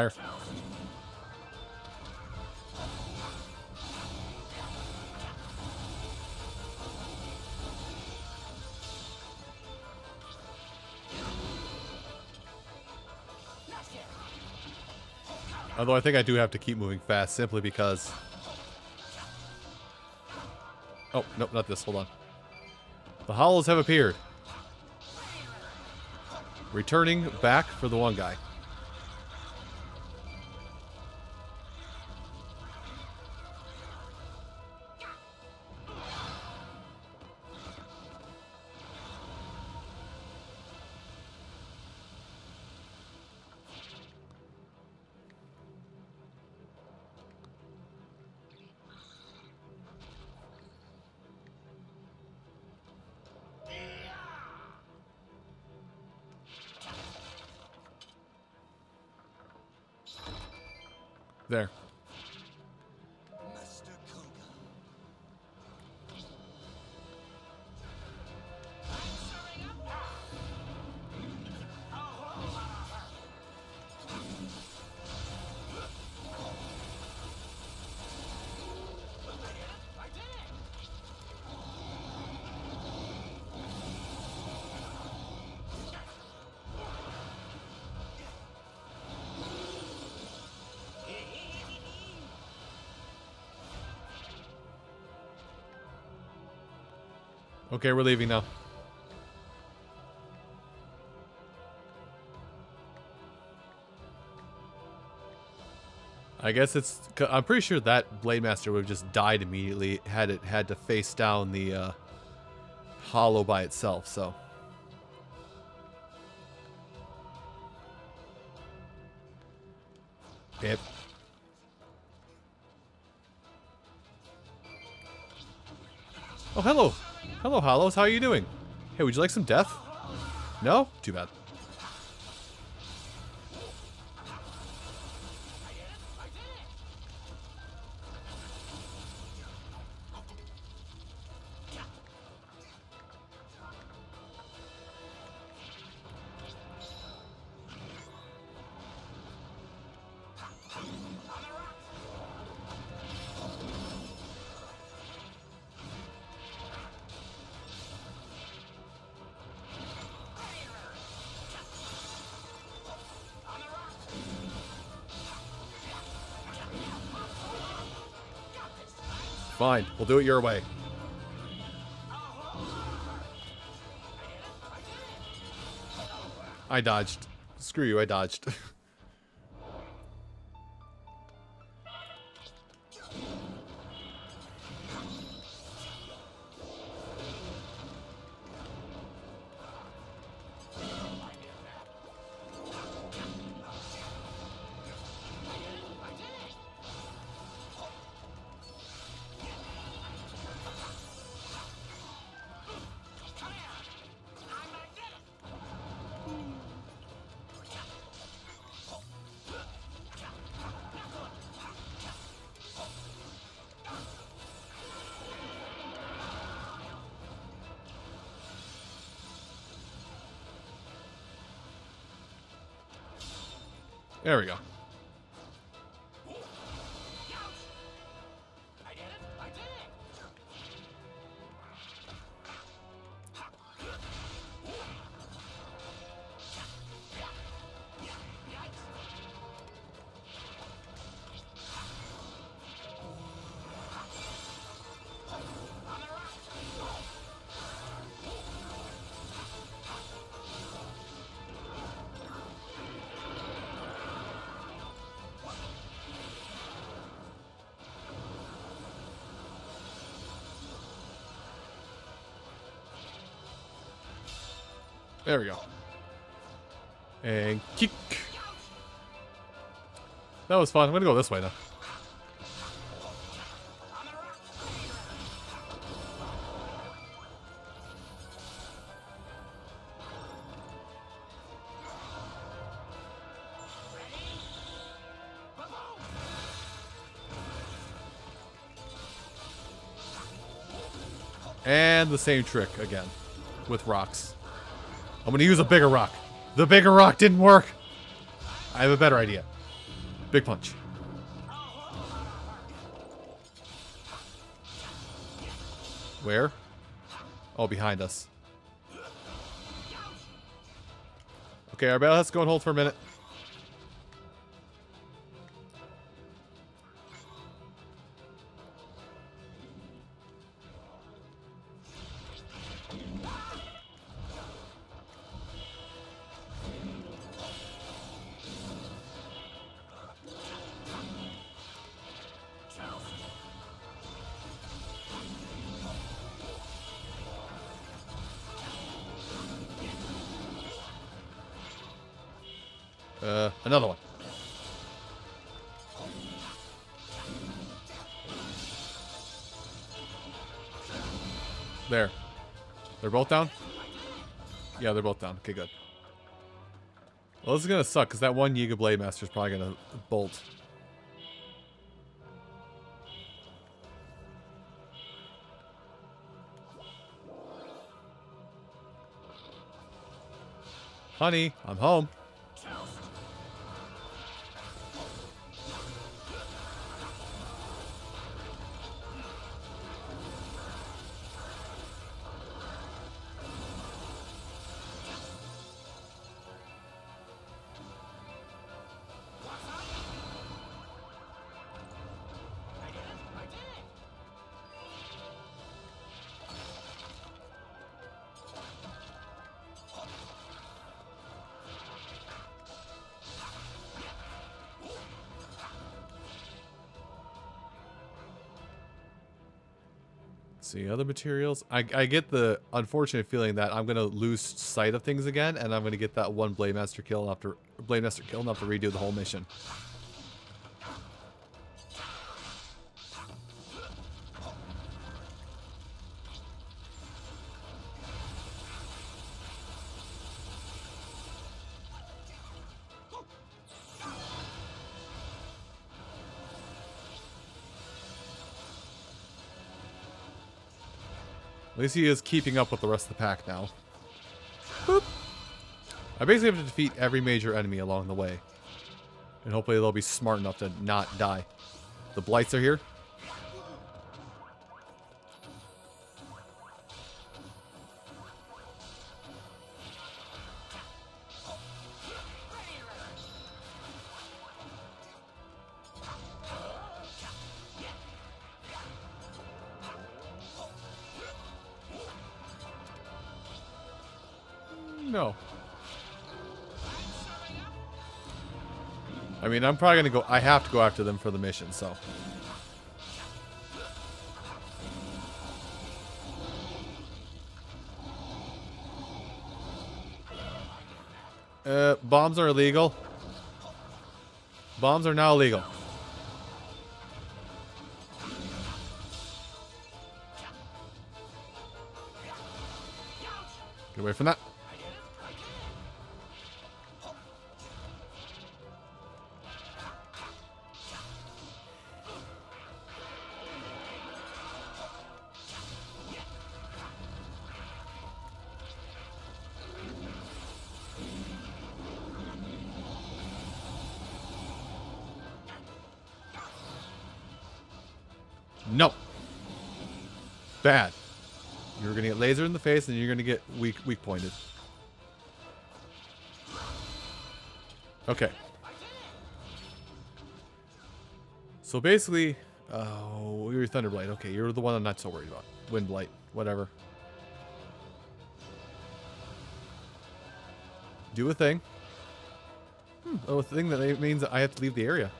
Fire. Although I think I do have to keep moving fast simply because... Oh, nope, not this. Hold on. The hollows have appeared. Returning back for the one guy. Okay, we're leaving now. I guess it's. I'm pretty sure that Blade Master would have just died immediately had it had to face down the uh, hollow by itself. So. Hollows. How are you doing? Hey, would you like some death? No? Too bad. Fine. We'll do it your way. I dodged. Screw you, I dodged. There we go. There we go. And kick. That was fun. I'm gonna go this way now. And the same trick again with rocks. I'm gonna use a bigger rock. The bigger rock didn't work. I have a better idea. Big punch. Where? Oh, behind us. Okay, our battle has to go on hold for a minute. They're both down. Okay, good. Well, this is gonna suck, because that one Yiga Blade Master is probably gonna bolt. Honey, I'm home. Other materials. I, I get the unfortunate feeling that I'm gonna lose sight of things again, and I'm gonna get that one Blade Master kill to Blade Master kill and have to redo the whole mission. Least he is keeping up with the rest of the pack now. Boop. I basically have to defeat every major enemy along the way. And hopefully they'll be smart enough to not die. The Blights are here. Mean, I'm probably gonna go. I have to go after them for the mission, so. Uh, bombs are illegal. Bombs are now illegal. Get away from that. Bad. You're gonna get laser in the face and you're gonna get weak weak pointed. Okay. So basically, oh, you're Thunderblight. Okay, you're the one I'm not so worried about. Windblight, whatever. Do a thing. Hmm, oh, a thing that means I have to leave the area.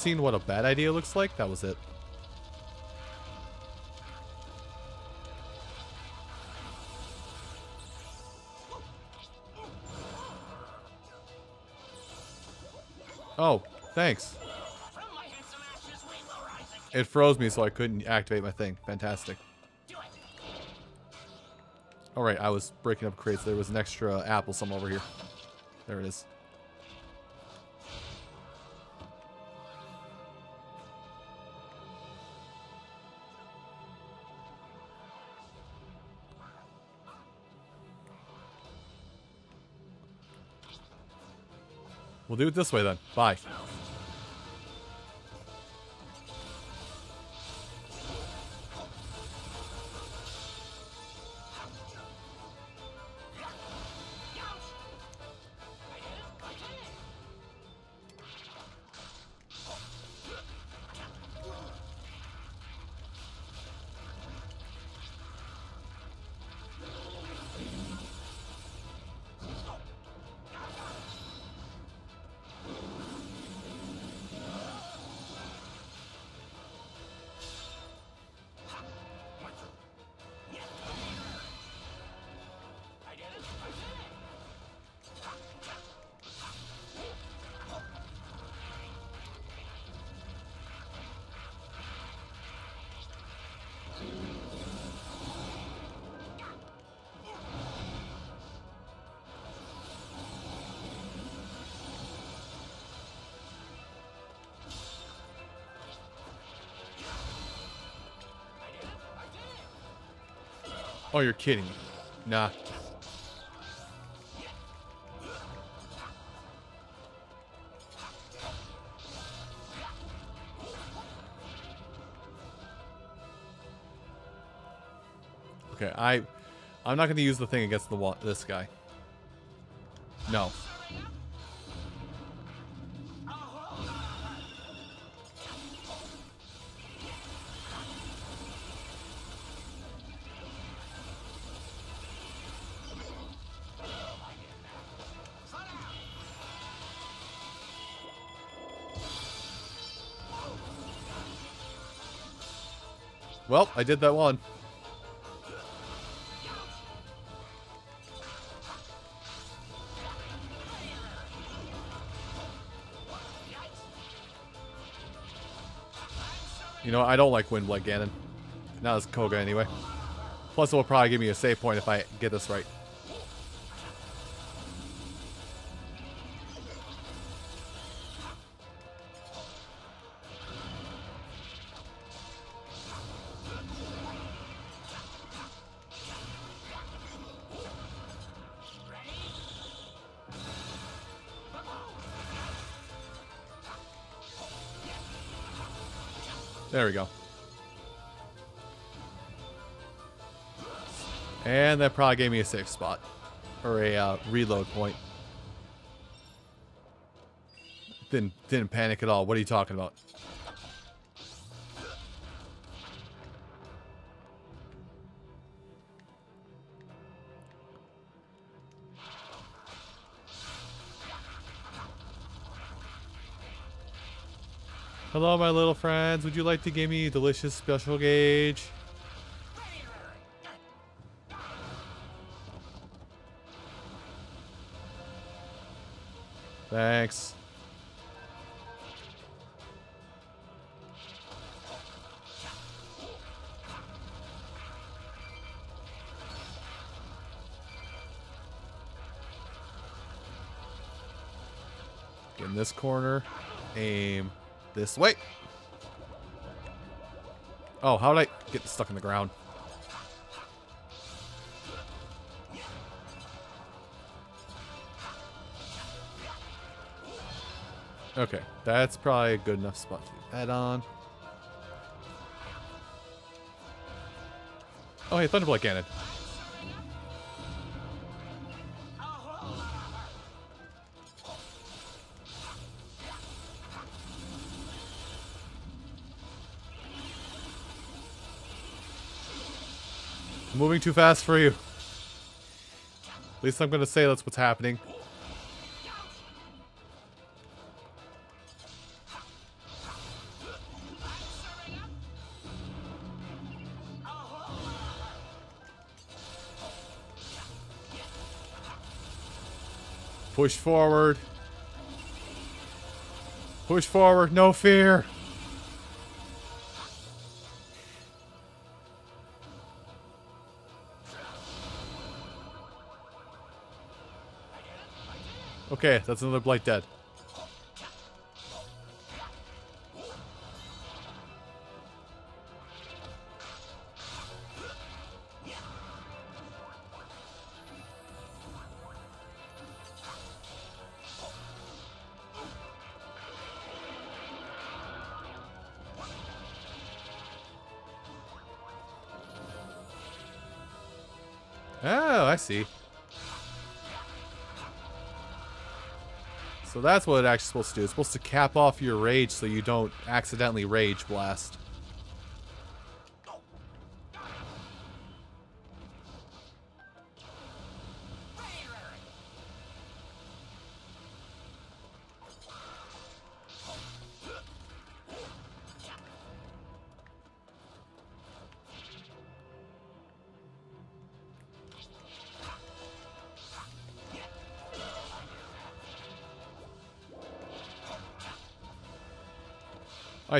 Seen what a bad idea looks like? That was it. Oh, thanks. It froze me so I couldn't activate my thing. Fantastic. Alright, I was breaking up crates. There was an extra apple somewhere over here. There it is. We'll do it this way then. Bye. Oh, you're kidding me. Nah. Okay, I, I'm not going to use the thing against the wall, this guy. No. I did that one. You know, I don't like Windblight Ganon. Not as Kohga anyway. Plus, it will probably give me a save point if I get this right. Probably gave me a safe spot. Or a uh, reload point. Didn't, didn't panic at all. What are you talking about? Hello, my little friends. Would you like to give me delicious special gauge? Thanks. In this corner. Aim this way. Oh, how did I get stuck in the ground? Okay, that's probably a good enough spot to that on. Oh, hey, Thunderblight Ganon. moving too fast for you. At least I'm gonna say that's what's happening. Push forward. Push forward, no fear. Okay, that's another Blight dead. So that's what it actually supposed to do. It's supposed to cap off your rage so you don't accidentally rage blast.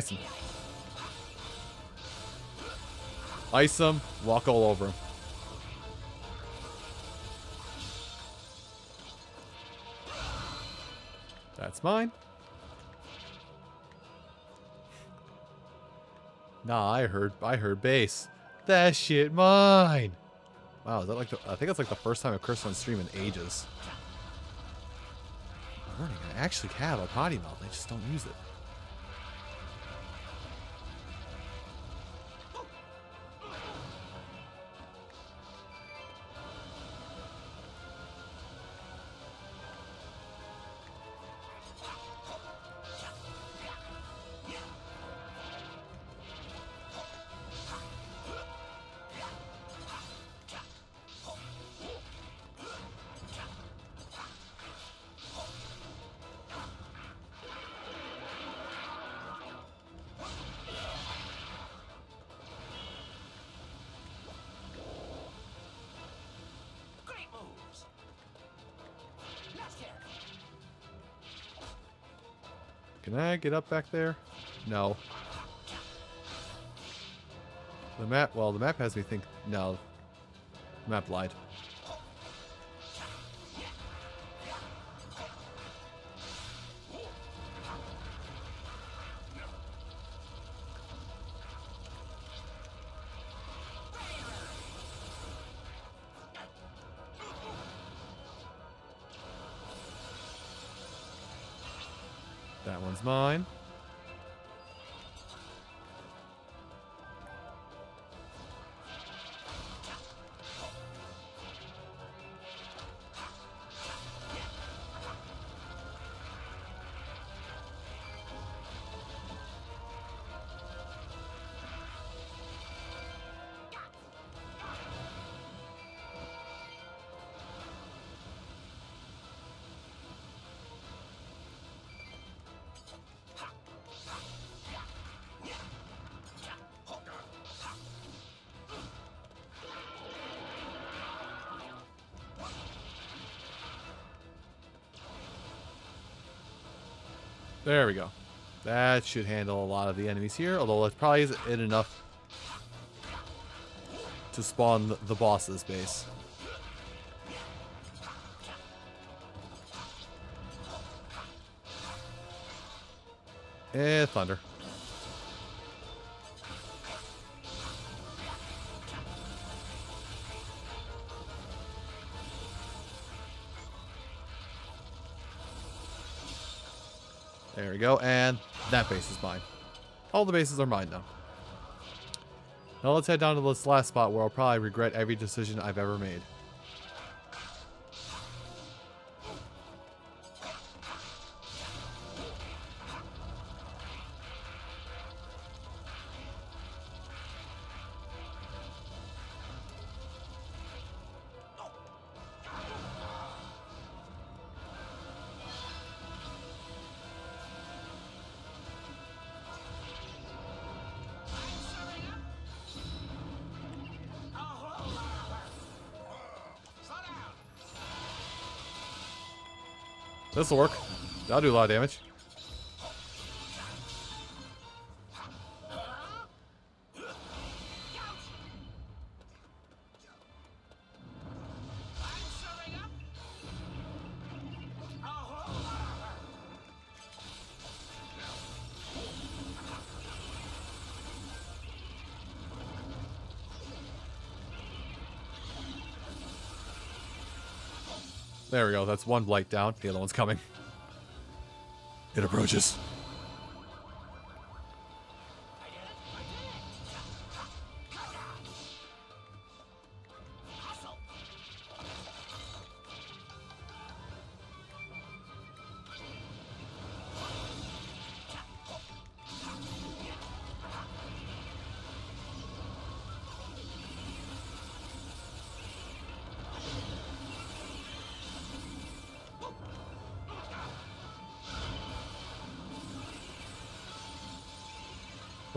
Ice him. Ice him. Walk all over him. That's mine. Nah, I heard I heard bass. That shit mine. Wow, is that like the, I think that's like the first time I've cursed on stream in ages. I actually have a potty mouth, I just don't use it. I get up back there? No. The map, well, the map has me think, no. The map lied. There we go. That should handle a lot of the enemies here, although it probably isn't enough to spawn the, the boss's base. Eh, thunder. Go, and that base is mine. All the bases are mine now. Now let's head down to this last spot where I'll probably regret every decision I've ever made. This'll work. That'll do a lot of damage. Go. That's one blight down. The other one's coming. It approaches.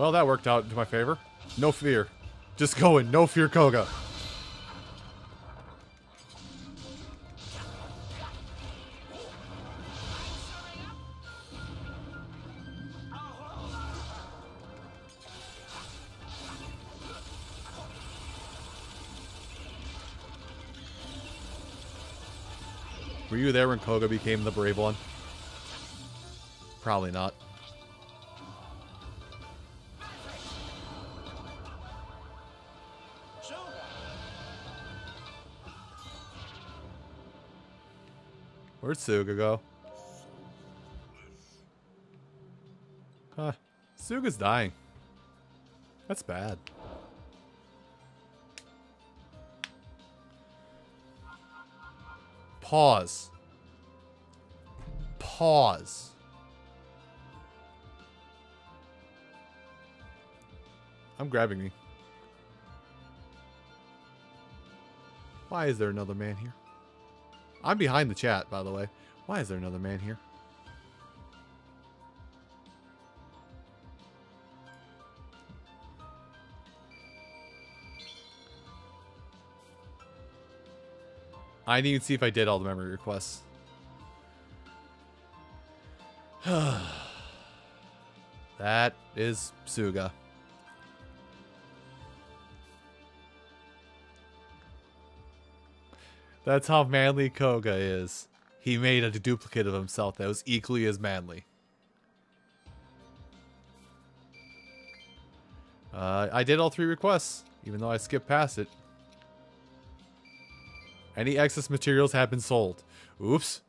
Well, that worked out to my favor. No fear. Just going. No fear, Kohga. Were you there when Kohga became the brave one? Probably not. Sooga go? Huh. Sooga's dying. That's bad. Pause. Pause. I'm grabbing me. Why is there another man here? I'm behind the chat, by the way. Why is there another man here? I didn't even see if I did all the memory requests. that is Sooga. That's how manly Kohga is. He made a duplicate of himself that was equally as manly. Uh, I did all three requests, even though I skipped past it. Any excess materials have been sold. Oops.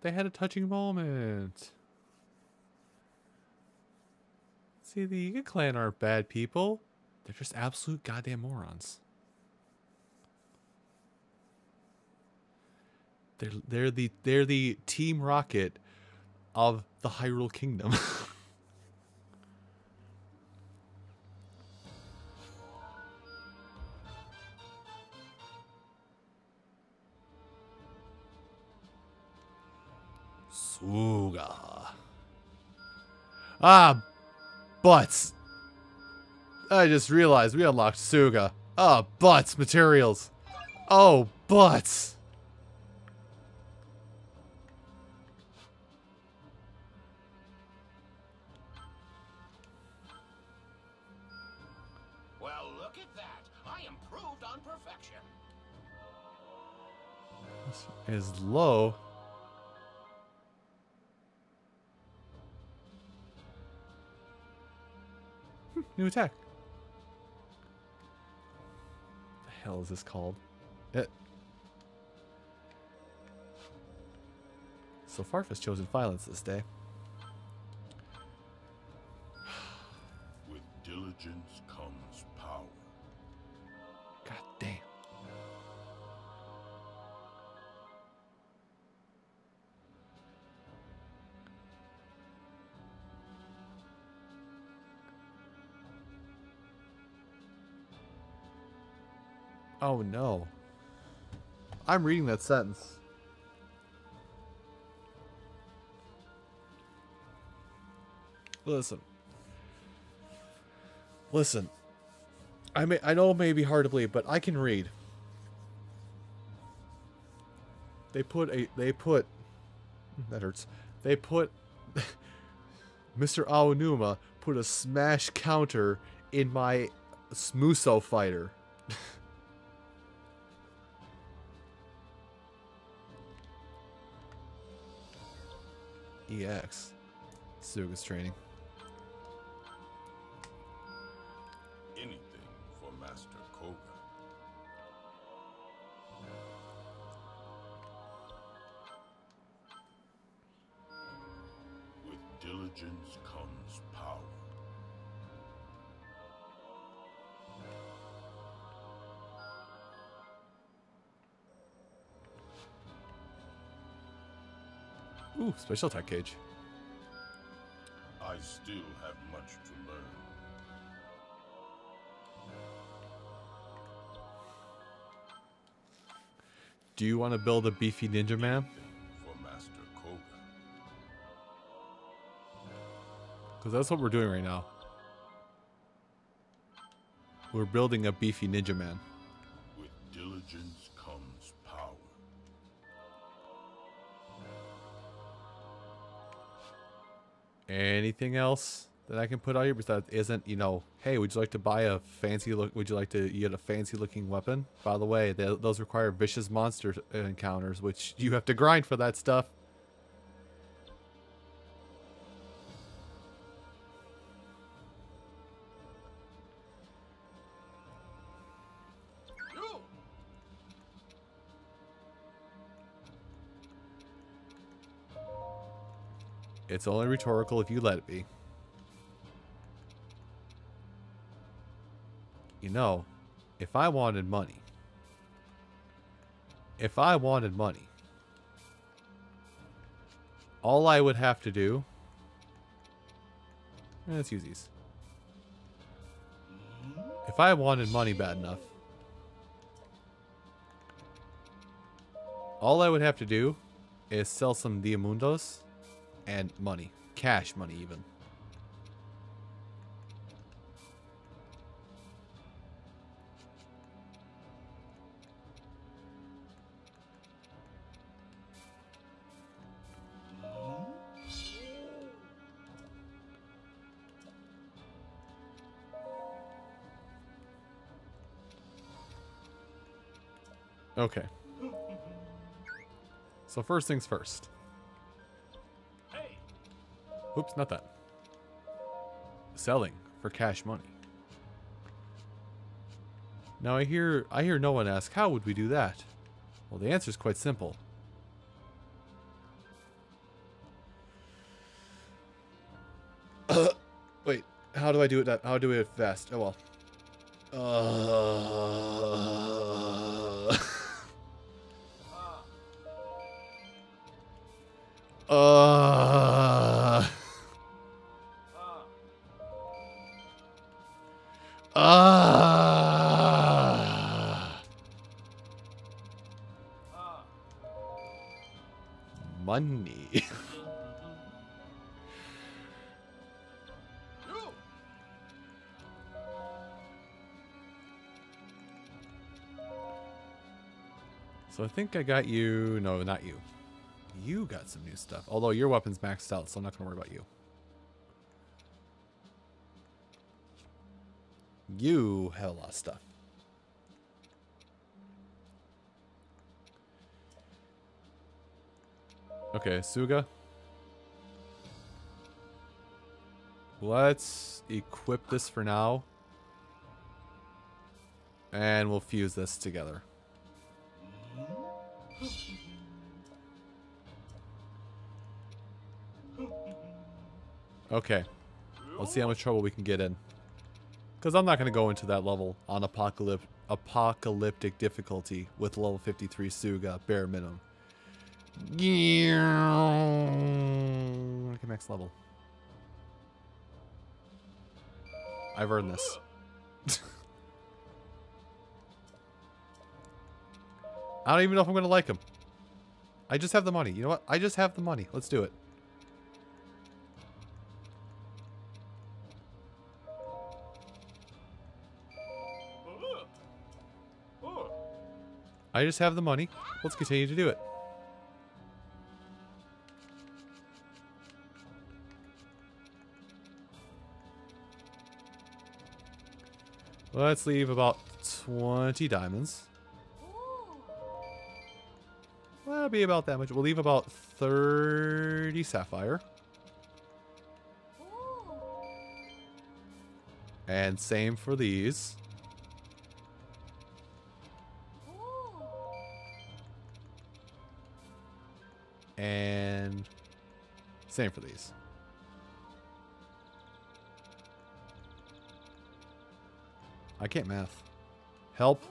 They had a touching moment. See, the Yiga clan aren't bad people. They're just absolute goddamn morons. They're they're the they're the Team Rocket of the Hyrule Kingdom. Sooga. Ah, butts. I just realized we unlocked Sooga. Ah, butts materials. Oh, butts. Well, look at that. I improved on perfection. Is low. New attack. The hell is this called? It. So Farf has chosen violence this day. With diligence Oh no. I'm reading that sentence. Listen. Listen. I may I know it may be hard to believe, but I can read. They put a they put that hurts. They put Mr. Aonuma put a smash counter in my Smuso fighter. EX. Sooga's training. Special attack cage. I still have much to learn. Do you want to build a beefy ninja man? For Master Kohga. Because that's what we're doing right now. We're building a beefy ninja man. Anything else that I can put out here besides isn't, you know, hey, would you like to buy a fancy look? Would you like to get a fancy looking weapon? By the way, they, those require vicious monster encounters, which you have to grind for that stuff. It's only rhetorical if you let it be. You know, if I wanted money, if I wanted money, all I would have to do. eh, Let's use these. If I wanted money bad enough, all I would have to do is sell some Diamundos and money. Cash money, even. Okay. So first things first. Oops, not that. Selling for cash money. Now I hear I hear no one ask, how would we do that? Well, the answer is quite simple. Wait, how do I do it? That how do it fast? Oh well. Uh, uh, So I think I got you. No, not you. You got some new stuff. Although your weapon's maxed out, so I'm not going to worry about you. You have a lot of stuff. Okay, Sooga. Let's equip this for now. And we'll fuse this together. Okay. Let's see how much trouble we can get in. Because I'm not going to go into that level on apocalyptic apocalyptic difficulty with level 53 Sooga, bare minimum. Okay, next level. I've earned this. I don't even know if I'm going to like him. I just have the money. You know what? I just have the money. Let's do it. I just have the money. Let's continue to do it. Let's leave about 20 diamonds. That'll be about that much. We'll leave about 30 sapphire. And same for these. Same for these. I can't math. Help.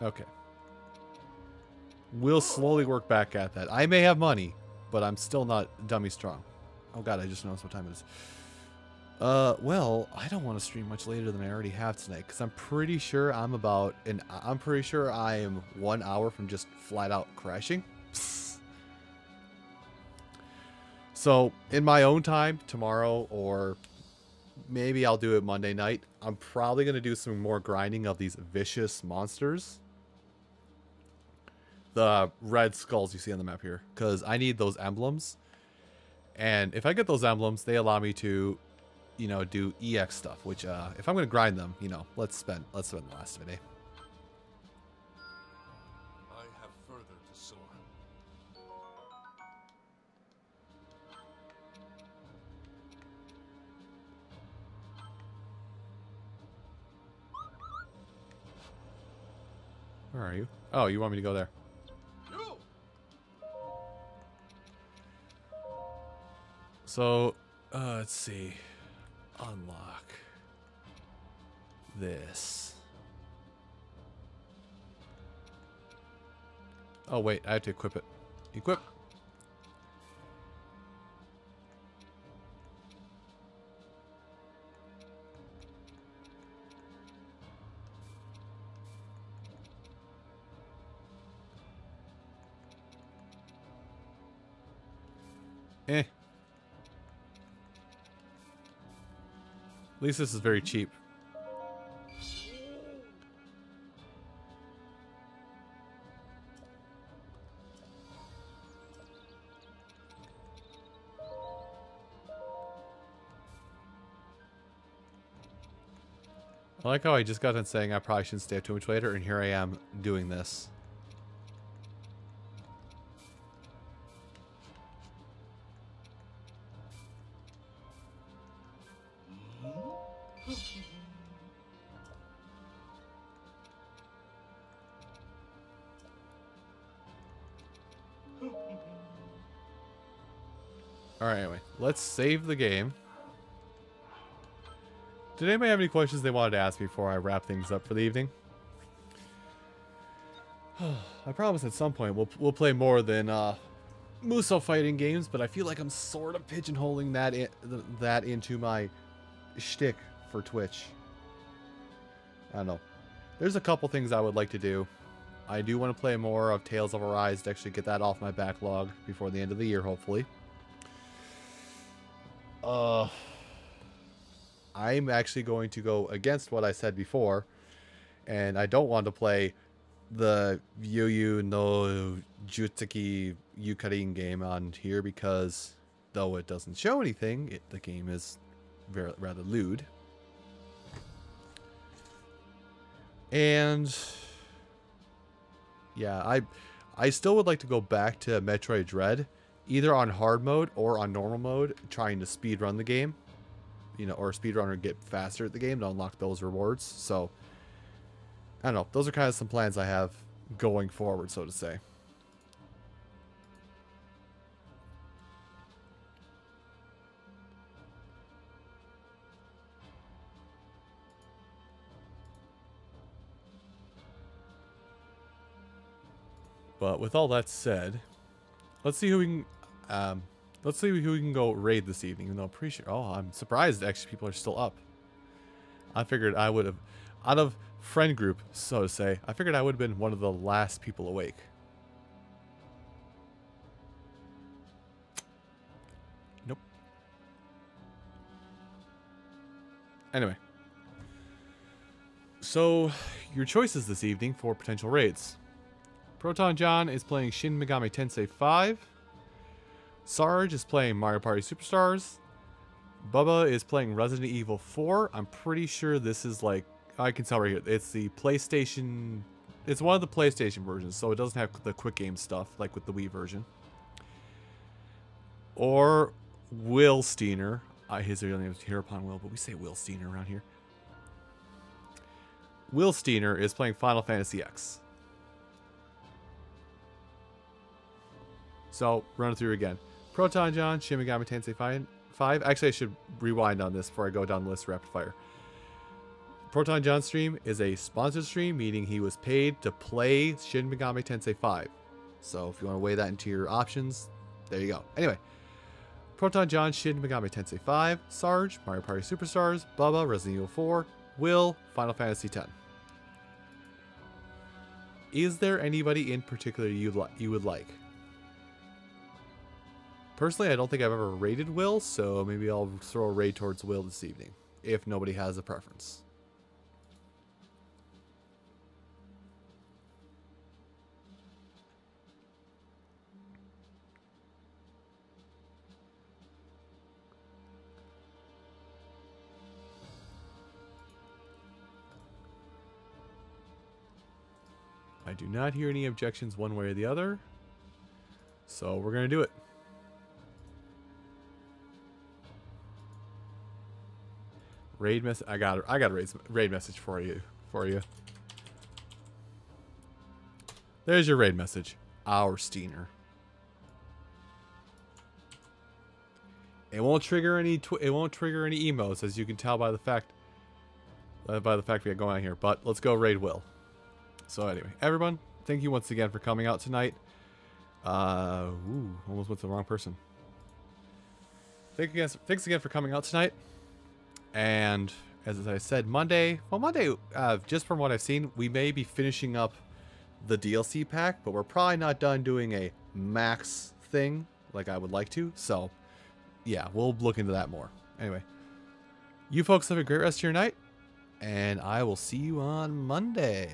Okay. We'll slowly work back at that. I may have money, but I'm still not dummy strong. Oh god, I just noticed what time it is. Uh, well, I don't want to stream much later than I already have tonight because I'm pretty sure I'm about and I'm pretty sure I am one hour from just flat out crashing. so, in my own time, tomorrow or maybe I'll do it Monday night, I'm probably going to do some more grinding of these vicious monsters. The red skulls you see on the map here because I need those emblems. And if I get those emblems, they allow me to you know, do EX stuff, which, uh, if I'm going to grind them, you know, let's spend, let's spend the last of it, eh? I have further to soar. Where are you? Oh, you want me to go there? So, uh, let's see. Unlock this. Oh, wait, I have to equip it. Equip. Eh. At least this is very cheap. I like how I just got done saying I probably shouldn't stay up too much later, and here I am doing this. Let's save the game. Did anybody have any questions they wanted to ask before I wrap things up for the evening? I promise at some point we'll, we'll play more than uh, fighting games, but I feel like I'm sort of pigeonholing that in, th that into my shtick for Twitch. I don't know. There's a couple things I would like to do. I do want to play more of Tales of Arise to actually get that off my backlog before the end of the year, hopefully. Uh, I'm actually going to go against what I said before, and I don't want to play the Yu Yu no Jutsuki Yukarin game on here because though it doesn't show anything, it, the game is very rather lewd. And yeah, I I still would like to go back to Metroid Dread, either on hard mode or on normal mode, trying to speed run the game. You know, or speed run or get faster at the game to unlock those rewards. So I don't know. Those are kind of some plans I have going forward, so to say. But with all that said, let's see who we can um, let's see who we can go raid this evening. Even though I'm pretty sure oh, I'm surprised actually people are still up. I figured I would have out of friend group, so to say, I figured I would have been one of the last people awake. Nope. Anyway. So, your choices this evening for potential raids. ProtonJon is playing Shin Megami Tensei 5. Sarge is playing Mario Party Superstars. Bubba is playing Resident Evil 4. I'm pretty sure this is like I can tell right here. It's the PlayStation. It's one of the PlayStation versions, so it doesn't have the quick game stuff like with the Wii version. Or Will Steiner. Uh, his real name is Hereupon Will, but we say Will Steiner around here. Will Steiner is playing Final Fantasy X. So, run it through again. ProtonJon, Shin Megami Tensei 5. Actually, I should rewind on this before I go down the list rapid fire. ProtonJon stream is a sponsored stream, meaning he was paid to play Shin Megami Tensei 5. So if you want to weigh that into your options, there you go. Anyway, ProtonJon, Shin Megami Tensei 5, Sarge, Mario Party Superstars, Bubba, Resident Evil 4, Will, Final Fantasy X. Is there anybody in particular you li you would like? Personally, I don't think I've ever rated Will, so maybe I'll throw a raid towards Will this evening, if nobody has a preference. I do not hear any objections one way or the other. So we're going to do it. Raid message. I got I got a raid, raid message for you. For you. There's your raid message. Our Steiner. It won't trigger any. it won't trigger any emotes, as you can tell by the fact. Uh, by the fact we got going on here. But let's go raid Will. So anyway, everyone, thank you once again for coming out tonight. Uh, ooh, almost went to the wrong person. Thank you guys, thanks again for coming out tonight. And as I said, Monday, well, Monday, uh, just from what I've seen, we may be finishing up the DLC pack, but we're probably not done doing a max thing like I would like to. So, yeah, we'll look into that more. Anyway, you folks have a great rest of your night, and I will see you on Monday.